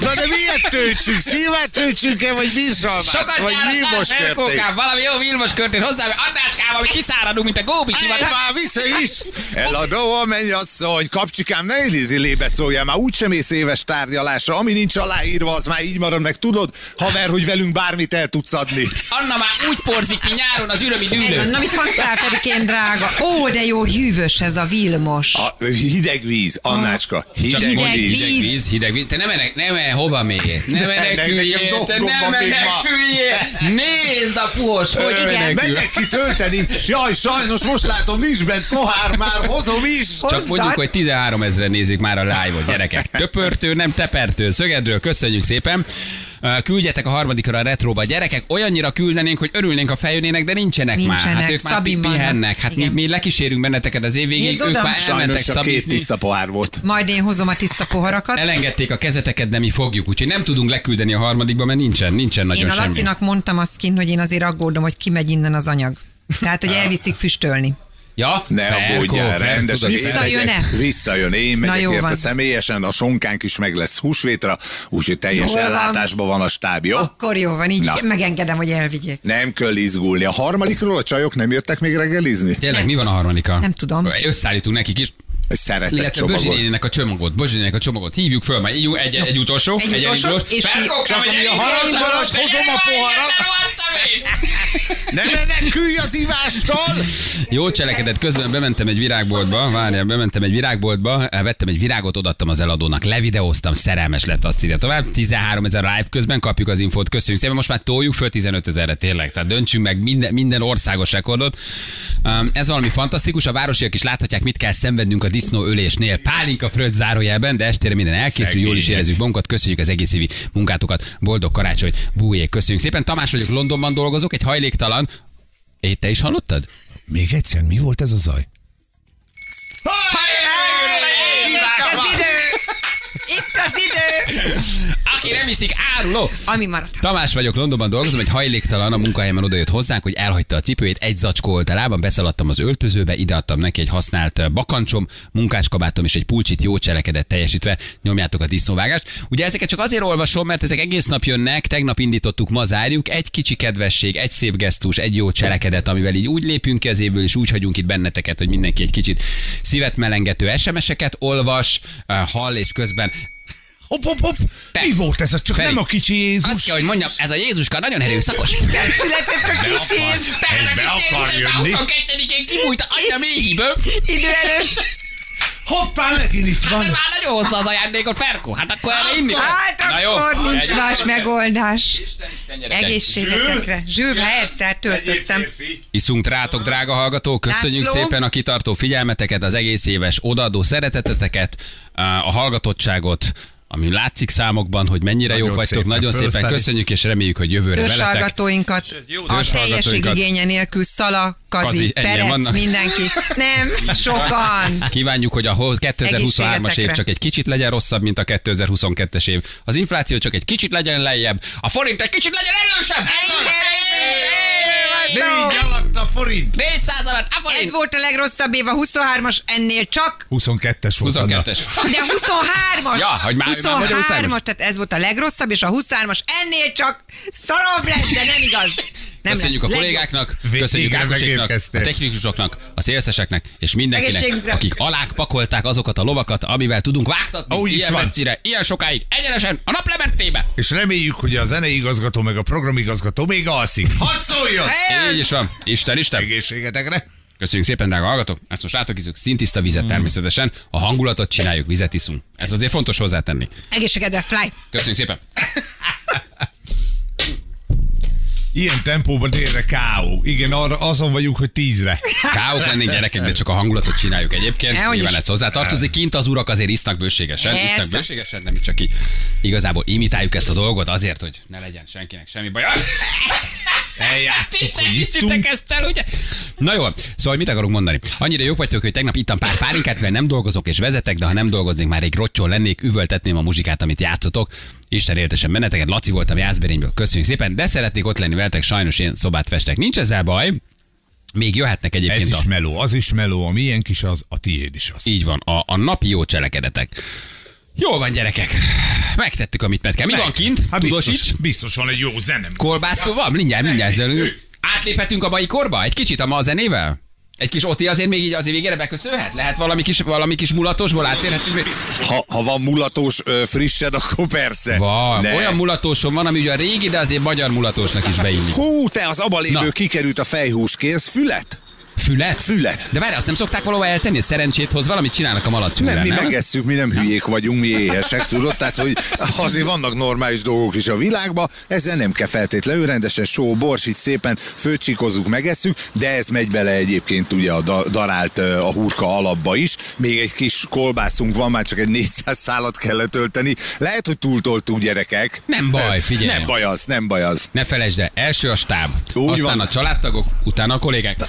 Na de miért töltsünk? Szívát töltsünk-e, vagy bírsalmát? Sokat Vagy vilmos? Ferkokám, valami jó vilmos körtét hozzá, Annácskám, hogy kiszáradunk, mint a góbi Ez sivatag. már vissza is! Eladó a mennyasszony, kapcsikám, ne idézi lébet szóljál, már úgysem ész éves tárgyalásra, ami nincs aláírva, az már így marad meg, tudod, haver, hogy velünk bármit el tudsz adni. Anna már úgy porzik ki nyáron az ürömi dűlő. Na, mit hoztál, Ferikém, drága? Ó, de jó hűvös ez a Vilmos. A hideg víz, Annácska, hideg, mondj, víz. hideg víz, hideg víz. Te nem menek, nem menek, hova még? Nem meneküljél, te nem meneküljél. Nézd a puhos, hogy menekül. Megyek ki tölteni, és jaj, sajnos most látom, nincs bent pohár, már hozom is. Csak mondjuk, hogy 13 ezeren nézik már a live-ot, gyerekek. Töpörtő, nem tepertő. Szögedről köszönjük szépen. Küldjetek a harmadikra a retroba. Gyerekek, olyannyira küldenénk, hogy örülnénk, ha feljönnének, de nincsenek, már. Nincsenek, Hát ők már Szabin vannak. pihennek. Hát mi, mi lekísérünk benneteket az év végéig, ők már elmentek Sajnos csak két tiszta pohár volt. Majd én hozom a tiszta poharakat. Elengedték a kezeteket, de mi fogjuk, úgyhogy nem tudunk leküldeni a harmadikba, mert nincsen, nincsen nagyon Én a semmi. Lacinak mondtam azt kint, hogy én azért aggódom, hogy kimegy innen az anyag. Tehát, hogy elviszik füstölni. Ja, Ne aggódjál, rendesen. Visszajön-e? megyek, visszajön, én Na, megyek jó érte van. személyesen, a sonkánk is meg lesz húsvétra, úgyhogy teljes Jól van. ellátásban van a stáb, jó? Akkor jó van, így Na. megengedem, hogy elvigyék. Nem kell izgulni. A harmadikról a csajok nem jöttek még reggelizni? Tényleg, mi van a harmadika? Nem tudom. Összeállítunk nekik is. Egy szeretett Illetve csomagot. nénének a csomagot, Bözsi nénének a csomagot. Hívjuk föl, majd egy, egy, egy utolsó, Egy utolsó, és Ferko, Csak hogy egy a harangban, hogy hozom a poharat. Ne menekülj az ivástól! Jó cselekedet, közben bementem egy virágboltba, várjál, bementem egy virágboltba, vettem egy virágot, odaadtam az eladónak, levideóztam, szerelmes lett, azt írja tovább. 13 ezer live közben kapjuk az infót, köszönjük szépen, most már toljuk föl 15 ezerre tényleg, tehát döntsünk meg minden, minden országos rekordot. Um, ez valami fantasztikus, a városiak is láthatják, mit kell szenvednünk a disznó ölésnél. Pálinka fröcc zárójelben, de estére minden elkészül, jól is Szegények. érezzük magunkat, köszönjük az egész évi munkátokat, boldog karácsony, bújék, köszönjük szépen. Tamás vagyok, Londonban dolgozok, egy hajléktalan. É, te is hallottad? Még egyszer, mi volt ez a zaj? Itt az idő! Itt az idő! Aki nem iszik, áruló! Ami maradt. Tamás vagyok, Londonban dolgozom, egy hajléktalan a munkahelyemen odajött hozzánk, hogy elhagyta a cipőjét, egy zacskó volt a lábam, beszaladtam az öltözőbe, ideadtam neki egy használt bakancsom, munkáskabátom és egy pulcsit jó cselekedet teljesítve, nyomjátok a disznóvágást. Ugye ezeket csak azért olvasom, mert ezek egész nap jönnek, tegnap indítottuk, ma zárjuk, egy kicsi kedvesség, egy szép gesztus, egy jó cselekedet, amivel így úgy lépünk ki az évből, és úgy hagyunk itt benneteket, hogy mindenki egy kicsit szívet melengető SMS-eket olvas, hall, és közben Hopp, hopp, hopp. Mi volt ez? Csak Feri, nem a kicsi Jézus. Azt kell, hogy mondjam, ez a Jézuska nagyon erőszakos. Nem született a kis Jézus. Persze, be akar Jézus, jönni. 22-én kibújt a anyja méhiből. Idő elős. Hoppá, megint itt Hát van. ez már nagyon hosszú az ajándékot, Ferko. Hát akkor erre inni. Hát Na jó. akkor nincs Egy- más megoldás. Egészségetekre. Zsűr, persze, töltöttem. Iszunk rátok, drága hallgató, köszönjük László. szépen a kitartó figyelmeteket, az egész éves odaadó szereteteteket, a hallgatottságot, ami látszik számokban, hogy mennyire Nagyon jók vagytok. szépen Nagyon szépen fölfelé. köszönjük, és reméljük, hogy jövőre veletek. Törzshallgatóinkat a törzshallgatóinkat. teljességigénye nélkül Szala, Kazi, Kazi, Perec, vannak. mindenki. Nem, sokan. Kívánjuk, hogy a hoz- 2023-as év csak egy kicsit legyen rosszabb, mint a 2022-es év. Az infláció csak egy kicsit legyen lejjebb, a forint egy kicsit legyen erősebb. Négy alatt a forint. 400 alatt, a forint. Ez volt a legrosszabb év, a 23-as ennél csak 22-es volt. Anna. 22-es. De 23-as! Ja, hogy már- már magyar 23-as, tehát ez volt a legrosszabb, és a 23-as ennél csak szarabb lesz, de nem igaz. Nem Köszönjük a lesz. kollégáknak, Végre köszönjük Ákoséknak, a technikusoknak, a szélszeseknek, és mindenkinek, akik alák pakolták azokat a lovakat, amivel tudunk vágtatni Úgy ilyen messzire, ilyen sokáig, egyenesen a naplementébe. És reméljük, hogy a zeneigazgató meg a programigazgató még alszik. Hadd szóljon! Így is van. Isten, Isten. Egészségetekre! Köszönjük szépen, drága hallgatók. Ezt most rátok. Szintiszta vizet természetesen. A hangulatot csináljuk, vizet iszunk. Ez azért fontos hozzátenni. Egészségedre, fly! Köszönjük szépen. Ilyen tempóban délre K.O. Igen, arra, azon vagyunk, hogy tízre. Káok lennénk gyerekek, de csak a hangulatot csináljuk egyébként. Dehogy Nyilván ez hozzátartozik. Kint az urak azért isznak bőségesen. Persze. Isznak bőségesen, nem csak ki. Igazából imitáljuk ezt a dolgot azért, hogy ne legyen senkinek semmi baj. Eljátszuk, hogy ittunk. ezt el, ugye? Na jó, szóval mit akarunk mondani? Annyira jók vagytok, hogy tegnap ittam pár pálinkát, mivel nem dolgozok és vezetek, de ha nem dolgoznék, már egy roccsol lennék, üvöltetném a muzsikát, amit játszotok. Isten éltesen benneteket, Laci voltam Jászberényből, köszönjük szépen, de szeretnék ott lenni veletek, sajnos én szobát festek. Nincs ezzel baj, még jöhetnek Ez egyébként is a... meló, az is meló, a milyen kis az, a tiéd is az. Így van, a, a napi jó cselekedetek. Jól van, gyerekek. Megtettük, amit meg kell. Mi van kint? Hát biztos, Tudósíts? biztos van egy jó zenem. Kolbászó van? Mindjárt, mindjárt. Megnézzük. Átléphetünk a mai korba? Egy kicsit a ma zenével? Egy kis Oti azért még így azért végére beköszönhet? Lehet valami kis, valami kis mulatosból áttérhetünk? még? Ha, ha van mulatos ö, frissed, akkor persze. Van. Ne. Olyan mulatósom van, ami ugye a régi, de azért magyar mulatósnak is beillik. Hú, te az abalémből Na. kikerült a fejhús kész fület? Fület? Fület. De várj, azt nem szokták valahol eltenni? Szerencsét hoz, valamit csinálnak a malacfűvel, Nem, nem? mi megesszük, mi nem hülyék vagyunk, mi éhesek, tudod? Tehát, hogy azért vannak normális dolgok is a világban, ezzel nem kell feltétlenül rendesen só, bors, így szépen főcsikozzuk, megesszük, de ez megy bele egyébként ugye a da- darált a hurka alapba is. Még egy kis kolbászunk van, már csak egy 400 szálat kellett tölteni. Lehet, hogy túltoltuk gyerekek. Nem baj, figyelj. Nem baj az, nem baj az. Ne felejtsd el, első a stáb, Úgy aztán van. a családtagok, utána a kollégák.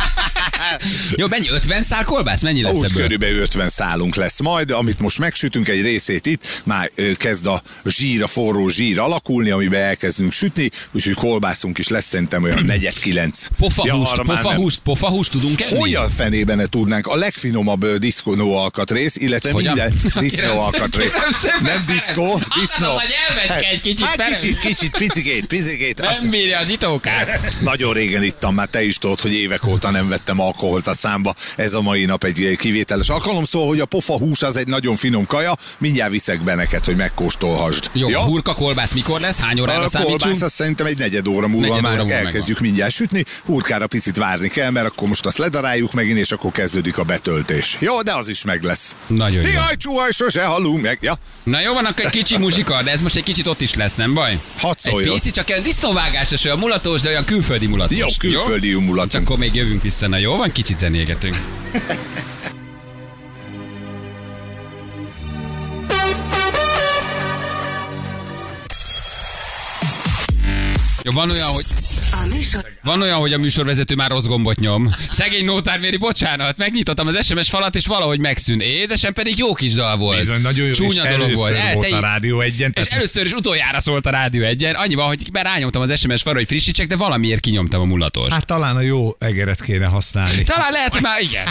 Jó, mennyi? 50 szál kolbász? Mennyi lesz Úgy ebből? körülbelül 50 szálunk lesz majd, amit most megsütünk egy részét itt, már kezd a zsír, a forró zsír alakulni, amiben elkezdünk sütni, úgyhogy kolbászunk is lesz szerintem olyan negyed kilenc. Pofahúst, nem. pofahúst, pofahúst tudunk enni? Hogy a fenében ne tudnánk? A legfinomabb ö, diszkó alkatrész, illetve Hogyan? minden disznó alkatrész. Nem diszkó, disznó. Az a nyelvecske egy kicsit, Hát kicsit, kicsit, picikét, picikét. Nem bírja az itókát. nagyon régen ittam, már te is tudod, hogy évek óta nem vettem alkoholt a számba. Ez a mai nap egy kivételes alkalom, szóval, hogy a pofa hús az egy nagyon finom kaja, mindjárt viszek be neked, hogy megkóstolhasd. Jó, a hurka kolbász mikor lesz? Hány órára a kolbász azt szerintem egy negyed óra múlva Negyed már óra múlva elkezdjük mindjárt sütni, hurkára picit várni kell, mert akkor most azt ledaráljuk megint, és akkor kezdődik a betöltés. Jó, de az is meg lesz. Nagyon jó. Jaj, csuhaj, sose halunk meg. Ja, Na jó, van akkor egy kicsi muzsika, de ez most egy kicsit ott is lesz, nem baj? hadd Egy pici, csak olyan disznóvágásos, olyan mulatós, de olyan külföldi mulatós. Jó, külföldi mulatunk. Csak akkor még jövünk vissza, na jó, van kicsit zenélgetünk. Jó, van olyan, hogy műsor van olyan, hogy a műsorvezető már rossz gombot nyom. Szegény nótárméri, bocsánat, megnyitottam az SMS falat, és valahogy megszűnt. Édesem pedig jó kis dal volt. Bizony, nagyon jó, Csúnya és dolog először volt. volt te- a Rádió egyen, És tehát- először is utoljára szólt a Rádió egyen. Annyi van, hogy már rányomtam az SMS falra, hogy frissítsek, de valamiért kinyomtam a mulatos. Hát talán a jó egeret kéne használni. Talán lehet, hogy már igen.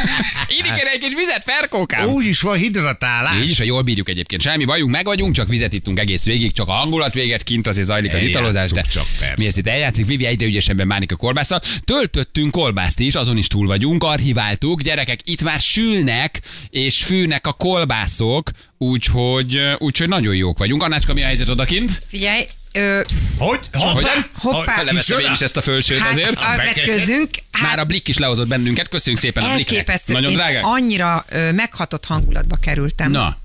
Így kéne egy kis vizet, ferkókám. Úgy is van hidratálás. Így is, ha jól bírjuk egyébként. Semmi bajunk, meg vagyunk, csak vizet ittunk egész végig, csak a hangulat véget, kint azért zajlik az italozás, de csak, persze. mi ezt itt eljátszik, Vivi egyre ügyesebben bánik a kolbásszal. Töltöttünk kolbászt is, azon is túl vagyunk, archiváltuk, gyerekek, itt már sülnek és fűnek a kolbászok, úgyhogy, úgyhogy nagyon jók vagyunk. Annácska, mi a helyzet odakint? Figyelj, ö, Hogy? Hogy Hoppá. Leveszem én is ezt a fölsőt hát, azért. a vetközünk, Már a Blik is lehozott bennünket, köszönjük szépen a Bliknek. Nagyon Én drágák? annyira ö, meghatott hangulatba kerültem. Na.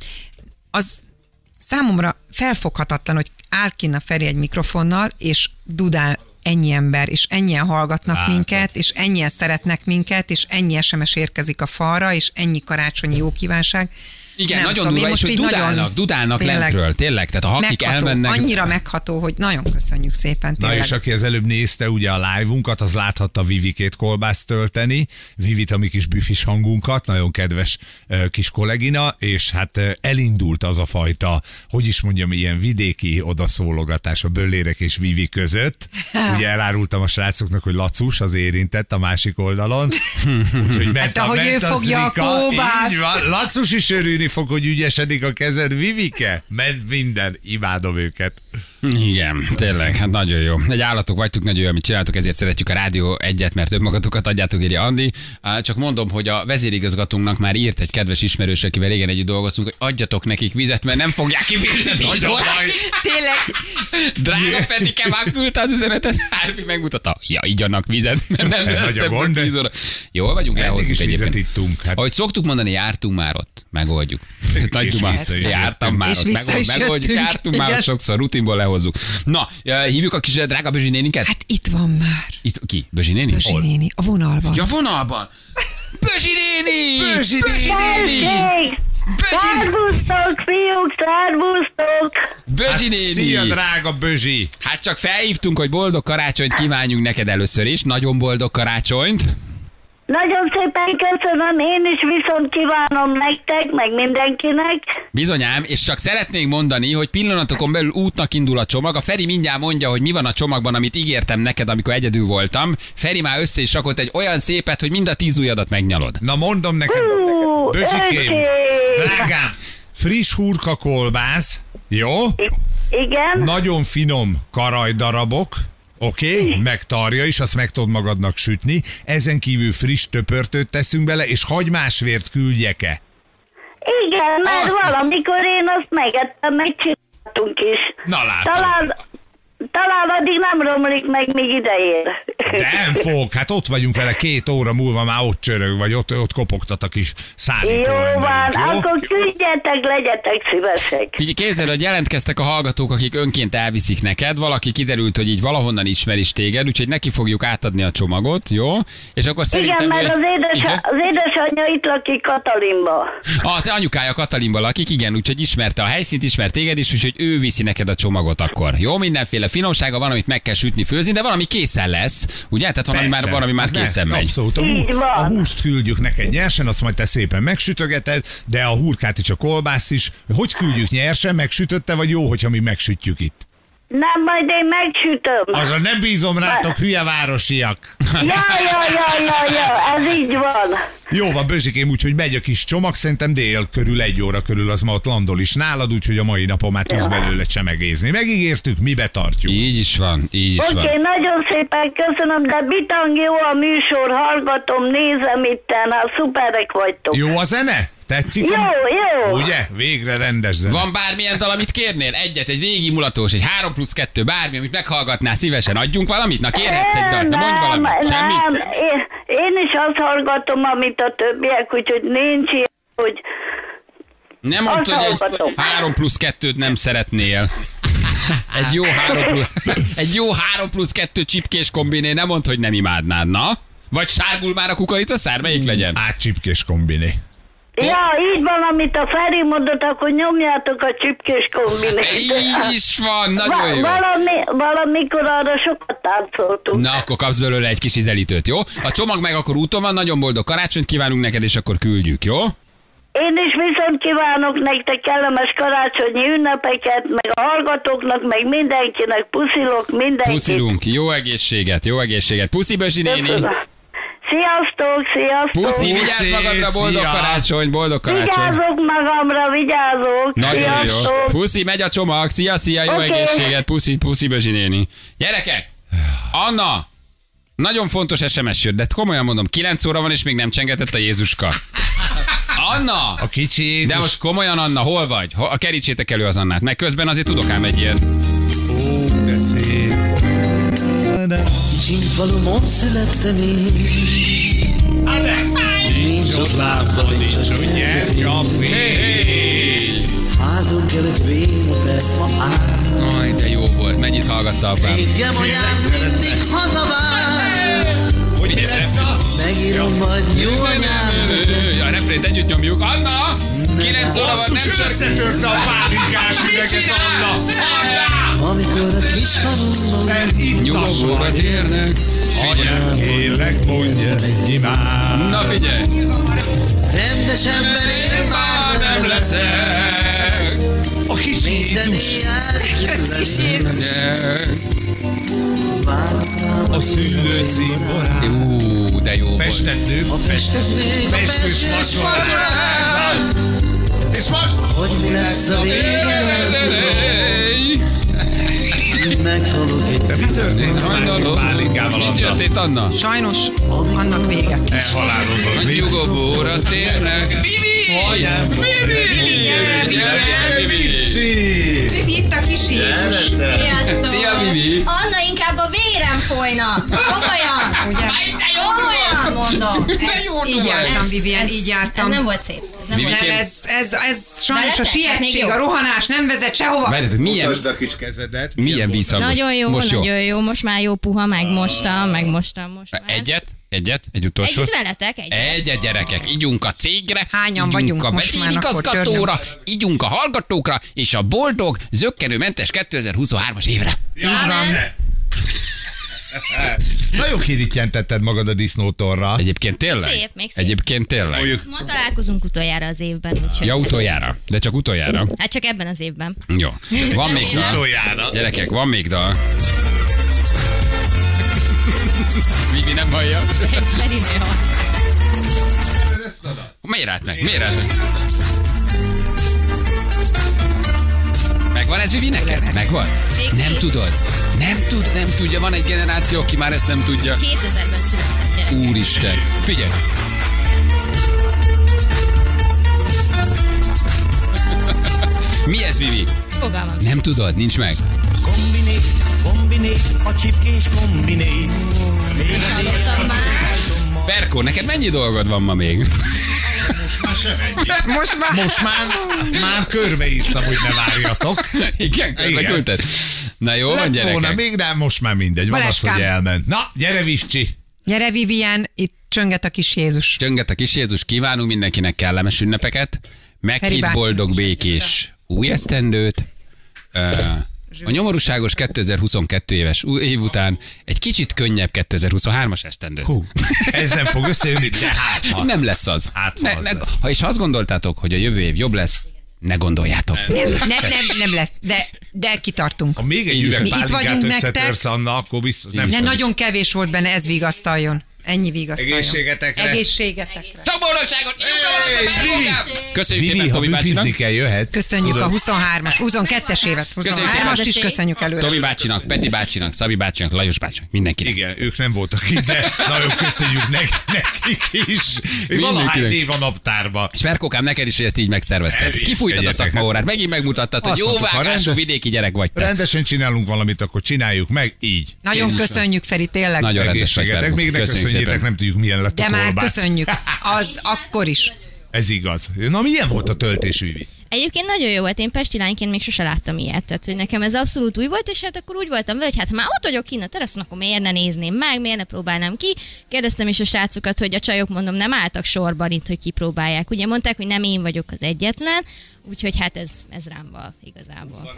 Az számomra felfoghatatlan, hogy áll kinn a Feri egy mikrofonnal, és dudál ennyi ember, és ennyien hallgatnak Látod. minket, és ennyien szeretnek minket, és ennyi SMS érkezik a falra, és ennyi karácsonyi jó kívánság. Igen, Nem nagyon tudom, durva, és hogy dudálnak, nagyon- dudálnak tényleg lentről, tényleg. Tehát ha akik megható, elmennek... Annyira megható, hogy nagyon köszönjük szépen. Na Tényleg. és aki az előbb nézte ugye a live-unkat, az láthatta Vivikét kolbászt tölteni, Vivit, a mi kis büfis hangunkat, nagyon kedves kis kollégina, és hát elindult az a fajta, hogy is mondjam, ilyen vidéki odaszólogatás a böllérek és Vivi között. Ugye elárultam a srácoknak, hogy Lacus az érintett a másik oldalon. Úgyhogy ment Hát, a, ahogy ment ő a fogja a zrika. kóbászt. Így van. Lacus is örülni fog, hogy ügyesedik a kezed, Vivike. Ment minden, imádom őket. Igen, tényleg, hát nagyon jó. Egy állatok vagytok, nagyon jó, amit csináltok, ezért szeretjük a rádió egyet, mert önmagatokat adjátok, írja Andi. Csak mondom, hogy a vezérigazgatónknak már írt egy kedves ismerős, akivel régen együtt dolgoztunk, hogy adjatok nekik vizet, mert nem fogják kibírni. Tényleg, Drága Petike már küldte az üzenetet, Árpi megmutatta, ja, igyanak vizet, mert nem lesz. Jól vagyunk, vizet egyébként. ittunk. Hát Ahogy szoktuk mondani, jártunk már ott, megoldjuk. Duma, vissza is jártam már És ott, is megoldjuk, jártunk már ott Igen. sokszor, rutinból lehozzuk. Na, hívjuk a kis drága Bözsi néninket? hát itt van már. Itt ki? Bözsi néni? Bözsi Hol? néni, a vonalban. Ja, vonalban! Bözsi néni! Bözsi Bözsi néni! Bözsi, Szervusztok, fiúk, szervusztok! Bözsi Hát, néni! szia, drága Bözsi! Hát csak felhívtunk, hogy boldog karácsonyt kívánjunk neked először is. Nagyon boldog karácsonyt. Nagyon szépen köszönöm, én is viszont kívánom nektek, meg mindenkinek. Bizonyám, és csak szeretnénk mondani, hogy pillanatokon belül útnak indul a csomag. A Feri mindjárt mondja, hogy mi van a csomagban, amit ígértem neked, amikor egyedül voltam. Feri már össze is rakott egy olyan szépet, hogy mind a tíz ujjadat megnyalod. Na mondom neked, Hú, Bözsikém, drágám, friss hurka kolbász, jó? Igen? Nagyon finom karajdarabok, Oké, okay, meg tarja is, azt meg tudod magadnak sütni. Ezen kívül friss töpörtőt teszünk bele, és hagymásvért küldjek-e? Igen, mert Azt- valamikor én azt megettem, megcsináltunk is. Na látod. Talán, talán addig nem romlik meg, míg ideér. De nem fog, hát ott vagyunk vele két óra múlva már ott csörög, vagy ott, ott kopogtat a kis szállító Jó van, jó? akkor küldjetek, legyetek szívesek. Figyelj, képzeld, hogy jelentkeztek a hallgatók, akik önként elviszik neked, valaki kiderült, hogy így valahonnan ismer is téged, úgyhogy neki fogjuk átadni a csomagot, jó? És akkor szerintem... Igen, mert az, édes, Igen? az édesanyja itt lakik Katalinba. Ah, te anyukája Katalinban lakik, igen, úgyhogy ismerte a helyszínt, ismert téged is, úgyhogy ő viszi neked a csomagot akkor. Jó, mindenféle finomság, kívánsága van, amit meg kell sütni, főzni, de valami készen lesz, ugye? Tehát valami már, Persze. valami már Hát ne, készen megy. Abszolút. A, hú, a húst küldjük neked nyersen, azt majd te szépen megsütögeted, de a hurkát is, a kolbászt is. Hogy küldjük nyersen, megsütötte, vagy jó, hogyha mi megsütjük itt? Nem, majd én megsütöm. Arra nem bízom rátok, hülye városiak. Ja, ja, ja, ja, ja, ez így van. Jó van, Bözsikém, úgyhogy megy a kis csomag, szerintem dél körül, egy óra körül az ma ott landol is nálad, úgyhogy a mai napon már tudsz belőle csemegézni. Megígértük, mi betartjuk. Így is van, így is Oké, van. okay, nagyon szépen köszönöm, de bitang jó a műsor, hallgatom, nézem itten, hát szuperek vagytok. Jó a zene? Tetszik? Jó, jó. Ugye? Végre rendes zene. Van bármilyen dal, amit kérnél? Egyet, egy régi mulatós, egy 3 plusz 2, bármi, amit meghallgatnál szívesen. Adjunk valamit? Na kérhetsz egy dalt, na mondj valamit. Semmi? nem, én, én is azt hallgatom, amit a többiek, úgyhogy nincs ilyen, hogy Nem mondtad, hogy hallgatom. egy 3 plusz 2-t nem szeretnél. Egy jó 3 plusz, egy jó 3 plusz 2 csipkés kombiné, nem mondd, hogy nem imádnád, na? Vagy sárgul már a kukorica szár, melyik legyen? Át csipkés kombiné. Ja, így van, amit a Feri mondott, akkor nyomjátok a csipkés kombinét. Így is van, nagyon jó. Valami, valamikor arra sokat táncoltunk. Na, akkor kapsz belőle egy kis ízelítőt, jó? A csomag meg akkor úton van, nagyon boldog karácsonyt kívánunk neked, és akkor küldjük, jó? Én is viszont kívánok nektek kellemes karácsonyi ünnepeket, meg a hallgatóknak, meg mindenkinek puszilok, mindenkit. Puszilunk, jó egészséget, jó egészséget. Puszi Bösi néni. Köszönöm. Sziasztok, sziasztok! Puszi, vigyázz magadra, boldog szia. karácsony, boldog karácsony. Vigyázok magamra, vigyázok! Nagyon jó. sziasztok! Puszi, megy a csomag. Szia, szia, jó Oké. egészséget. Puszi, puszi, Bözsi néni. Gyerekek! Anna! Nagyon fontos SMS jött, de komolyan mondom, 9 óra van, és még nem csengetett a Jézuska. Anna! A kicsi Jézus. De most komolyan, Anna, hol vagy? A kerítsétek elő az Annát, meg közben azért tudok ám egy ilyen. Ó, de szép. Kicsin falumon születtem én. Nincs ott lábban, nincs ott Házunk előtt vénbe ma áll. Aj, de jó volt, mennyit hallgatta apám. Engem anyám mindig hazavár. Hogy mi lesz a... Megírom majd jó anyám. A refrént együtt nyomjuk. Anna! 9 óra van, nem csak... összetörte a pálinkás üveget, Anna. Amikor a kis falumban Itt Nyugovóra térnek. Anyám, kérlek, mondja egy imám. Na figyelj! rendes ember én Már nem leszek. A kis Minden Jézus. éjjel Várom A szülő cimborán. Ú, de jó volt. Festető. a festet nő, a Festős vacsorán. És most? Hogy mi lesz a vége, meghalok De egy mi történt a másik pálinkával, Mi történt, Anna? Sajnos annak vége. Elhalálozott. Mi? Nyugovóra térnek. Vivi! Anyám. Vivi! Gyere, Vivi! Sí. Itt a kis Jézus. Szia, Vivi! Anna inkább a folyna. Komolyan. Ugye? De jó Komolyan mondom. De jó Így jártam, Vivian, így Ez jártam. nem volt szép. Ez nem volt kém- Nem, ez, ez, ez sajnos a sietség, a rohanás nem vezet sehova. Várjátok, milyen, Mutasd a kis kezedet. milyen vízhangos? Nagyon jó, Most jó. nagyon jó. Most már jó puha, megmostam, megmostam most már. Egyet? Egyet? Egy utolsó? Együtt veletek? Egyet. Egyet, gyerekek, ígyunk a cégre, Hányan vagyunk a most már, akkor vezérigazgatóra, ígyunk a hallgatókra, és a boldog, zöggenőmentes 2023-as évre. Amen. Nagyon kirítjentetted magad a disznótorra. Egyébként tényleg? Szép, még szép. Egyébként tényleg. Ma találkozunk utoljára az évben, úgyhogy... Ja, utoljára. De csak utoljára. Hát csak ebben az évben. Jó. Van még dal. Utoljára. Gyerekek, van még dal. Vivi nem hallja. Néha. Miért állt meg? Miért állt meg? Megvan ez Vivi neked? Megvan? Nem tudod? Nem tud, nem tudja. Van egy generáció, aki már ezt nem tudja. 2000-ben született gyerekek. Úristen. Figyelj. Mi ez, Vivi? Fogalmam. Nem tudod, nincs meg. Kombiné, kombiné, a csipkés kombiné. Hallottam már. Ferkó, neked mennyi dolgod van ma még? Most már, most már, már körbeírtam, hogy ne várjatok. Igen, körbe Igen. küldted. Na jó, van Lett gyerekek. volna még, de most már mindegy. Van az, Balázskám. hogy elment. Na, gyere Viscsi. Gyere Vivian, itt csönget a kis Jézus. Csönget a kis Jézus, kívánunk mindenkinek kellemes ünnepeket, meghitt boldog békés új esztendőt, A nyomorúságos 2022 éves év után egy kicsit könnyebb 2023-as esztendőt. Hú, ez nem fog összejönni, de hát ha. Nem lesz az. Hát, ha ne, az ne, lesz. ha és azt gondoltátok, hogy a jövő év jobb lesz, ne gondoljátok. Nem, nem, nem, nem lesz, de, de kitartunk. Ha még egy üveg itt vagyunk nektek. Anna, akkor biztos nem tudom. nagyon kevés volt benne, ez vigasztaljon. Ennyi vigasztaljon. Egészségetekre. Egészségetekre. Sok boldogságot! Köszönjük Vivi, szépen Tomi bácsinak. kell, jöhet. Köszönjük a 23-as, 22-es évet. Köszönjük 23-ast is köszönjük előre. Tomi bácsinak, Peti bácsinak, Szabi bácsinak, Lajos bácsinak, mindenkinek. Igen, ők nem voltak itt, de nagyon köszönjük nek- nekik is. Valahány név a naptárba. És Ferkókám, neked is, hogy ezt így megszervezted. Kifújtad a szakmaórát, megint megmutattad, hogy jó vágású vidéki gyerek vagy te. Rendesen csinálunk valamit, akkor csináljuk meg így. Nagyon köszönjük, Feri, tényleg. Nagyon rendes vagy, Egészségetek, Ferkó. még ne Köszönjük szépen. nem tudjuk milyen lett De a már kolbász. köszönjük. Az akkor is. Ez igaz. Na milyen volt a töltés, Vivi? Egyébként nagyon jó volt, én pesti lányként még sose láttam ilyet, tehát hogy nekem ez abszolút új volt, és hát akkor úgy voltam vele, hogy hát ha már ott vagyok kint a teraszon, akkor miért ne nézném meg, miért ne próbálnám ki. Kérdeztem is a srácokat, hogy a csajok mondom nem álltak sorban itt, hogy kipróbálják. Ugye mondták, hogy nem én vagyok az egyetlen, úgyhogy hát ez, ez rám van igazából.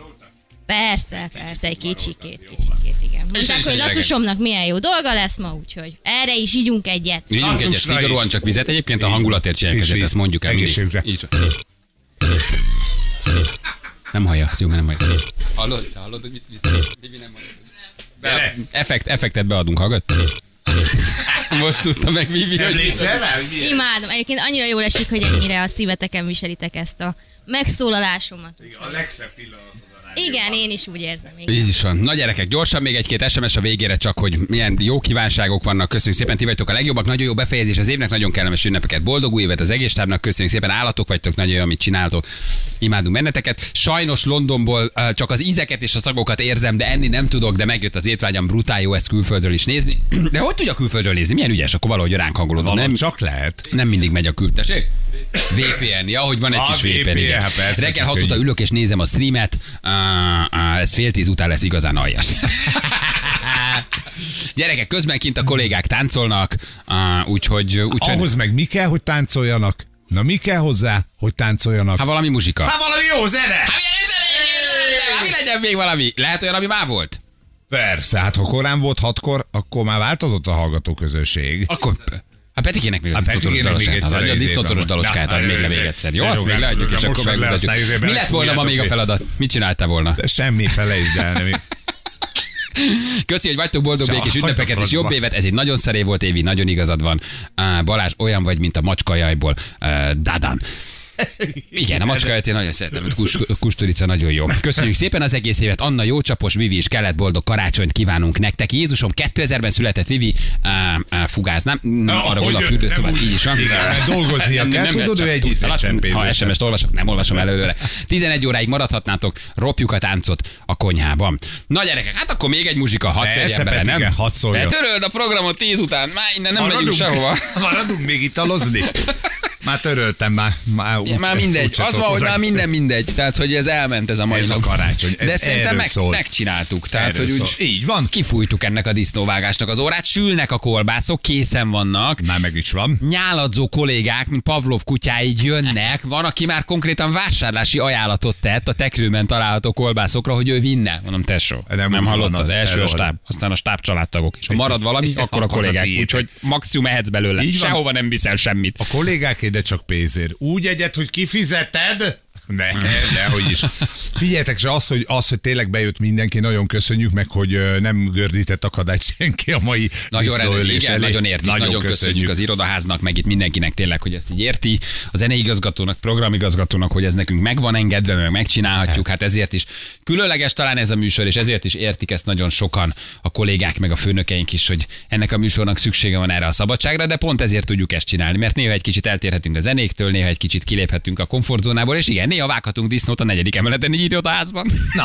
Persze, persze, egy kicsikét, kicsikét, igen. Mondták, hogy egy Lacusomnak milyen jó dolga lesz ma, úgyhogy erre is ígyunk egyet. Vigyünk egyet szigorúan csak vizet. Egyébként a hangulatért víz. ezt mondjuk el mindig. Így nem hallja, ezt jó, mert nem hallja. Hallod? Hallod, hogy mit, mit, Vivi nem hallja. Be, effekt, effektet beadunk, hallgat? Most tudta meg Vivi, hogy... Emlékszel rá? Imádom. Egyébként annyira jól esik, hogy ennyire a szíveteken viselitek ezt a megszólalásomat. A legszebb pillanat. Igen, én is úgy érzem. Igen. Így is van. Na gyerekek, gyorsan még egy-két SMS a végére, csak hogy milyen jó kívánságok vannak. Köszönjük szépen, ti vagytok a legjobbak. Nagyon jó befejezés az évnek, nagyon kellemes ünnepeket. Boldog új évet az egész tábnak. Köszönjük szépen, állatok vagytok, nagyon jó, amit csináltok. Imádunk benneteket. Sajnos Londonból uh, csak az ízeket és a szagokat érzem, de enni nem tudok, de megjött az étvágyam, brutál jó ezt külföldről is nézni. De hogy tudja külföldről nézni? Milyen ügyes, akkor valahogy ránk hangolódom. Nem, csak lehet. nem mindig megy a küldteség. VPN, ja, hogy van egy A kis VPN, VPN, hát persze, Reggel tök 6 óta ülök és nézem a streamet, uh, uh, ez fél tíz után lesz igazán aljas. Gyerekek, közben kint a kollégák táncolnak, uh, úgyhogy... úgyhogy Ahhoz meg mi kell, hogy táncoljanak? Na mi kell hozzá, hogy táncoljanak? hát valami muzsika. Hát valami jó zene! Hát mi legyen még valami? Lehet olyan, ami már volt? Persze, hát ha korán volt hatkor, akkor már változott a hallgatóközönség. Akkor... Hát Petikének még a Hát disztotoros daloskát. egyszer A disztotoros van. daloskát Na, ad még le hát, még egyszer. Jó, azt még leadjuk, és akkor megmutatjuk. Mi lett volna ma még a feladat? Mit csináltál volna? Semmi, felejtsd el. Köszi, hogy vagytok boldog békés a ünnepeket és jobb évet. Ez egy nagyon szeré volt, Évi, nagyon igazad van. Balázs, olyan vagy, mint a macska jajból. Igen, a macskaját én nagyon szeretem, kus, kusturica nagyon jó. Köszönjük szépen az egész évet. Anna Jócsapos, Vivi is kellett boldog karácsonyt kívánunk nektek. Jézusom 2000-ben született Vivi, uh, uh, fugáz, nem? nem Ah, arra oda a fürdőszobát, nem így is van. igen, dolgoznia kell, lesz tudod, ő egy. Ha SMS-t olvasok, nem olvasom előre. 11 óráig maradhatnátok, ropjuk a táncot a konyhában. Na gyerekek, hát akkor még egy muzsika, Persze, férjen bele, nem? hadd szóljon. Töröld a programot 10 után, már innen nem megyünk sehova. Maradunk még italozni? Már töröltem, már. Már, Ja, már mindegy. Az van, hogy már minden mindegy. Tehát, hogy ez elment ez a mai Ez a nap. karácsony, ez De szerintem meg, szól. megcsináltuk. Tehát, Erről hogy úgy szól. Így van. kifújtuk ennek a disznóvágásnak az órát, sülnek a kolbászok, készen vannak. Már meg is van. Nyáladzó kollégák, mint Pavlov kutyái jönnek. Van, aki már konkrétan vásárlási ajánlatot tett a tekrőben található kolbászokra, hogy ő vinne. Mondom, tesó. Nem Nem, úgy nem van hallott az első a stáb, aztán a stáb családtagok. És ha marad valami, akkor a a kollégák. Úgyhogy maximum ehetsz belőle. Sehova nem viszel semmit. A kollégák ide csak pénzért. Úgy egyet, hogy kifizeted? Ne, de hogy is. Figyeljetek, se az, hogy, az, hogy tényleg bejött mindenki, nagyon köszönjük meg, hogy nem gördített akadályt senki a mai Nagyon rendben, igen, elé. nagyon értik, nagyon, nagyon köszönjük. az irodaháznak, meg itt mindenkinek tényleg, hogy ezt így érti, a zeneigazgatónak, programigazgatónak, hogy ez nekünk meg van engedve, meg megcsinálhatjuk, hát ezért is különleges talán ez a műsor, és ezért is értik ezt nagyon sokan a kollégák, meg a főnökeink is, hogy ennek a műsornak szüksége van erre a szabadságra, de pont ezért tudjuk ezt csinálni, mert néha egy kicsit eltérhetünk a zenéktől, néha egy kicsit kiléphetünk a komfortzónából, és igen, néha vághatunk disznót a negyedik emeleten egy irodaházban. Na,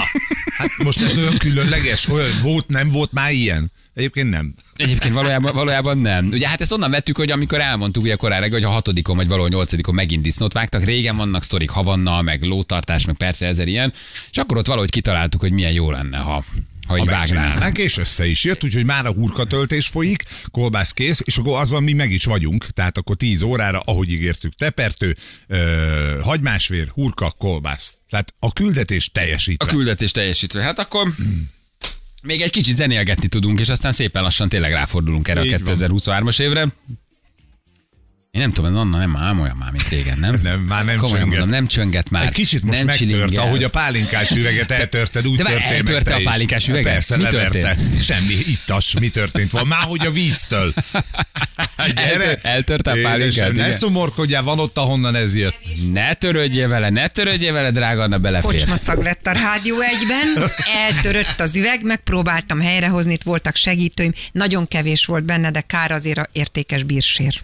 hát most ez olyan különleges, olyan volt, nem volt már ilyen. Egyébként nem. Egyébként valójában, valójában nem. Ugye hát ezt onnan vettük, hogy amikor elmondtuk ugye korára, hogy a hatodikon vagy valahol nyolcadikon megint disznót vágtak, régen vannak sztorik havannal, meg lótartás, meg persze ezer ilyen, és akkor ott valahogy kitaláltuk, hogy milyen jó lenne, ha Ha így vágnánk. és össze is jött, úgyhogy már a hurkatöltés folyik, kolbász kész, és akkor azon mi meg is vagyunk, tehát akkor 10 órára, ahogy ígértük, tepertő, ö, hagymásvér, hurka, kolbász. Tehát a küldetés teljesítve. A küldetés teljesítve. Hát akkor még egy kicsit zenélgetni tudunk, és aztán szépen lassan tényleg ráfordulunk erre a Így van. 2023-as évre. Én nem tudom, Anna nem már olyan már, mint régen, nem? Nem, már nem Komolyan csönget. mondom, nem csönget már. Egy kicsit most nem megtört, csilingel. ahogy a pálinkás üveget eltörted, úgy De meg eltörte te a is. pálinkás üveget? Persze, Mi leverte. történt? Semmi, ittas, mi történt volna. Már hogy a víztől. Eltör- eltörte a pálinkát, Ne szomorkodjál, van ott, ahonnan ez jött. Ne törődjél vele, ne törődjél vele, drága Anna, belefér. Kocsmaszag lett a rádió egyben, eltörött az üveg, megpróbáltam helyrehozni, itt voltak segítőim, nagyon kevés volt benne, de kár azért a értékes bírsér.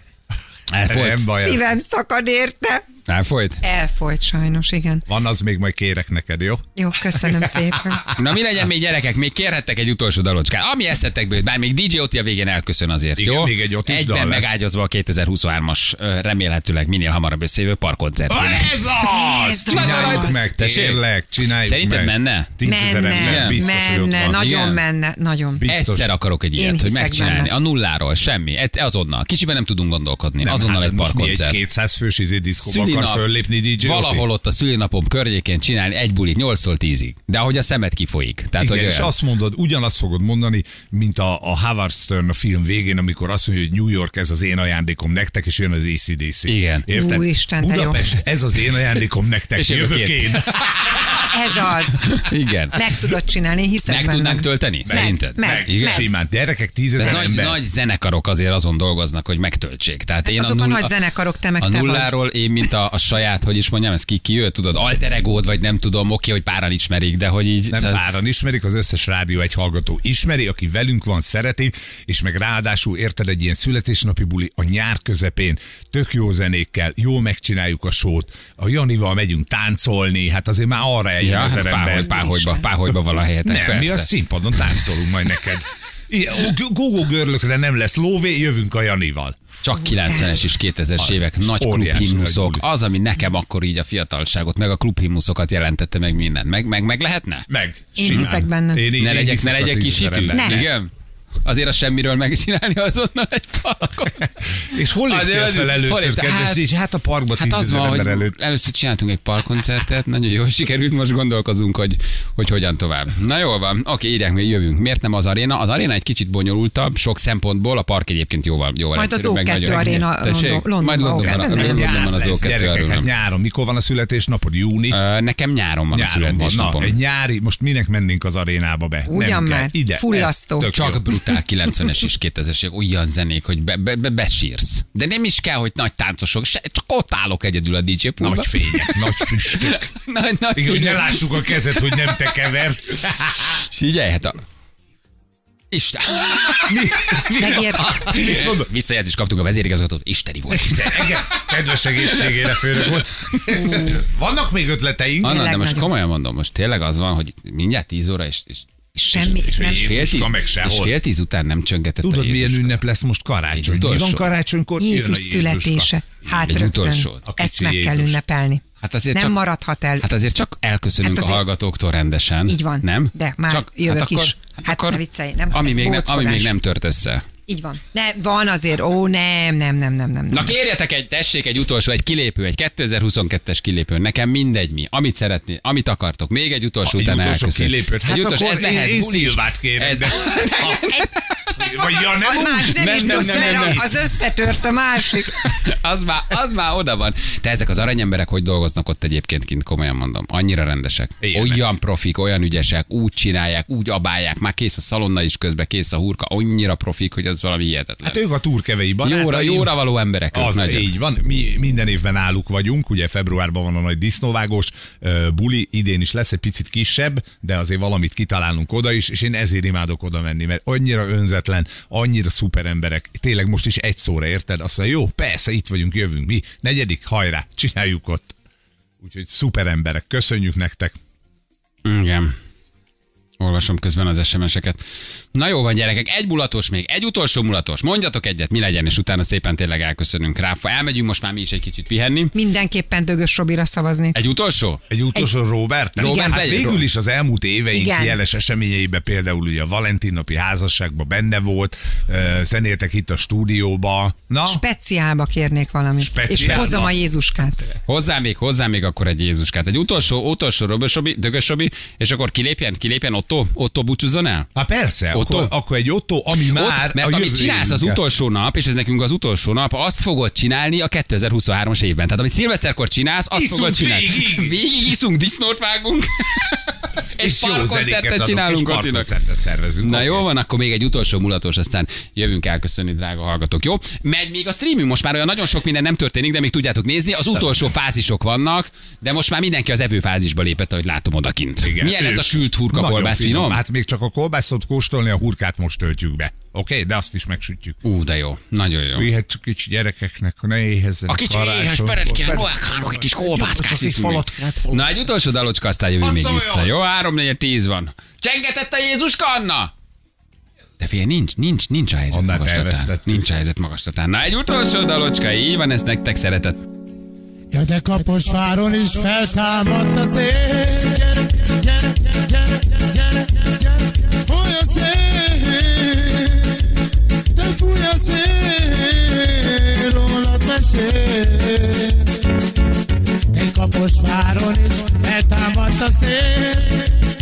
Elfolyt. Nem baj. Szívem szakad érte. Elfolyt? Elfolyt sajnos, igen. Van az még majd kérek neked, jó? Jó, köszönöm szépen. Na mi legyen még gyerekek, még kérhettek egy utolsó dalocskát. Ami eszetek be, bár még DJ Oti a végén elköszön azért, Igen, jó? még egy Otis Egyben dal lesz. megágyazva a 2023-as ö, remélhetőleg minél hamarabb összejövő parkoncertjének. Ez az! Ez Csináljuk meg, tényleg, csináljuk Szerinted meg. menne? Tízezer Menne, ember biztos, hogy ott menne, van. nagyon Igen? menne, nagyon. Biztos. Egyszer akarok egy Én ilyet, hogy hiszek megcsinálni. benne. A nulláról, semmi. Azonnal. Kicsiben nem tudunk gondolkodni. Nem, Azonnal hát egy most mi egy 200 fős izé diszkóba akar föllépni DJ Valahol ott a szülinapom környékén csinálni egy bulit 8-tól 10-ig. De ahogy a szemed kifolyik. Tehát, Igen, hogy és olyan. azt mondod, ugyanazt fogod mondani, mint a, a Howard Stern a film végén, amikor azt mondja, hogy New York ez az én ajándékom nektek, és jön az ACDC. Igen. Érted? Úristen. Budapest, ez az én ajándékom nektek, És jövök én. én. Ez az. Igen. Meg tudod csinálni, hiszek Meg benned. tudnánk tölteni? Szerinted? meg, Meg, Igen. simán, gyerekek, tízezer nagy, ember. nagy zenekarok azért azon dolgoznak, hogy megtöltsék. Tehát én azok a null- nagy zenekarok, te meg a nulláról én, mint a, a saját, hogy is mondjam, ez ki, ki ő, tudod, alter egód, vagy nem tudom, oké, hogy páran ismerik, de hogy így... Nem szóval- páran ismerik, az összes rádió egy hallgató ismeri, aki velünk van, szereti, és meg ráadásul érted egy ilyen születésnapi buli a nyár közepén, tök jó zenékkel, jól megcsináljuk a sót, a Janival megyünk táncolni, hát azért már arra eljön Ja, az hát ember. páholy, páholyba, páholyba vala helyetek, Nem, persze. mi a színpadon táncolunk majd neked. Gógó görlökre nem lesz lóvé, jövünk a Janival. Csak 90-es és 2000-es évek nagy óriási klubhimnuszok. nagy Az, ami nekem akkor így a fiatalságot, meg a klubhimnuszokat jelentette meg mindent. Meg, meg, meg lehetne? Meg. Én simán. hiszek benne. Én, én Ne legyek, ne a legyek kisítő? Ne. Igen? Azért a semmiről megcsinálni azonnal egy parkot. És hol léptél fel hol először, kedves Hát- hát, a parkba Hát az van, ember hogy előtt. először csináltunk egy parkkoncertet, nagyon jól sikerült, most gondolkozunk, hogy, hogy hogyan tovább. Na jól van, oké, írják még jövünk. Miért nem az aréna? Az aréna egy kicsit bonyolultabb, sok szempontból, a park egyébként jóval, jóval Majd az egyszerűbb, meg O2 nagyon- aréna? London- Majd Londonban, az lesz, O2 gyerekek, hát aréna. nyáron. Mikor van a születésnapod? Júni? Nekem nyáron van a születésnapom. egy nyári, most minek mennénk az arénába be? Ugyan már, fullasztó. Csak brutál 90-es és 2000-es évek, olyan zenék, hogy be, be, be, besírsz. De nem is kell, hogy nagy táncosok, se, csak ott állok egyedül a DJ poolban. Nagy fények, nagy füstök. nagy, nagy Igen, hogy ne lássuk a kezed, hogy nem te keversz. Figyelj, hát a... Isten. Megér... Visszajelzést kaptunk a vezérigazgatót, isteni volt. Igen, kedves egészségére főnök volt. Vannak még ötleteink? Anna, de most komolyan mondom, most tényleg az van, hogy mindjárt 10 óra, és, és, Semmi, és, nem. és, fél tíz, meg és sehol. fél tíz után nem csöngetett Tudod, a milyen ünnep lesz most karácsony? Mi van karácsonykor? Jön a Jézus Jézuska. születése. Hát Egy rögtön. A Ezt meg kell Jézus. ünnepelni. Hát azért Nem csak, maradhat el. Hát azért csak elköszönünk Hát a azért- hallgatóktól rendesen. Így van. Nem? De már csak, jövök hát akkor, is. Hát, Hát akkor, ne viccelj, nem- ami, még nem, ami még nem tört össze. Így van. De van azért, ó, nem, nem, nem, nem, nem. Na kérjetek egy, tessék egy utolsó, egy kilépő, egy 2022-es kilépő. Nekem mindegy mi. Amit szeretné, amit akartok. Még egy utolsó Egy utána utolsó elköszön. kilépőt. Hát egy utolsó, akkor ez lehet én, én kérek. Ez- De... Vagy ja, nem Az úgy? nem, Nem, nem, nem, nem, nem. Az összetört a másik. az, már, az már oda van. De ezek az aranyemberek hogy dolgoznak ott egyébként kint, komolyan mondom. Annyira rendesek. Ilyenek. Olyan profik, olyan ügyesek, úgy csinálják, úgy abálják, már kész a szalonna is közben, kész a hurka, annyira profik, hogy az valami hihetetlen. Hát ők a túrkevei barátaim. jóra, jóra való emberek Az nagyon. így van, mi minden évben náluk vagyunk, ugye februárban van a nagy disznóvágós buli, idén is lesz egy picit kisebb, de azért valamit kitalálunk oda is, és én ezért imádok oda menni, mert annyira önzetlen, annyira szuper emberek, tényleg most is egy szóra érted, azt mondja, jó, persze, itt vagyunk, jövünk, mi, negyedik, hajrá, csináljuk ott. Úgyhogy szuper emberek, köszönjük nektek. Igen. Olvasom közben az SMS-eket. Na jó van, gyerekek, egy mulatos még, egy utolsó mulatos. Mondjatok egyet, mi legyen, és utána szépen tényleg elköszönünk rá. Elmegyünk most már mi is egy kicsit pihenni. Mindenképpen Dögös Robira szavazni. Egy utolsó? Egy utolsó egy... Robert? Robert hát legyen. végül is az elmúlt éveink Igen. jeles eseményeibe, például ugye a Valentin napi házasságban benne volt, uh, szenéltek itt a stúdióba. Na, Speciálba kérnék valamit. Speciálba? És hozzam a Jézuskát. Hozzá még, hozzá még akkor egy Jézuskát. Egy utolsó, utolsó Robös Robi, Dögös Robi, és akkor kilépjen, kilépjen Otto, Otto búcsúzzon el? Hát persze, Otto? akkor, akkor egy Otto, ami már Ott, mert a amit csinálsz az utolsó nap, és ez nekünk az utolsó nap, azt fogod csinálni a 2023-as évben. Tehát amit szilveszterkor csinálsz, azt Iszunk fogod csinálni. végig! Végig iszunk, disznót vágunk. és És parkoncertet csinálunk és Attinak. parkoncertet szervezünk. Na oké. jó van, akkor még egy utolsó mulatos, aztán jövünk elköszönni, drága hallgatók. Jó? Megy még a streamünk, most már olyan nagyon sok minden nem történik, de még tudjátok nézni. Az utolsó fázisok vannak, de most már mindenki az evőfázisba lépett, ahogy látom odakint. Igen, Milyen ők a sült hurka kolbász finom? Hát még csak a kolbászot kóstolni, a hurkát most töltjük be. Oké, okay? de azt is megsütjük. Ú, de jó, nagyon jó. Vihet csak kicsi gyerekeknek, ne éhezzenek A kicsi éhes beredkének Bered- Noelkának egy kis egy viszünk Na egy utolsó dalocska, aztán jövünk még vissza. Jó, 3 4 10 van. Csengetett a Jézuska Anna! De figyelj, nincs, nincs, nincs a helyzet elvesztettük. Nincs a helyzet magastatán. Na egy utolsó dalocska, így van, ezt nektek szeretett. Ja, de Kaposváron is feltámadt a szél. Gyere, gyere, gyere, gyere, mesél. De Kaposváron is feltámadt a szél.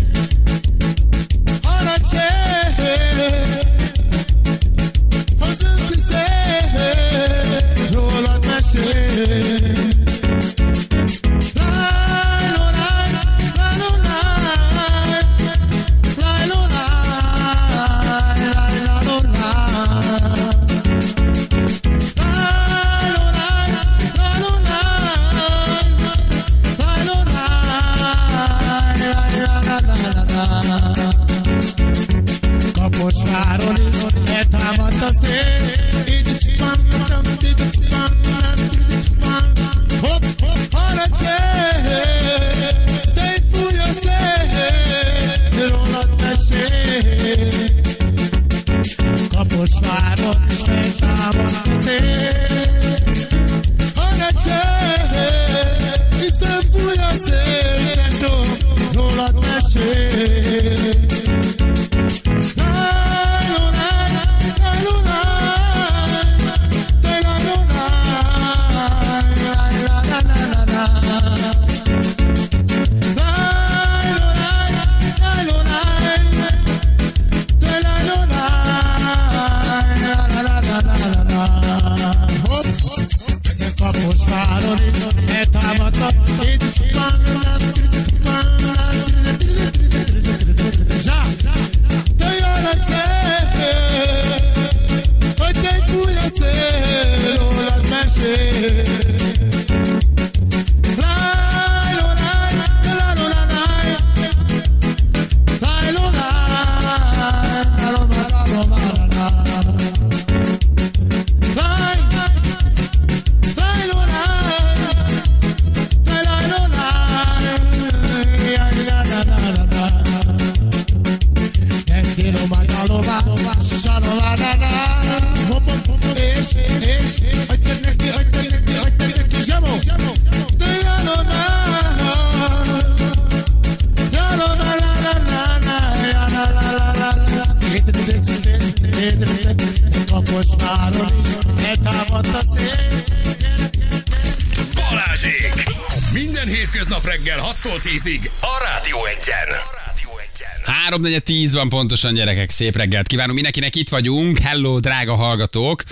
3 4 10 van pontosan, gyerekek. Szép reggelt kívánunk mindenkinek. Itt vagyunk. Hello, drága hallgatók.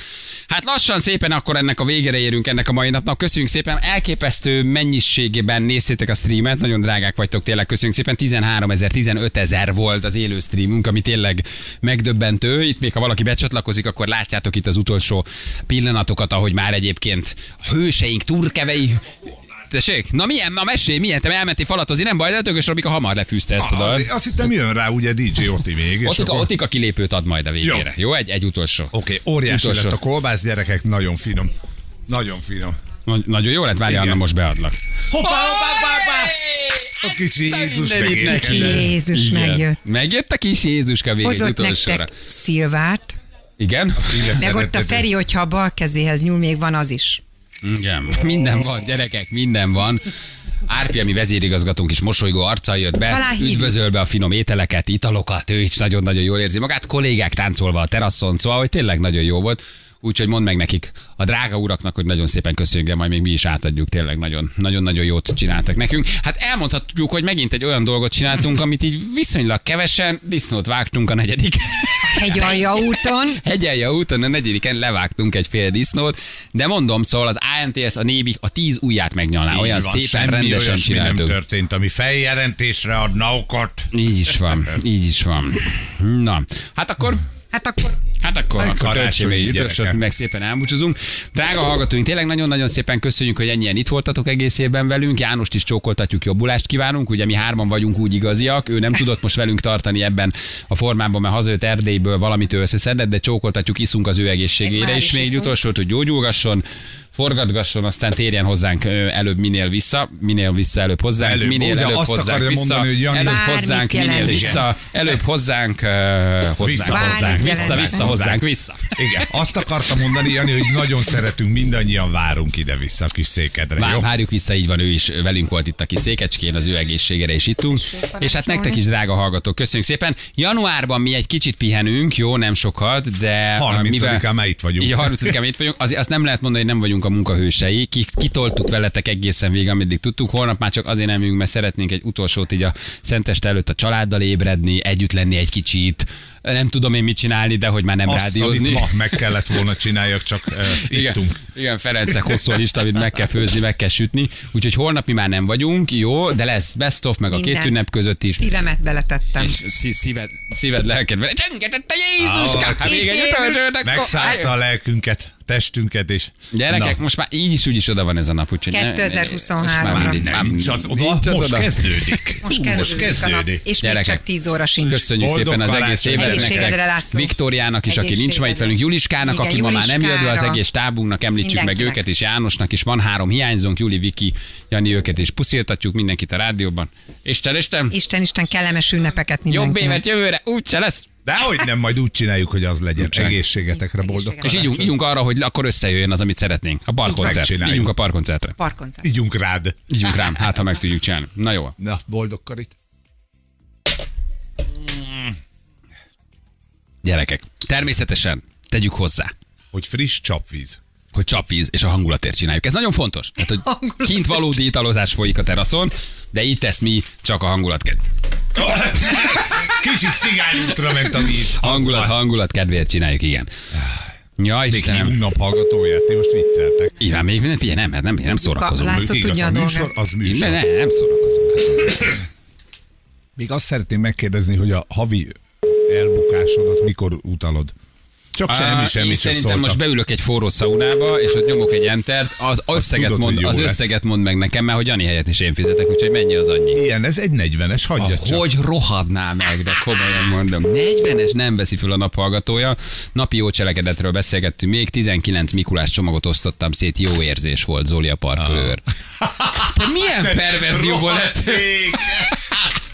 Hát lassan szépen akkor ennek a végére érünk ennek a mai napnak. Köszönjük szépen. Elképesztő mennyiségében néztétek a streamet. Nagyon drágák vagytok tényleg. Köszönjük szépen. 13 ezer, 15 ezer volt az élő streamünk, ami tényleg megdöbbentő. Itt még ha valaki becsatlakozik, akkor látjátok itt az utolsó pillanatokat, ahogy már egyébként a hőseink, turkevei Tessék? Na milyen? Na mesélj, milyen? Te elmentél falatozni, nem baj, de tökös Robika hamar lefűzte ezt a Ah, dalt. Azt hittem jön rá ugye DJ Oti még. és Otika, akkor- Otika kilépőt ad majd a végére. Jó, egy, egy utolsó. Oké, okay, óriási Utolsó. lett a kolbász, gyerekek, nagyon finom. Nagyon finom. Nagy, nagyon jó lett, várjál, most beadlak. Hoppá, hoppá, hoppá, hoppá! A kicsi Jézus neki. Jézus megjött. Megjött a kis Jézuska végig Hozott utolsóra. nektek szilvát, Igen? meg ott a Feri, hogyha a bal kezéhez nyúl, még van az is. Igen. Minden van, gyerekek, minden van. Árpi, ami vezérigazgatónk is mosolygó arccal jött be, Talán hívjuk. üdvözölve a finom ételeket, italokat, ő is nagyon-nagyon jól érzi magát, kollégák táncolva a teraszon, szóval, hogy tényleg nagyon jó volt. Úgyhogy mondd meg nekik, a drága uraknak, hogy nagyon szépen köszönjük, de majd még mi is átadjuk, tényleg nagyon- nagyon-nagyon jót csináltak nekünk. Hát elmondhatjuk, hogy megint egy olyan dolgot csináltunk, amit így viszonylag kevesen, disznót vágtunk a negyedik. Hegyalja úton. Hegyelja úton a negyediken levágtunk egy fél disznót, de mondom, szóval az ANTS, a Nébi a tíz ujját megnyalná, Így olyan van, szépen semmi rendesen olyasmi nem történt, ami feljelentésre adna okot. Így is van, így is van. Na, hát akkor... Hát akkor... Hát akkor, Egy akkor üdvösöt, meg szépen elbúcsúzunk. Drága hallgatóink, tényleg nagyon-nagyon szépen köszönjük, hogy ennyien itt voltatok egész évben velünk. Jánost is csókoltatjuk, jobbulást kívánunk. Ugye mi hárman vagyunk úgy igaziak. Ő nem tudott most velünk tartani ebben a formában, mert hazajött Erdélyből valamit ő összeszedett, de csókoltatjuk, iszunk az ő egészségére, és még iszunk. utolsót, hogy gyógyulgasson, forgatgasson, aztán térjen hozzánk előbb minél vissza, minél vissza előbb hozzánk, Előbb, minél ugye előbb azt hozzánk vissza, mondani, hogy Jani- előbb hozzánk, minél vissza, előbb hozzánk, ö, hozzánk, Vissza. hozzánk, vissza, vissza, hozzánk, vissza. Igen, azt akartam mondani, Jani, hogy nagyon szeretünk, mindannyian várunk ide-vissza a kis székedre, Vár, jó? várjuk vissza, így van, ő is velünk volt itt a kis székecskén, az ő egészségére is ittunk. És hát nektek is, drága hallgatók, köszönjük szépen. Januárban mi egy kicsit pihenünk, jó, nem sokat, de 30-án már itt vagyunk. Igen, 30-án itt vagyunk. Azért azt nem lehet mondani, hogy nem vagyunk a munkahősei. Ki, kitoltuk veletek egészen végig, ameddig tudtuk. Holnap már csak azért nem jövünk, mert szeretnénk egy utolsót így a Szenteste előtt a családdal ébredni, együtt lenni egy kicsit. Nem tudom én mit csinálni, de hogy már nem Azt, rádiózni. amit ma meg kellett volna csináljak, csak uh, Igen, ittunk. igen, Ferencek hosszú a lista, amit meg kell főzni, meg kell sütni. Úgyhogy holnap mi már nem vagyunk, jó, de lesz best of, meg a Minden. két ünnep között is. Szívemet beletettem. És szí- szíved, szíved, lelked vele. Csengetett a Jézuska! Ah, Hát. Megszállta a lelkünket, testünket, és... Gyerekek, Na. most már így is úgy is oda van ez a nap, úgyhogy... ne- ne- 2023-ra. most már mindig- Nem, már nincs az oda, nincs az most oda. kezdődik. Most kezdődik, most a nap, kezdődik. és még Gyerekek, csak 10 óra sincs. Köszönjük Boldog szépen az egész évet nektek. Viktóriának is, aki nincs ma itt velünk, Juliskának, aki ma már nem jött, az egész tábunknak említsük meg őket, és Jánosnak is van három hiányzónk, Juli, Viki, Jani őket is pusziltatjuk mindenkit a rádióban. Isten, Isten, Isten, Isten, kellemes ünnepeket jobb mindenkinek. évet jövőre, úgyse lesz. De hogy nem, majd úgy csináljuk, hogy az legyen. Úgyse. Egészségetekre boldog És ígyunk, ígyunk arra, hogy akkor összejöjjön az, amit szeretnénk. A parkoncert. Ígyunk a parkoncertre. Parkoncert. Ígyunk rád. Ígyunk rám, hát ha meg tudjuk csinálni. Na jó. Na, boldog karit. Gyerekek, természetesen tegyük hozzá, Hogy friss csapvíz. Hogy csapvíz és a hangulatért csináljuk. Ez nagyon fontos. Tehát, hogy kint valódi italozás folyik a teraszon, de itt ezt mi csak a hangulat kedv. Kicsit cigányútra ment a víz. Hangulat, hangulat kedvéért csináljuk, igen. Ja, Még Istenem. hívunk naphallgatóját, ti most vicceltek. Igen, még nem, figyelj, nem, nem, nem szórakozunk. László Mondjuk tudja a műsor, az műsor. Nem, nem, nem szórakozunk. Még azt szeretném megkérdezni, hogy a havi elbukásodat mikor utalod? Csak semmi, semmit sem Szerintem most beülök egy forró szaunába, és ott nyomok egy entert, az összeget, tudod, mond, az összeget mond meg nekem, mert hogy Jani helyett is én fizetek, úgyhogy mennyi az annyi. Ilyen, ez egy 40-es, hagyja csak. Hogy rohadná meg, de komolyan mondom. 40-es nem veszi föl a naphallgatója. Napi jó cselekedetről beszélgettünk még. 19 Mikulás csomagot osztottam szét, jó érzés volt Zoli a parkolőr. Te milyen perverzióból lett?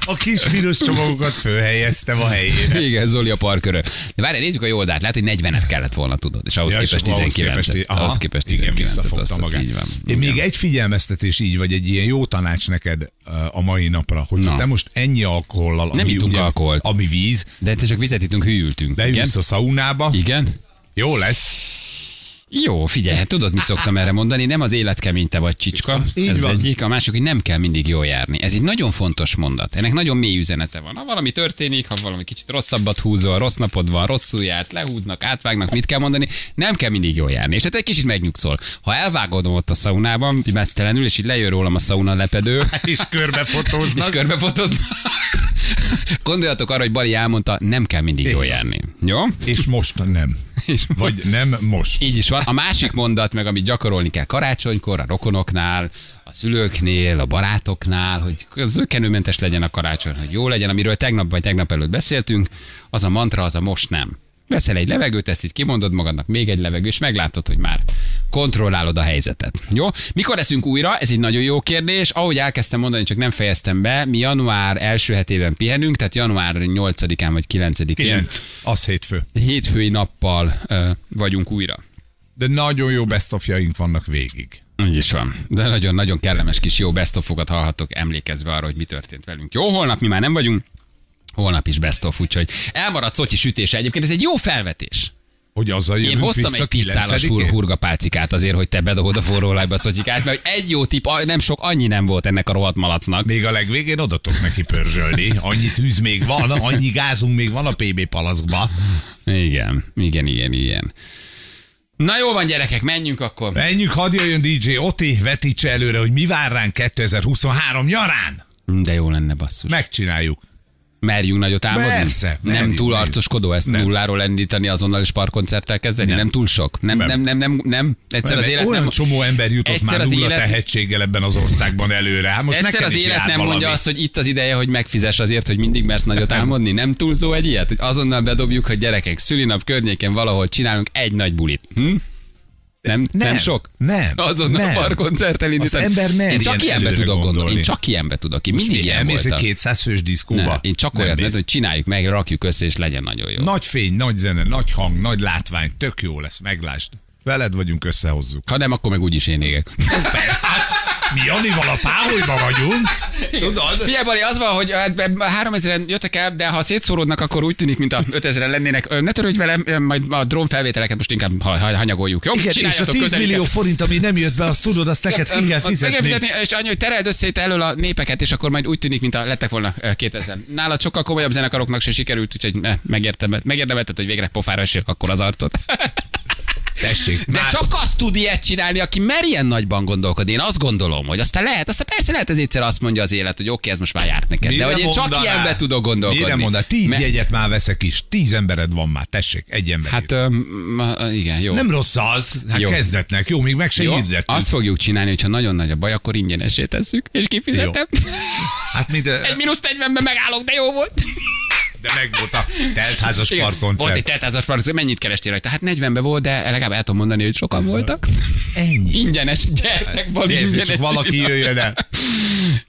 A kis piros csomagokat fölhelyeztem a helyére. Igen, Zoli a parkörő. De várj, nézzük a jó oldalt. Lehet, hogy 40-et kellett volna, tudod. És ahhoz Ja, képest ahhoz 19 képest- aha, ahhoz képest igen, 19 visszafogta magát. Így van. Én Igen. még egy figyelmeztetés így, vagy egy ilyen jó tanács neked uh, a mai napra, hogy Na. te most ennyi alkohollal, Nem ami, ittunk alkoholt. ami víz, De te csak vizet ittunk, hűltünk. Igen? beülsz a szaunába, Igen? jó lesz. Jó, figyelj, tudod, mit szoktam erre mondani? Nem az életkemény te vagy csicska, Így ez van. egyik. A másik, hogy nem kell mindig jól járni. Ez egy nagyon fontos mondat. Ennek nagyon mély üzenete van. Ha valami történik, ha valami kicsit rosszabbat húzol, rossz napod van, rosszul jársz, lehúznak, átvágnak, mit kell mondani? Nem kell mindig jól járni. És hát egy kicsit megnyugszol. Ha elvágod ott a szaunában, mesztelenül, és így lejön rólam a szauna lepedő, És körbe és fotóznak. Gondoljatok arra, hogy Bali elmondta, nem kell mindig jól járni. Jó? És most nem. Vagy nem most. Így is van. A másik mondat, meg amit gyakorolni kell karácsonykor, a rokonoknál, a szülőknél, a barátoknál, hogy zökkenőmentes legyen a karácsony, hogy jó legyen, amiről tegnap vagy tegnap előtt beszéltünk, az a mantra, az a most nem. Veszel egy levegőt, ezt így kimondod magadnak, még egy levegő, és meglátod, hogy már kontrollálod a helyzetet. Jó? Mikor leszünk újra? Ez egy nagyon jó kérdés. Ahogy elkezdtem mondani, csak nem fejeztem be, mi január első hetében pihenünk, tehát január 8-án vagy 9-én. 9. Az hétfő. Hétfői nappal ö, vagyunk újra. De nagyon jó best vannak végig. Így is van. De nagyon-nagyon kellemes kis jó best of-okat hallhattok emlékezve arra, hogy mi történt velünk. Jó, holnap mi már nem vagyunk, holnap is best of, úgyhogy elmaradt Szotyi sütése. Egyébként ez egy jó felvetés. Hogy azzal Én jövünk hoztam vissza egy tíz szálas 9-én? hur- hurgapálcikát azért, hogy te bedobod a forró olajba szotyikát, mert egy jó tip, nem sok, annyi nem volt ennek a rohadt malacnak. Még a legvégén odatok neki pörzsölni. Annyi tűz még van, annyi gázunk még van a PB palaszkba. Igen, igen, igen, igen. Na jó van gyerekek, menjünk akkor. Menjünk, hadd jöjjön DJ Oti, vetítse előre, hogy mi vár ránk 2023 nyarán. De jó lenne basszus. Megcsináljuk. Merjünk nagyot álmodni? Persze, Nem merjünk, túl arcoskodó ezt Nem. nulláról elindítani, azonnal is parkkoncerttel kezdeni? Nem. nem túl sok? Nem, nem, Nem. nem, nem, nem. Egyszer az Nem, élet olyan nem... csomó ember jutott egyszer már az nulla élet- tehetséggel ebben az országban előre. Hát most Egyszer az élet nem valami. mondja azt, hogy itt az ideje, hogy megfizes azért, hogy mindig mersz nagyot álmodni. Nem túlzó egy ilyet? Hogy azonnal bedobjuk, hogy gyerekek, szülinap környéken valahol csinálunk egy nagy bulit. Hm? Nem, nem, Nem, sok? nem, Azonnal nem. parkoncert elindítani. Az ember merjen Én csak ilyenbe tudok gondolni. Én gondolni. csak ilyenbe tudok. Én mindig mi, ilyen elmész egy voltam. 200 fős diszkóba? Nem, én csak Nem olyat, mert, hogy csináljuk meg, rakjuk össze, és legyen nagyon jó. Nagy fény, nagy zene, nagy hang, nagy látvány, tök jó lesz, meglásd. Veled vagyunk, összehozzuk. Ha nem, akkor meg úgyis én égek. Mi Janival a páholyba vagyunk? Tudod? Figyelj, Bali, az van, hogy hát, 3000-en jöttek el, de ha szétszóródnak, akkor úgy tűnik, mint a 5000-en lennének. Ne törődj velem, majd a drón felvételeket most inkább ha- ha- hanyagoljuk. Jó? Igen, és a Csináljatok 10 közeliket. millió forint, ami nem jött be, azt tudod, azt neked ki kell fizetni. fizetni, és annyi, hogy tereld össze itt elől a népeket, és akkor majd úgy tűnik, mint a lettek volna ö, 2000. Nálad sokkal komolyabb zenekaroknak se sikerült, úgyhogy megértem, megérdemelted, hogy végre pofára esél akkor az arcot. Tessék, De már- csak azt tud ilyet csinálni, aki mer ilyen nagyban gondolkodni. Én azt gondolom, hogy aztán lehet, aztán persze lehet ez egyszer azt mondja az élet, hogy oké, ez most már járt neked. Mire de hogy én csak mondanál? ilyenbe tudok gondolkodni. Mire mondanál? Tíz Me- jegyet már veszek is. Tíz embered van már. Tessék, egy ember. Hát ö, ma, igen, jó. Nem rossz az. Hát Jó. kezdetnek. Jó, még meg se jó? hirdettük. Azt fogjuk csinálni, hogyha nagyon nagy a baj, akkor ingyenesé tesszük, és kifizetem. Hát mi de, Egy mínusz 40-ben megállok, de jó volt. De meg volt a teltházas parkkoncert. Volt egy teltházas parkoncert, mennyit kerestél rajta? Hát 40-ben volt, de legalább el tudom mondani, hogy sokan voltak. Ennyi. Ingyenes, gyertek, Bali, Nézd, ingyenes. csak valaki jöjjön el.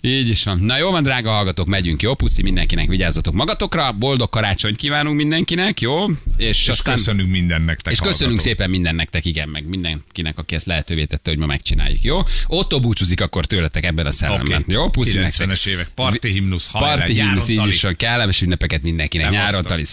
Így is van. Na jó van, drága hallgatók, megyünk, jó? Puszi mindenkinek, vigyázzatok magatokra, boldog karácsonyt kívánunk mindenkinek, jó? És, És aztán... köszönünk minden nektek. És köszönünk hallgatók. szépen minden nektek, igen, meg mindenkinek, aki ezt lehetővé tette, hogy ma megcsináljuk, jó? Otto búcsúzik akkor tőletek ebben a szellemben, Oké. jó? Puszi nektek. 90-es évek. Parti himnusz, hajrá, Parti himnusz, így is van, kellemes ünnepeket mindenkinek, nyáron Szevasztok. tali.